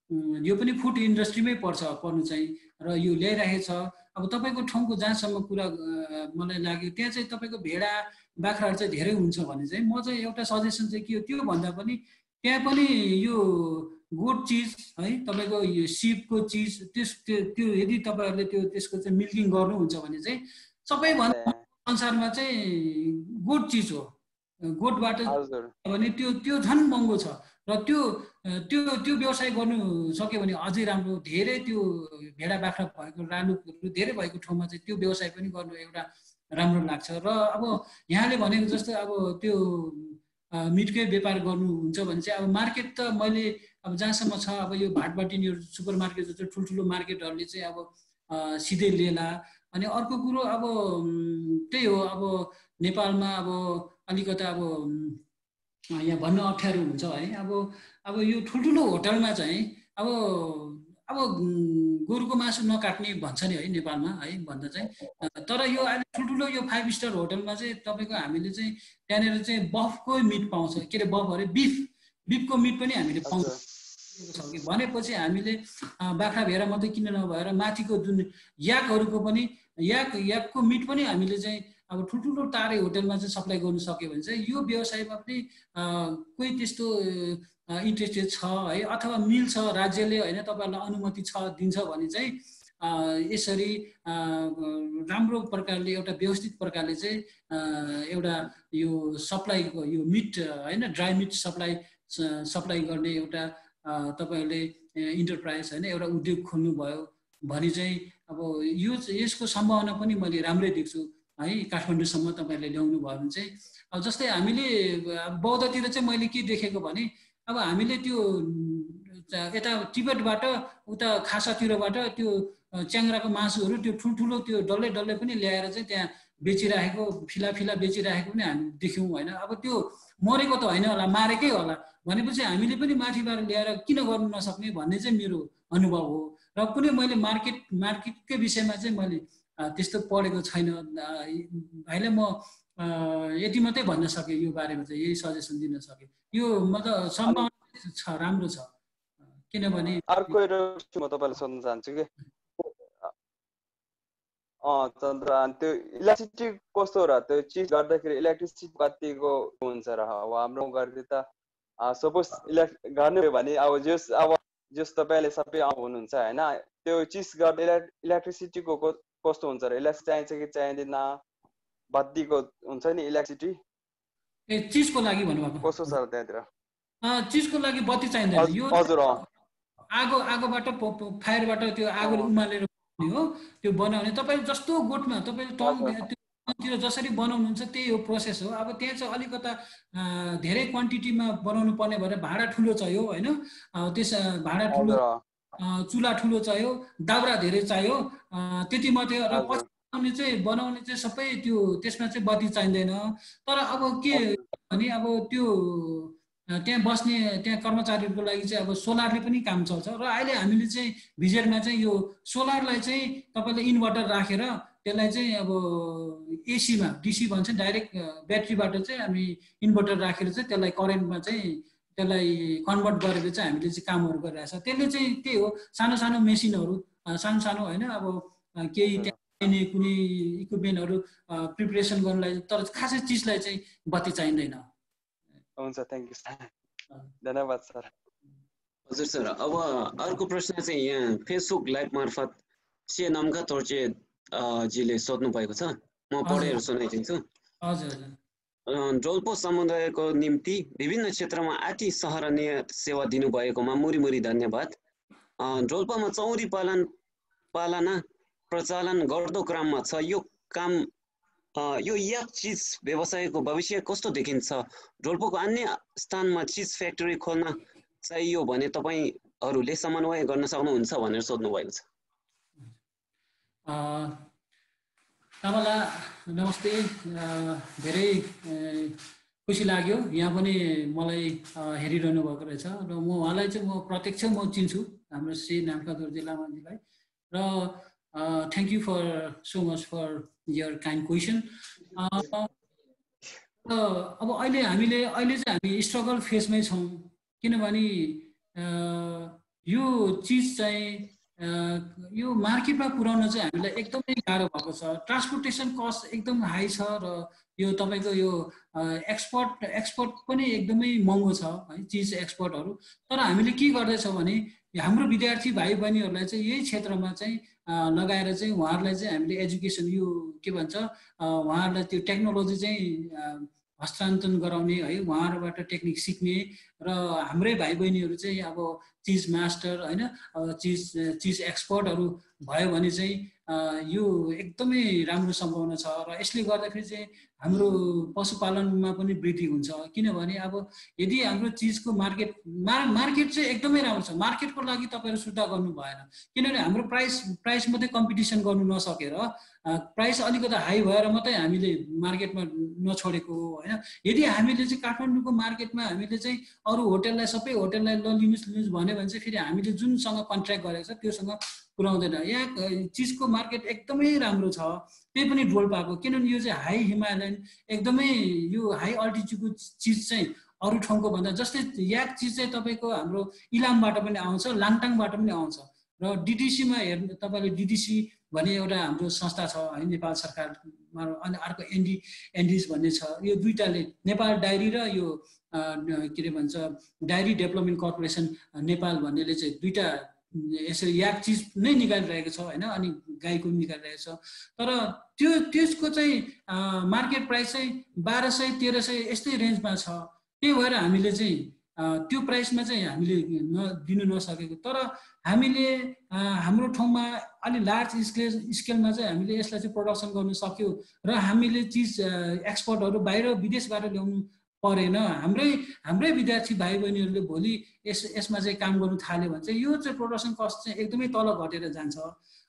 यो पनि फुड इन्डस्ट्रीमै पर्छ पर्नु चाहिँ र यो ल्याइराखेको छ अब तपाईँको ठाउँको जहाँसम्म कुरा मलाई लाग्यो त्यहाँ चाहिँ तपाईँको भेडा बाख्राहरू चाहिँ धेरै हुन्छ भने चाहिँ म चाहिँ एउटा सजेसन चाहिँ के हो त्योभन्दा पनि त्यहाँ पनि यो गोड चिज है तपाईँको यो सिपको चिज त्यस त्यो त्यो यदि तपाईँहरूले त्यो त्यसको चाहिँ मिल्किङ गर्नुहुन्छ भने चाहिँ सबैभन्दा संसारमा चाहिँ गोड चिज हो। गोठबाट भने त्यो त्यो झन् महँगो छ। र त्यो त्यो त्यो व्यवसाय गर्नु सक्यो भने अझै राम्रो धेरै त्यो भेडा बाख्रा भएको रालुहरू धेरै भएको ठाउँमा चाहिँ त्यो व्यवसाय पनि गर्नु एउटा राम्रो लाग्छ। र अब यहाँले भनेको जस्तो अब त्यो मिटकै व्यापार गर्नुहुन्छ भने चाहिँ अब मार्केट त मैले अब जहाँसम्म छ अब यो भाटबाटिनीहरू सुपर मार्केट जस्तो ठुल्ठुलो मार्केटहरूले चाहिँ अब सिधै लिएला। अनि अर्को कुरो अब त्यही हो अब नेपालमा अब अलिकति अब यहाँ भन्न अप्ठ्यारो हुन्छ है। अब अब यो ठुल्ठुलो होटलमा चाहिँ अब अब गोरुको मासु नकाट्ने भन्छ नि है नेपालमा है भन्दा चाहिँ। तर यो अहिले ठुल्ठुलो यो फाइभ स्टार होटलमा चाहिँ तपाईँको हामीले चाहिँ त्यहाँनिर चाहिँ बफकै मिट पाउँछ। के अरे बफ अरे? बिफ। बिफको मिट पनि हामीले पाउँछ। कि भनेपछि हामीले बाख्रा भेडा मात्रै किन नभएर माथिको जुन याकहरूको पनि याक याकको मिट पनि हामीले चाहिँ अब ठुल्ठुलो टाढे होटलमा चाहिँ सप्लाई गर्नु सक्यो भने चाहिँ यो व्यवसायमा पनि कोही त्यस्तो इन्ट्रेस्टेड छ है अथवा मिल्छ राज्यले होइन तपाईँहरूलाई अनुमति छ दिन्छ भने चाहिँ यसरी राम्रो प्रकारले एउटा व्यवस्थित प्रकारले चाहिँ एउटा यो सप्लाईको यो मिट होइन ड्राई मिट सप्लाई सप्लाई गर्ने एउटा तपाईँहरूले इन्टरप्राइज होइन एउटा उद्योग खोल्नुभयो भने चाहिँ अब यो यसको सम्भावना पनि मैले राम्रै देख्छु। है काठमाडौँसम्म तपाईँहरूले ल्याउनु भयो भने चाहिँ अब जस्तै हामीले बौद्धतिर चाहिँ मैले के देखेको भने अब हामीले त्यो यता टिबेटबाट उता खासातिरबाट त्यो च्याङ्राको मासुहरू त्यो ठुल्ठुलो त्यो डल्लै डल्लै पनि ल्याएर चाहिँ त्यहाँ बेचिराखेको फिला फिला बेचिराखेको पनि हामी देख्यौँ होइन। अब त्यो मरेको त होइन होला मारेकै होला भनेपछि हामीले पनि माथिबाट ल्याएर किन गर्नु नसक्ने भन्ने चाहिँ मेरो अनुभव हो। र कुनै मैले मार्केट मार्केटकै विषयमा चाहिँ मैले त्यस्तो पढेको छैन। भाइले म यति मात्रै भन्न सकेँ यो बारेमा चाहिँ यही सजेसन दिन सकेँ यो मतलब सम्भावना छ राम्रो छ। किनभने अर्को म तपाईँलाई सोध्न चाहन्छु कि? चन्द्र त्यो इलेक्ट्रिसिटी कस्तो र? त्यो चिज गर्दाखेरि इलेक्ट्रिसिटी कतिको हुन्छ र? अब हाम्रो घरतिर त सपोज इलेक्ट गर्ने भने अब जस अब जस तपाईँले सबै हुनुहुन्छ होइन? त्यो चिज गर्दा इलेक्ट्रिसिटीको कस्तो हुन्छ र इलेक्ट्रिसिटी चाहिन्छ कि चाहिँदैन? बत्तीको हुन्छ नि इलेक्ट्रिसिटी? ए चिजको लागि भन्नुभएको। कस्तो छ त्यहाँतिर? चिजको लागि बत्ती चाहिँदैन। यो हजुर आगो आगोबाट फायरबाट त्यो आगो उमालेर हो त्यो बनाउने। तपाईँ जस्तो गोठमा तपाईँ तिर जसरी बनाउनुहुन्छ त्यही हो प्रोसेस हो। अब त्यहाँ चाहिँ अलिकता धेरै क्वान्टिटीमा बनाउनु पर्ने भएर भाडा ठुलो चाहियो होइन? त्यस भाडा ठुलो चुला ठुलो चाहियो दाउरा धेरै चाहियो त्यति मात्रै र बनाउने चाहिँ बनाउने चाहिँ सबै त्यो त्यसमा चाहिँ बत्ती चाहिँदैन। तर अब के भने अब त्यो त्यहाँ बस्ने त्यहाँ कर्मचारीहरूको लागि चाहिँ अब सोलरले पनि काम चल्छ। र अहिले हामीले चाहिँ भिजेटमा चाहिँ यो सोलरलाई चाहिँ तपाईँले इन्भर्टर राखेर त्यसलाई चाहिँ अब एसीमा डिसी भन्छ डाइरेक्ट ब्याट्रीबाट चाहिँ हामी इन्भर्टर राखेर चाहिँ त्यसलाई करेन्टमा चाहिँ त्यसलाई कन्भर्ट गरेर चाहिँ हामीले चाहिँ कामहरू गरिरहेछ त्यसले चाहिँ त्यही हो सानो सानो मेसिनहरू सानो सानो होइन अब केही त्यहाँ कुनै इक्विपमेन्टहरू प्रिपरेसन गर्नलाई तर खासै चिजलाई चाहिँ बत्ती चाहिँदैन। हुन्छ थ्याङ्क यू धन्यवाद सर हजुर सर अब अर्को प्रश्न चाहिँ यहाँ फेसबुक लाइभ मार्फत से नम्का तोर्चे जीले सोध्नु भएको छ। म पढेर सुनाइदिन्छु। डोल्पो समुदायको निम्ति विभिन्न क्षेत्रमा आठी सहरणीय सेवा दिनुभएकोमा मुरी मुरी धन्यवाद। डोल्पामा चौरी पालन पालना प्रचालन गर्दो क्रममा छ। यो काम यो एक चिज व्यवसायको भविष्य कस्तो देखिन्छ? डोल्पोको अन्य स्थानमा चिज फ्याक्ट्री खोल्न चाहियो भने तपाईँहरूले समन्वय गर्न सक्नुहुन्छ भनेर सोध्नु भएको छ तपाईँलाई नमस्ते। धेरै खुसी लाग्यो। यहाँ पनि मलाई हेरिरहनु भएको रहेछ। र म उहाँलाई चाहिँ म प्रत्यक्ष म चिन्छु हाम्रो श्री नामकादुर जिल्लामाजीलाई र thank you for so much for your kind question अब अहिले हामीले अहिले चाहिँ हामी स्ट्रगल फेसमै छौँ। किनभने यो चिज चाहिँ यो मार्केटमा पुऱ्याउन चाहिँ हामीलाई एकदमै गाह्रो भएको छ। ट्रान्सपोर्टेसन कस्ट एकदम हाई छ र यो तपाईँको यो एक्सपोर्ट एक्सपोर्ट पनि एकदमै महँगो छ है चिज एक्सपोर्टहरू। तर हामीले के गर्दैछौँ भने हाम्रो विद्यार्थी भाइ बहिनीहरूलाई चाहिँ यही क्षेत्रमा चाहिँ लगाएर चाहिँ उहाँहरूलाई चाहिँ हामीले एजुकेसन यो के भन्छ उहाँहरूलाई त्यो टेक्नोलोजी चाहिँ हस्तान्तरण गराउने है उहाँहरूबाट टेक्निक सिक्ने र हाम्रै भाइ बहिनीहरू चाहिँ अब चिज मास्टर होइन चिज चिज एक्सपर्टहरू भयो भने चाहिँ यो एकदमै राम्रो सम्भावना छ र यसले गर्दाखेरि चाहिँ हाम्रो पशुपालनमा पनि वृद्धि हुन्छ। किनभने अब यदि हाम्रो चिजको मार्केट मा मार्केट चाहिँ एकदमै राम्रो छ। मार्केटको लागि तपाईँहरू सुर्ता गर्नु भएन। किनभने हाम्रो प्राइस प्राइस मात्रै कम्पिटिसन गर्नु नसकेर प्राइस अलिकति हाई भएर मात्रै हामीले मार्केटमा नछोडेको होइन? यदि हामीले चाहिँ काठमाडौँको मार्केटमा हामीले चाहिँ अरू होटेललाई सबै होटेललाई ल लिनुहोस् लिनुहोस् भन्यो भने चाहिँ फेरि हामीले जुनसँग कन्ट्र्याक्ट गरेको छ त्योसँग पुऱ्याउँदैन। यहाँ चिजको मार्केट एकदमै राम्रो छ। त्यही पनि पाएको किनभने यो चाहिँ हाई हिमालयन एकदमै यो हाई अल्टिच्युडको चिज चाहिँ अरू ठाउँको भन्दा जस्तै याक चिज चाहिँ तपाईँको हाम्रो इलामबाट पनि आउँछ लाङटाङबाट पनि आउँछ। र डिडिसीमा हेर्नु तपाईँले डिडिसी भन्ने एउटा हाम्रो संस्था छ है नेपाल सरकारमा अनि अर्को एनडी एनडिस भन्ने छ। यो दुइटाले नेपाल डायरी र यो के अरे भन्छ डायरी डेभलपमेन्ट कर्पोरेसन नेपाल भन्नेले चाहिँ दुइटा यसरी याक चिज नै निकालिरहेको छ होइन? अनि गाईको पनि निकालिरहेको छ। तर त्यो त्यसको चाहिँ मार्केट प्राइस चाहिँ बाह्र सय तेह्र सय यस्तै रेन्जमा छ। त्यही भएर हामीले चाहिँ त्यो प्राइसमा चाहिँ हामीले न दिनु नसकेको। तर हामीले हाम्रो ठाउँमा अलि लार्ज स्केल स्केलमा चाहिँ हामीले यसलाई चाहिँ प्रडक्सन गर्नु सक्यो। र हामीले चिज एक्सपोर्टहरू बाहिर विदेशबाट ल्याउनु परेन। हाम्रै हाम्रै विद्यार्थी भाइ बहिनीहरूले भोलि यस यसमा चाहिँ काम गर्नु थाल्यो भने चाहिँ यो चाहिँ प्रोडक्सन कस्ट चाहिँ एकदमै तल घटेर जान्छ।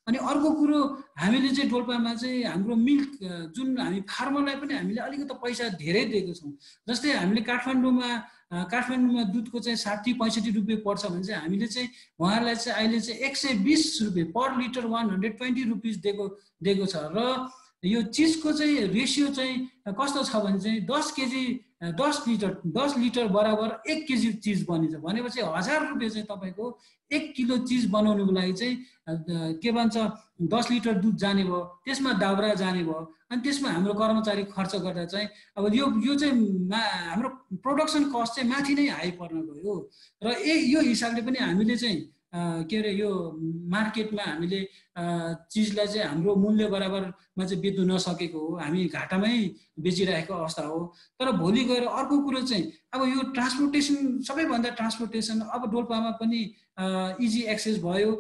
अनि अर्को कुरो हामीले चाहिँ डोल्पामा चाहिँ हाम्रो मिल्क जुन हामी फार्मरलाई पनि हामीले अलिकति पैसा धेरै दिएको छौँ। जस्तै हामीले काठमाडौँमा काठमाडौँमा दुधको चाहिँ साठी पैँसठी रुपियाँ पर्छ भने चाहिँ हामीले चाहिँ उहाँहरूलाई चाहिँ अहिले चाहिँ एक सय बिस रुपियाँ per litre one hundred twenty rupees दिएको दिएको छ। र यो चिजको चाहिँ रेसियो चाहिँ कस्तो छ भने चाहिँ दस केजी दस लिटर दस लिटर बराबर एक केजी चिज बनिन्छ। भनेपछि हजार रुपियाँ चाहिँ तपाईँको एक किलो चिज बनाउनुको लागि चाहिँ के भन्छ दस लिटर दुध जाने भयो त्यसमा दाउरा जाने भयो अनि त्यसमा हाम्रो कर्मचारी खर्च गर्दा चाहिँ अब यो यो चाहिँ मा हाम्रो प्रोडक्सन कस्ट चाहिँ माथि नै हाई पर्न गयो। र ए यो हिसाबले पनि हामीले चाहिँ के अरे यो मार्केटमा हामीले चिजलाई चाहिँ हाम्रो मूल्य बराबरमा चाहिँ बेच्नु नसकेको हो। हामी घाटामै बेचिरहेको अवस्था हो। तर भोलि गएर अर्को कुरो चाहिँ अब यो ट्रान्सपोर्टेसन सबैभन्दा ट्रान्सपोर्टेसन अब डोल्पामा पनि इजी एक्सेस भयो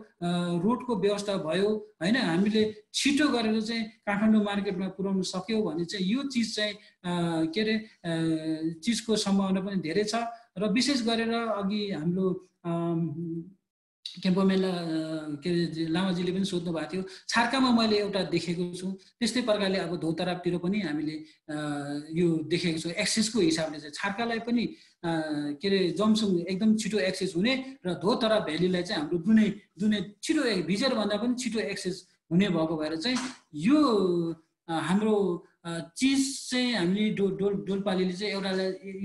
रोडको व्यवस्था भयो होइन? हामीले छिटो गरेर चाहिँ काठमाडौँ मार्केटमा पुर्याउनु सक्यो भने चाहिँ यो चिज चाहिँ के अरे चिजको सम्भावना पनि धेरै छ। र विशेष गरेर अघि हाम्रो क्याम्पोमेला के अरे लामाजीले पनि सोध्नु भएको थियो छार्कामा मैले एउटा देखेको छु। त्यस्तै प्रकारले अब धोतरापतिर पनि हामीले यो देखेको छु। एक्सेसको हिसाबले चाहिँ छार्कालाई पनि के अरे जमसुङ एकदम छिटो एक्सेस हुने र धोतरा भ्यालीलाई चाहिँ हाम्रो दुनै दुनै छिटो भिजरभन्दा पनि छिटो एक्सेस हुने भएको भएर चाहिँ यो हाम्रो चिज चाहिँ हामीले डो डोल डोलपालीले चाहिँ एउटा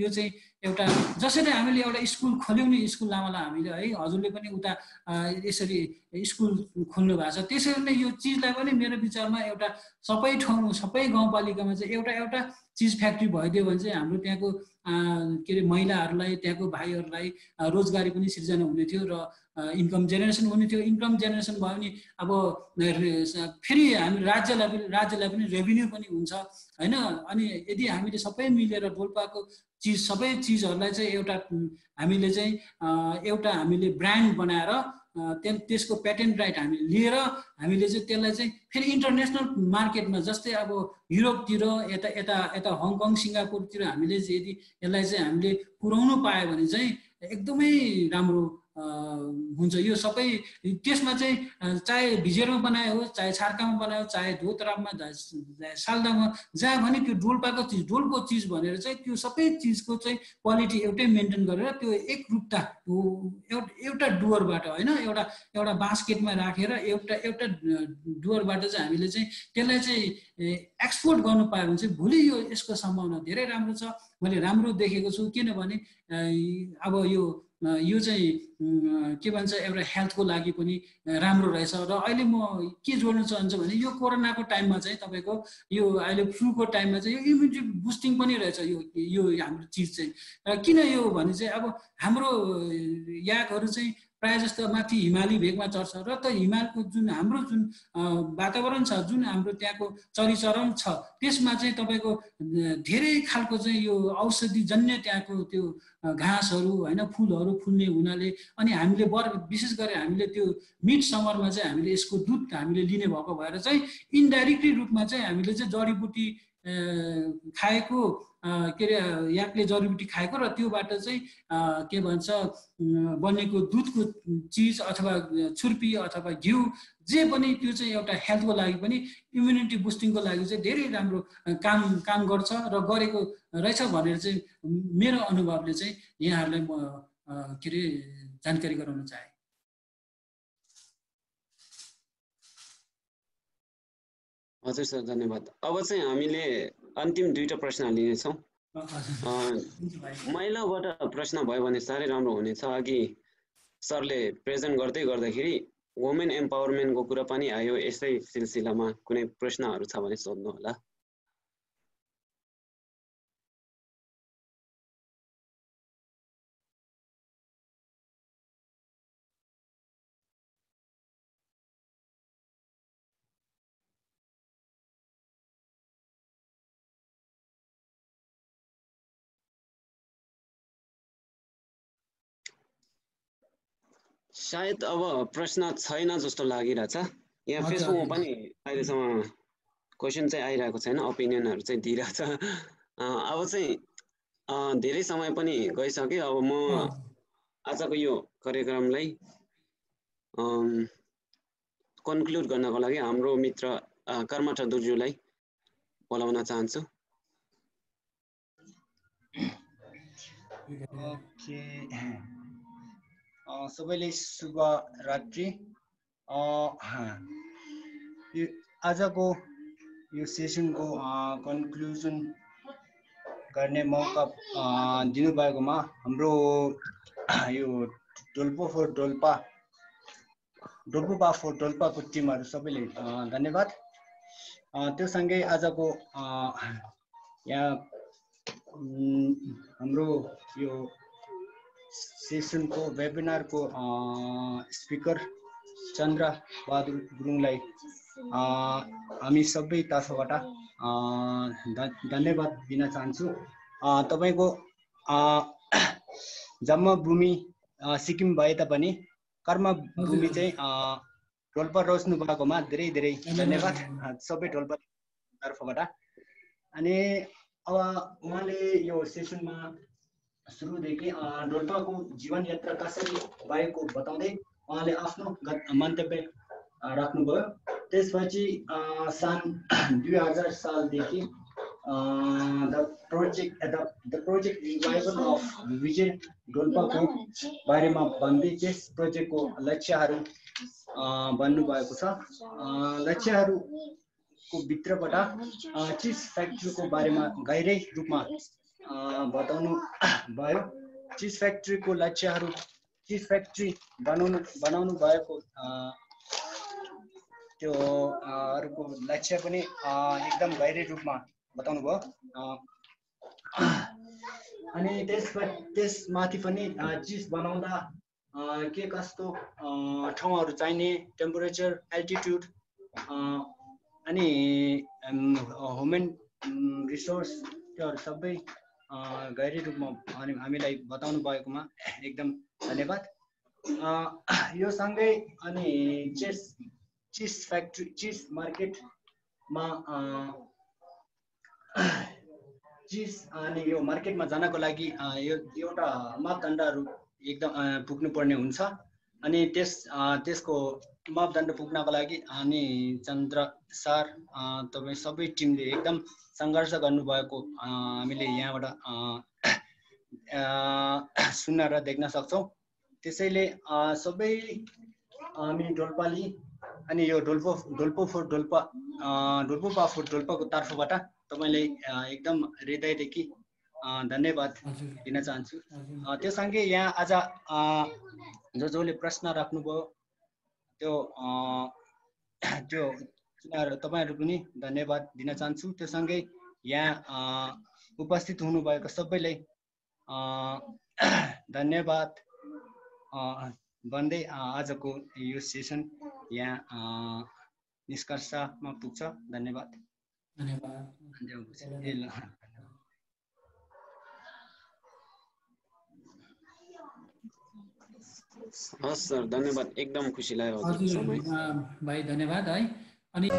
यो चाहिँ एउटा जसरी हामीले एउटा स्कुल खोल्यौँ नि स्कुल लामालाई हामीले है हजुरले पनि उता यसरी स्कुल खोल्नु भएको छ। त्यसरी नै यो चिजलाई पनि मेरो विचारमा एउटा सबै ठाउँ सबै गाउँपालिकामा चाहिँ एउटा एउटा चिज फ्याक्ट्री भइदियो भने चाहिँ हाम्रो त्यहाँको के अरे महिलाहरूलाई त्यहाँको भाइहरूलाई रोजगारी पनि सिर्जना हुने थियो र इन्कम जेनेरेसन हुने थियो। इन्कम जेनेरेसन भयो भने अब फेरि हामी राज्यलाई पनि राज्यलाई पनि रेभिन्यू पनि हुन्छ होइन? अनि यदि हामीले सबै मिलेर डोल्पाको चिज सबै चिजहरूलाई चाहिँ एउटा हामीले चाहिँ एउटा हामीले ब्रान्ड बनाएर त्यहाँ त्यसको पेटेन्ट राइट हामीले लिएर हामीले चाहिँ त्यसलाई चाहिँ फेरि इन्टरनेसनल मार्केटमा जस्तै अब युरोपतिर यता यता यता हङकङ सिङ्गापुरतिर हामीले यदि यसलाई चाहिँ हामीले पुऱ्याउनु पायो भने चाहिँ एकदमै राम्रो हुन्छ। यो सबै त्यसमा चाहिँ चाहे भिजेरमा बनायो होस् चाहे छार्कामा बनायो चाहे धोतरामा सालदामा जहाँ भने त्यो डोल्पाको चिज डोल्पो चिज भनेर चाहिँ त्यो सबै चिजको चाहिँ क्वालिटी एउटै मेन्टेन गरेर त्यो एक रूपता एउटा डुवरबाट होइन एउटा एउटा बास्केटमा राखेर एउटा एउटा डुवरबाट चाहिँ हामीले चाहिँ त्यसलाई चाहिँ एक्सपोर्ट गर्नु पायो भने चाहिँ भोलि यो यसको सम्भावना धेरै राम्रो छ। मैले राम्रो देखेको छु किनभने अब यो यो चाहिँ के भन्छ एउटा हेल्थको लागि पनि राम्रो रहेछ। र अहिले म के जोड्न चाहन्छु भने यो कोरोनाको टाइममा चाहिँ तपाईँको यो अहिले फ्लूको टाइममा चाहिँ यो इम्युनिटी बुस्टिङ पनि रहेछ यो यो हाम्रो चिज चाहिँ। किन यो भने चाहिँ अब हाम्रो याकहरू चाहिँ प्रायः जस्तो माथि हिमाली भेगमा चढ्छ र त हिमालको जुन हाम्रो जुन वातावरण छ जुन हाम्रो त्यहाँको चरिचरण छ त्यसमा चाहिँ तपाईँको धेरै खालको चाहिँ यो औषधिजन्य त्यहाँको त्यो घाँसहरू होइन फुलहरू फुल्ने हुनाले अनि हामीले बर विशेष गरेर हामीले त्यो मिड समरमा चाहिँ हामीले यसको दुध हामीले लिने भएको भएर चाहिँ इन्डाइरेक्टली रूपमा चाहिँ हामीले चाहिँ जडीबुटी खाएको के अरे याकले जडीबुटी खाएको र त्योबाट चाहिँ के भन्छ बनेको दुधको चिज अथवा छुर्पी अथवा घिउ जे पनि त्यो चाहिँ एउटा हेल्थको लागि पनि इम्युनिटी बुस्टिङको लागि चाहिँ धेरै राम्रो काम काम गर्छ र गरेको रहेछ भनेर चाहिँ मेरो अनुभवले चाहिँ यहाँहरूलाई म के अरे जानकारी गराउन चाहेँ। हजुर सर धन्यवाद। अब चाहिँ हामीले अन्तिम दुईवटा प्रश्न लिनेछौँ महिलाबाट प्रश्न भयो भने साह्रै राम्रो हुनेछ अघि सरले प्रेजेन्ट गर्दै गर्दाखेरि वुमेन एम्पावरमेन्टको कुरा पनि आयो यसै सिलसिलामा कुनै प्रश्नहरू छ भने सोध्नु होला सायद अब प्रश्न छैन जस्तो लागिरहेछ। यहाँ फेसबुकमा पनि अहिलेसम्म क्वेसन चाहिँ आइरहेको छैन ओपिनियनहरू चाहिँ दिइरहेछ। अब चाहिँ धेरै समय पनि गइसक्यो। अब म आजको यो कार्यक्रमलाई कन्क्लुड गर्नको लागि हाम्रो मित्र कर्मठ दुर्जुलाई बोलाउन चाहन्छु। सबैले शुभ रात्रि। यो आजको यो सेसनको कन्क्लुजन गर्ने मौका दिनुभएकोमा हाम्रो यो डोल्पो फोर डोल्पा डोल्पो फोर डोल्पाको टिमहरू सबैले धन्यवाद। त्यो सँगै आजको यहाँ हाम्रो यो सेसनको वेबिनारको स्पिकर चन्द्र बहादुर गुरुङलाई हामी सबै तर्फबाट धन्यवाद दिन चाहन्छु। तपाईँको जन्मभूमि सिक्किम भए तापनि कर्मभूमि चाहिँ ढोल्पा रोज्नु भएकोमा धेरै धेरै धन्यवाद सबै ढोल्पा तर्फबाट। अनि अब उहाँले यो सेसनमा सुरुदेखि डोल्पाको जीवन यात्रा कसरी भएको बताउँदै उहाँले आफ्नो मन्तव्य राख्नुभयो त्यसपछि सन् दुई हजार सालदेखि the project the the project revival of Vijay डोल्पाको बारेमा भन्दै त्यस प्रोजेक्टको लक्ष्यहरू भन्नुभएको छ लक्ष्यहरूको भित्रबाट चिज फ्याक्ट्रीको बारेमा गहिरै रूपमा बताउनु भयो। चिज फ्याक्ट्रीको लक्ष्यहरू चिज फ्याक्ट्री बनाउनु बनाउनु भएको त्यो अरूको लक्ष्य पनि एकदम गहिरै रूपमा बताउनु भयो। अनि त्यस त्यसमाथि पनि चिज बनाउँदा के कस्तो ठाउँहरू चाहिने टेम्परेचर एल्टिट्युड अनि ह्युमन रिसोर्स त्योहरू सबै गहिरी रूपमा अनि हामीलाई बताउनु भएकोमा एकदम धन्यवाद। यो सँगै अनि चेस चिज फ्याक्ट्री चिज मार्केटमा चिज अनि यो मार्केटमा जानको लागि यो एउटा मापदण्डहरू एकदम पुग्नुपर्ने हुन्छ। अनि त्यस त्यसको मापदण्ड पुग्नको लागि अनि चन्द्र सर तपाईँ सबै टिमले एकदम सङ्घर्ष गर्नुभएको हामीले यहाँबाट सुन्न र देख्न सक्छौँ। त्यसैले सबै हामी डोल्पाली अनि यो डोल्पो डोल्पो फुट डोल्पा डोल्पो पा फुट डोल्पाको तर्फबाट तपाईँलाई एकदम हृदयदेखि धन्यवाद दिन चाहन्छु। त्यो सँगै यहाँ आज जो जसले प्रश्न राख्नुभयो त्यो त्यो तिनीहरू तपाईँहरू पनि धन्यवाद दिन चाहन्छु। त्यो सँगै यहाँ उपस्थित हुनुभएको सबैलाई धन्यवाद। भन्दै आजको यो सेसन यहाँ निष्कर्षमा पुग्छ। धन्यवाद। हस् सर धन्यवाद। एकदम खुसी लाग्यो भाइ धन्यवाद है। अनि